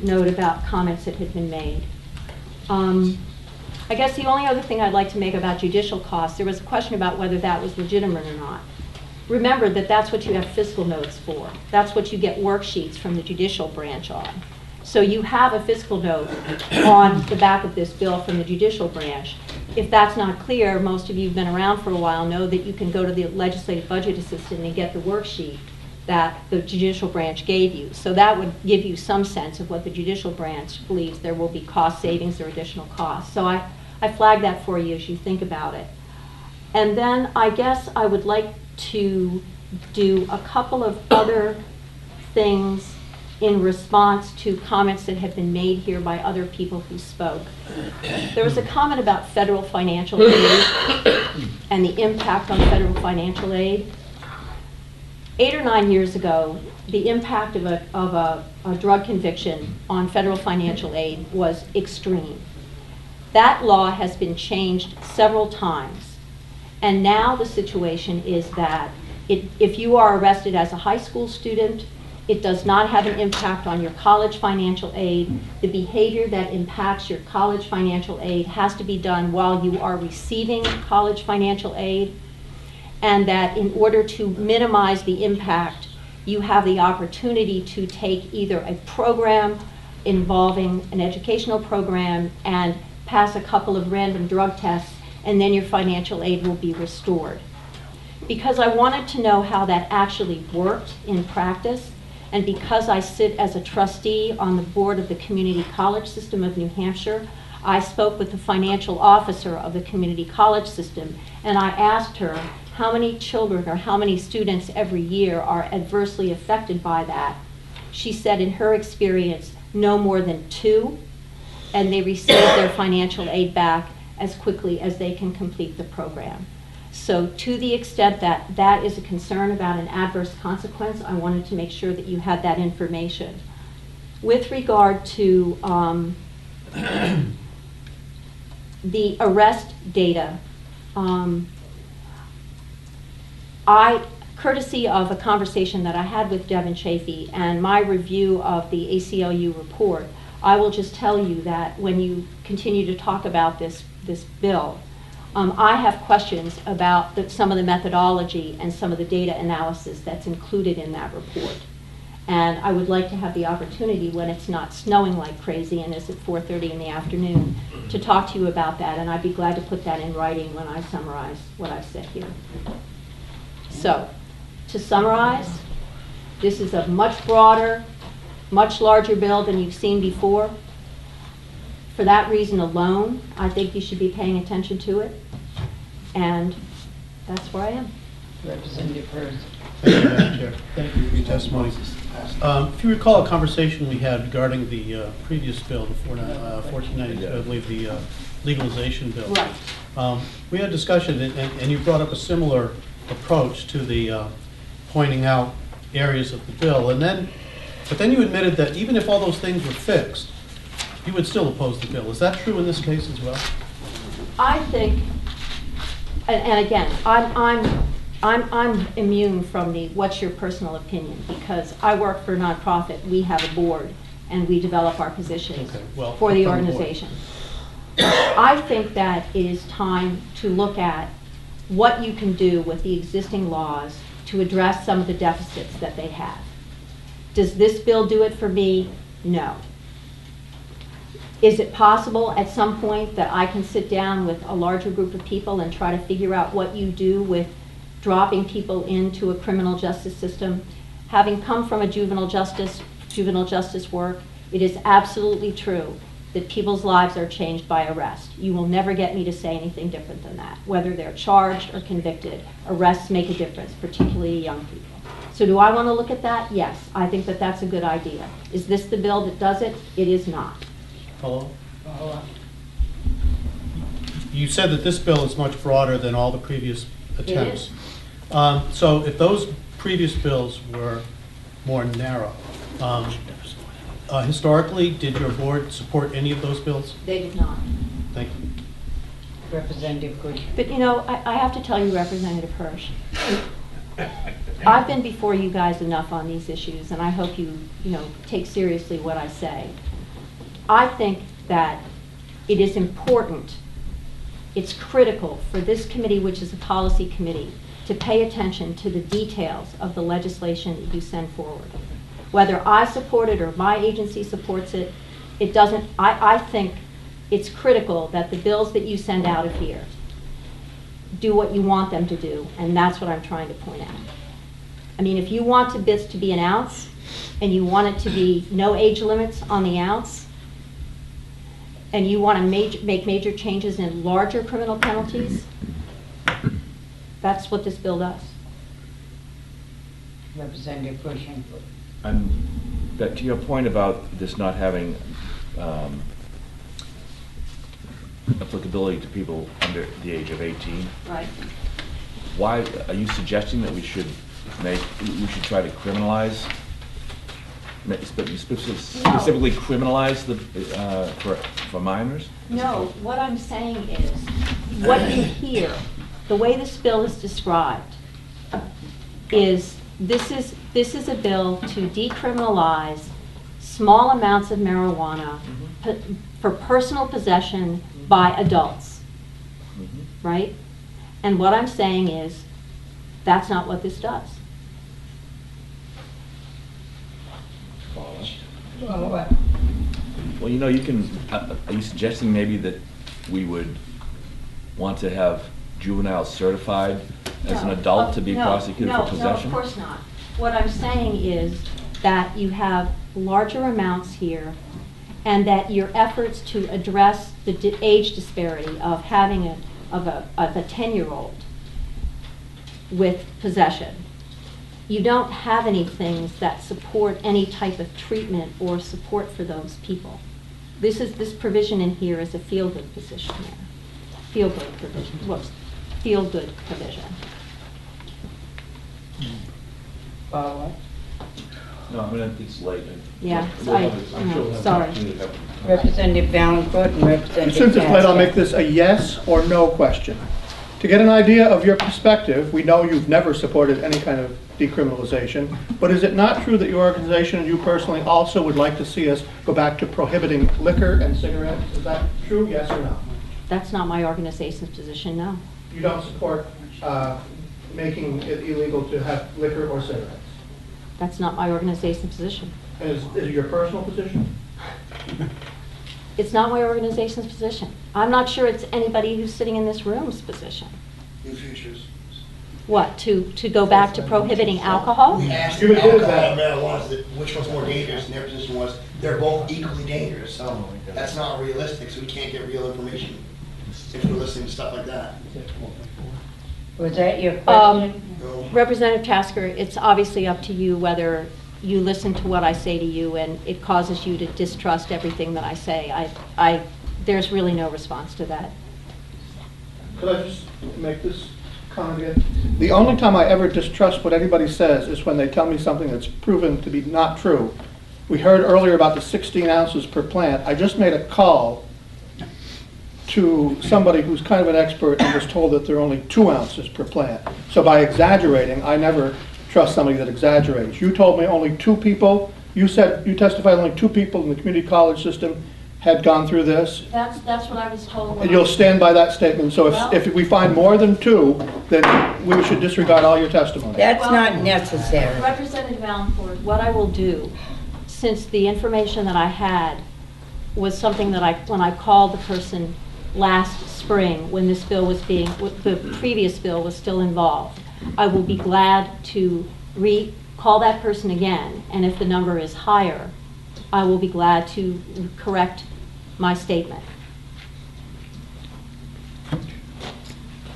note about comments that had been made. Um, I guess the only other thing I'd like to make about judicial costs, there was a question about whether that was legitimate or not. Remember that that's what you have fiscal notes for. That's what you get worksheets from the judicial branch on. So you have a fiscal note on the back of this bill from the judicial branch. If that's not clear, most of you who've been around for a while know that you can go to the legislative budget assistant and get the worksheet that the judicial branch gave you. So that would give you some sense of what the judicial branch believes there will be cost savings or additional costs. So I, I flag that for you as you think about it. And then I guess I would like to do a couple of other things in response to comments that have been made here by other people who spoke. There was a comment about federal financial aid and the impact on federal financial aid. Eight or nine years ago, the impact of a, of a, a drug conviction on federal financial aid was extreme. That law has been changed several times. And now the situation is that it, if you are arrested as a high school student, it does not have an impact on your college financial aid. The behavior that impacts your college financial aid has to be done while you are receiving college financial aid. And that in order to minimize the impact, you have the opportunity to take either a program involving an educational program and pass a couple of random drug tests, and then your financial aid will be restored. Because I wanted to know how that actually worked in practice, and because I sit as a trustee on the board of the Community College System of New Hampshire, I spoke with the financial officer of the community college system, and I asked her how many children or how many students every year are adversely affected by that. She said in her experience, no more than two, and they receive their financial aid back as quickly as they can complete the program. So to the extent that that is a concern about an adverse consequence, I wanted to make sure that you had that information. With regard to um, the arrest data, um, I, courtesy of a conversation that I had with Devon Chaffee and my review of the ACLU report, I will just tell you that when you continue to talk about this, this bill, um, I have questions about the, some of the methodology and some of the data analysis that's included in that report. And I would like to have the opportunity when it's not snowing like crazy and it's at 4.30 in the afternoon to talk to you about that. And I'd be glad to put that in writing when I summarize what I've said here. So, to summarize, this is a much broader, much larger bill than you've seen before. For that reason alone, I think you should be paying attention to it. And that's where I am. Representative Hurd. Thank you, Madam Chair. Thank you for your testimony. Um, If you recall a conversation we had regarding the uh, previous bill, the four- uh, 1492, I believe, the uh, legalization bill. Right. Um, We had discussion, and- and and you brought up a similar approach to the uh, pointing out areas of the bill. And then, but then you admitted that even if all those things were fixed, you would still oppose the bill. Is that true in this case as well? I think, and, and again, I'm, I'm, I'm, I'm immune from the, what's your personal opinion? Because I work for a nonprofit, we have a board, and we develop our positions Okay, well, for the from the organization. I think that it is time to look at what you can do with the existing laws to address some of the deficits that they have. Does this bill do it for me? No. Is it possible at some point that I can sit down with a larger group of people and try to figure out what you do with dropping people into a criminal justice system? Having come from a juvenile justice, juvenile justice work, it is absolutely true that people's lives are changed by arrest. You will never get me to say anything different than that. Whether they're charged or convicted, arrests make a difference, particularly young people. So do I want to look at that? Yes, I think that that's a good idea. Is this the bill that does it? It is not. Hello? You said that this bill is much broader than all the previous attempts. Um, So if those previous bills were more narrow, um, uh, historically, did your board support any of those bills? They did not. Thank you. Representative Good. But you know, I, I have to tell you, Representative Hirsch, I've been before you guys enough on these issues, and I hope you, you know, take seriously what I say. I think that it is important, it's critical for this committee, which is a policy committee, to pay attention to the details of the legislation that you send forward. Whether I support it or my agency supports it, it doesn't, I, I think it's critical that the bills that you send out of here do what you want them to do, and that's what I'm trying to point out. I mean, if you want this to be an ounce, and you want it to be no age limits on the ounce, and you want to major, make major changes in larger criminal penalties, that's what this bill does. Representative Cushing. I'm, that, to your point about this not having um, applicability to people under the age of 18, Right. why, are you suggesting that we should make, we should try to criminalize, ma- spe- No. specifically criminalize the, uh, for, for minors? No, what I'm saying is, what you hear, the way this bill is described, is, this is, this is a bill to decriminalize small amounts of marijuana p- for personal possession by adults, right? And what I'm saying is, that's not what this does. Well, you know, you can, uh, are you suggesting maybe that we would want to have juveniles certified as an No, adult to be no, prosecuted no, for possession? No, of course not. What I'm saying is that you have larger amounts here, and that your efforts to address the di- age disparity of having a, of a, of a 10-year-old with possession, you don't have any things that support any type of treatment or support for those people. This is, this provision in here is a feel-good position there. Feel-good provision, whoops, feel-good provision. Uh, Follow No, I mean, it's late. Yeah, We'll I- have- I'm no, sure we'll have sorry. opportunity to have- Representative Vaillancourt and Representative Since it's late, I'll Tasker. make this a yes or no question. To get an idea of your perspective, we know you've never supported any kind of decriminalization, but is it not true that your organization and you personally also would like to see us go back to prohibiting liquor and cigarettes? Is that true, yes or no? That's not my organization's position, no. You don't support uh, making it illegal to have liquor or cigarettes? That's not my organization's position. And is is it your personal position? It's not my organization's position. I'm not sure it's anybody who's sitting in this room's position. New Futures. What, to, to go back to prohibiting alcohol? We asked them alcohol and marijuana, that- which one's more dangerous, and their position was, they're both equally dangerous, so that's not realistic, so we can't get real information if we're listening to stuff like that. Was that your Um, question? No. Representative Tasker, it's obviously up to you whether you listen to what I say to you, and it causes you to distrust everything that I say. I, I, there's really no response to that. Could I just make this The only time I ever distrust what anybody says is when they tell me something that's proven to be not true. We heard earlier about the 16 ounces per plant. I just made a call to somebody who's kind of an expert and was told that there are only two ounces per plant. So by exaggerating, I never trust somebody that exaggerates. You told me only two people, you said, you testified only two people in the community college system had gone through this. That's, that's what I was told. when And I- you'll stand by that statement, so Well- if, if we find more than two, then we should disregard all your testimony. That's not necessary. Representative Vaillancourt, what I will do, since the information that I had was something that I, when I called the person last spring, when this bill was being, the previous bill was still involved, I will be glad to re-call that person again, and if the number is higher, I will be glad to correct my statement.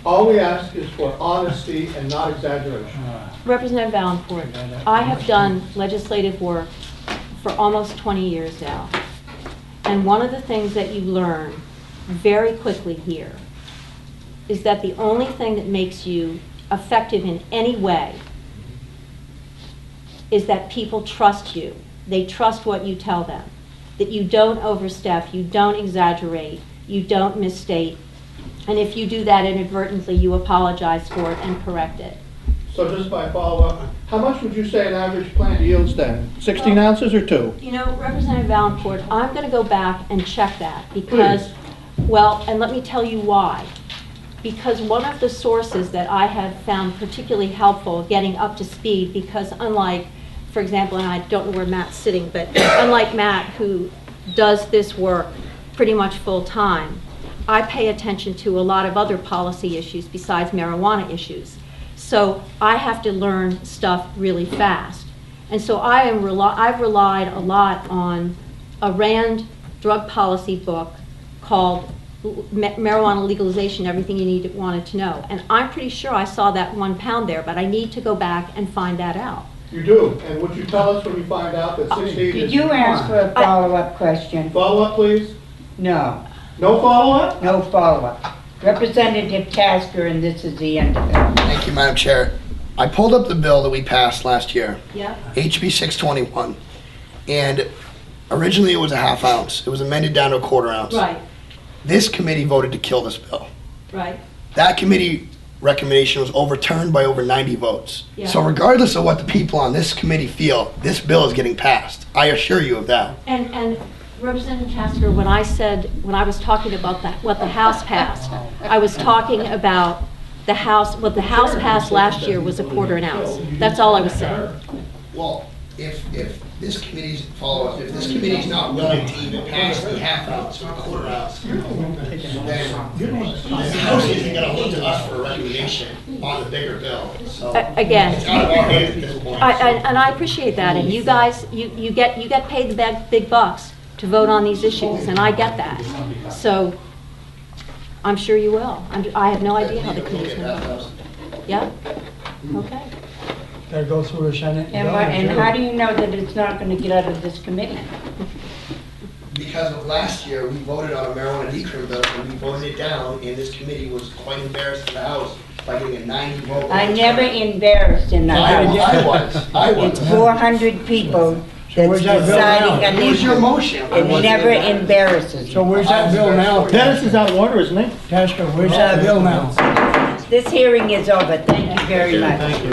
All we ask is for honesty and not exaggeration. Uh, Representative Vaillancourt, I have done legislative work for almost 20 years now. And one of the things that you learn very quickly here is that the only thing that makes you effective in any way is that people trust you. They trust what you tell them. That you don't overstep, you don't exaggerate, you don't misstate. And if you do that inadvertently, you apologize for it and correct it. So just by follow-up, how much would you say an average plant yields then? 16 ounces or two? You know, Representative Vaillancourt, I'm going to go back and check that because, well, and let me tell you why. Because one of the sources that I have found particularly helpful getting up to speed, because unlike, for example, and I don't know where Matt's sitting, but unlike Matt, who does this work pretty much full-time, I pay attention to a lot of other policy issues besides marijuana issues. So I have to learn stuff really fast. And so I am I've relied a lot on a RAND drug policy book called Ma- Marijuana Legalization, Everything You Need Wanted to Know. And I'm pretty sure I saw that one pound there, but I need to go back and find that out. You do, and would you tell us when you find out that 16 is... Did you ask for a follow-up question? Follow-up, please? No. No follow-up? No follow-up. Representative Tasker, and this is the end of it. Thank you, Madam Chair. I pulled up the bill that we passed last year, Yeah? HB 621, and originally it was a half ounce. It was amended down to a quarter ounce. Right, This committee voted to kill this bill. right. That committee recommendation was overturned by over 90 votes. Yeah. So regardless of what the people on this committee feel, this bill is getting passed. I assure you of that. And, and Representative Tasker, when I said, when I was talking about that, what the House passed, I was talking about the House, what the House passed last year was a quarter an ounce. That's all I was saying. Well, if, if this committee's follow-up, if this committee's not willing to even pass the half ounce or the quarter ounce, then the House isn't gonna look to us for a recommendation on the bigger bill, so. A- Again. It's out of our hands at this point. I, I- and I appreciate that, and you guys, you, you get, you get paid the big, big bucks to vote on these issues, and I get that. So, I'm sure you will. I'm, I have no idea how the committee's gonna vote. Yeah? Okay. Gotta go through the Senate. And why, and how do you know that it's not gonna get out of this committee? Because of last year, we voted on a marijuana decrim bill, and we voted it down, and this committee was quite embarrassed in the House by getting a 90 vote. I never embarrassed in the I- House. I was, I was. It's four hundred people that's where's that bill deciding now? on Where's this. your motion? It never embarrasses So me. where's that bill now? Dennis is out of order, isn't he? Tasker, where's that bill now? This hearing is over. Thank you very much. Thank you.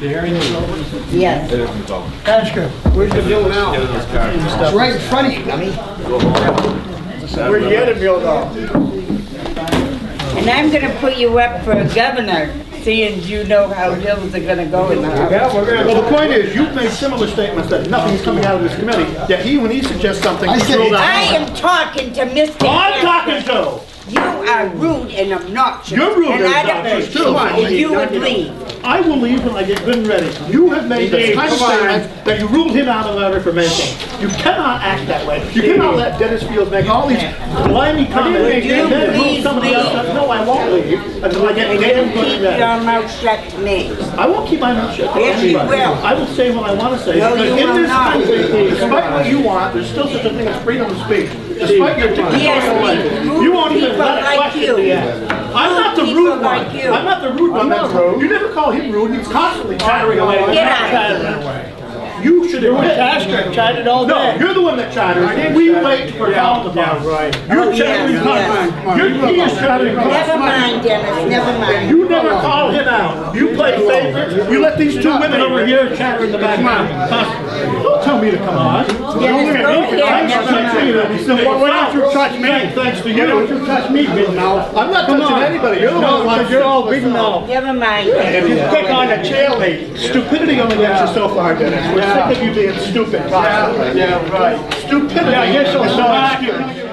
The hearing is over. Yes. Tasker, where's the bill now? It's right in front of you, dummy. Where's the other bill now? And I'm gonna put you up for governor, seeing you know how bills are gonna go in the House. Yeah, we're gonna. Well, the point is, you've made similar statements that nothing's coming out of this committee, yet he, when he suggests something, I he's said ruled out. I am talking to Mr. I'm talking Casper. to! You are rude and obnoxious. You're rude and I don't- obnoxious, too. Come on, if you would leave. I will leave when I get good and ready. You have made the Dave, kind of statement that you ruled him out of order for making. You cannot act that way. You cannot let Dennis Fields make all these blimey comments Would you and then rule somebody else leave? out. No, I won't leave until I get And damn good keep and ready. your mouth shut to me. I won't keep my mouth shut. Yes, you will. I will say what I want to say. No, because you in will this not. country, despite what you want, there's still such a thing as freedom of speech. Despite your dictatorial Yes, ways, you won't even people let like you. I'm not the rude one. I'm not the rude one. That's- rude. You never call him rude. He's constantly chattering away. Get out. You should You and admit. Chatted all day. No, day. you're the one that chatters. We wait for Yeah, called upon. yeah, right. You're Oh, chattering yes, yes. constantly. You're, he is chattering Never constantly. mind, Dennis, never mind. You never call him out. You play favorite. You let these two women over here chatter in the background. constantly. Don't tell me to come on. Dennis, go ahead, I'm never touching you. why don't you touch me? Thanks to you. Why don't you touch me, big mouth? I'm not touching anybody. You're the one who wants you're all big mouth. Never mind. If you pick on the cheerleader, stupidity only gets you so far, Dennis. We're sick of you being stupid constantly. Yeah, right. Stupidity Yeah, guess so. excuse.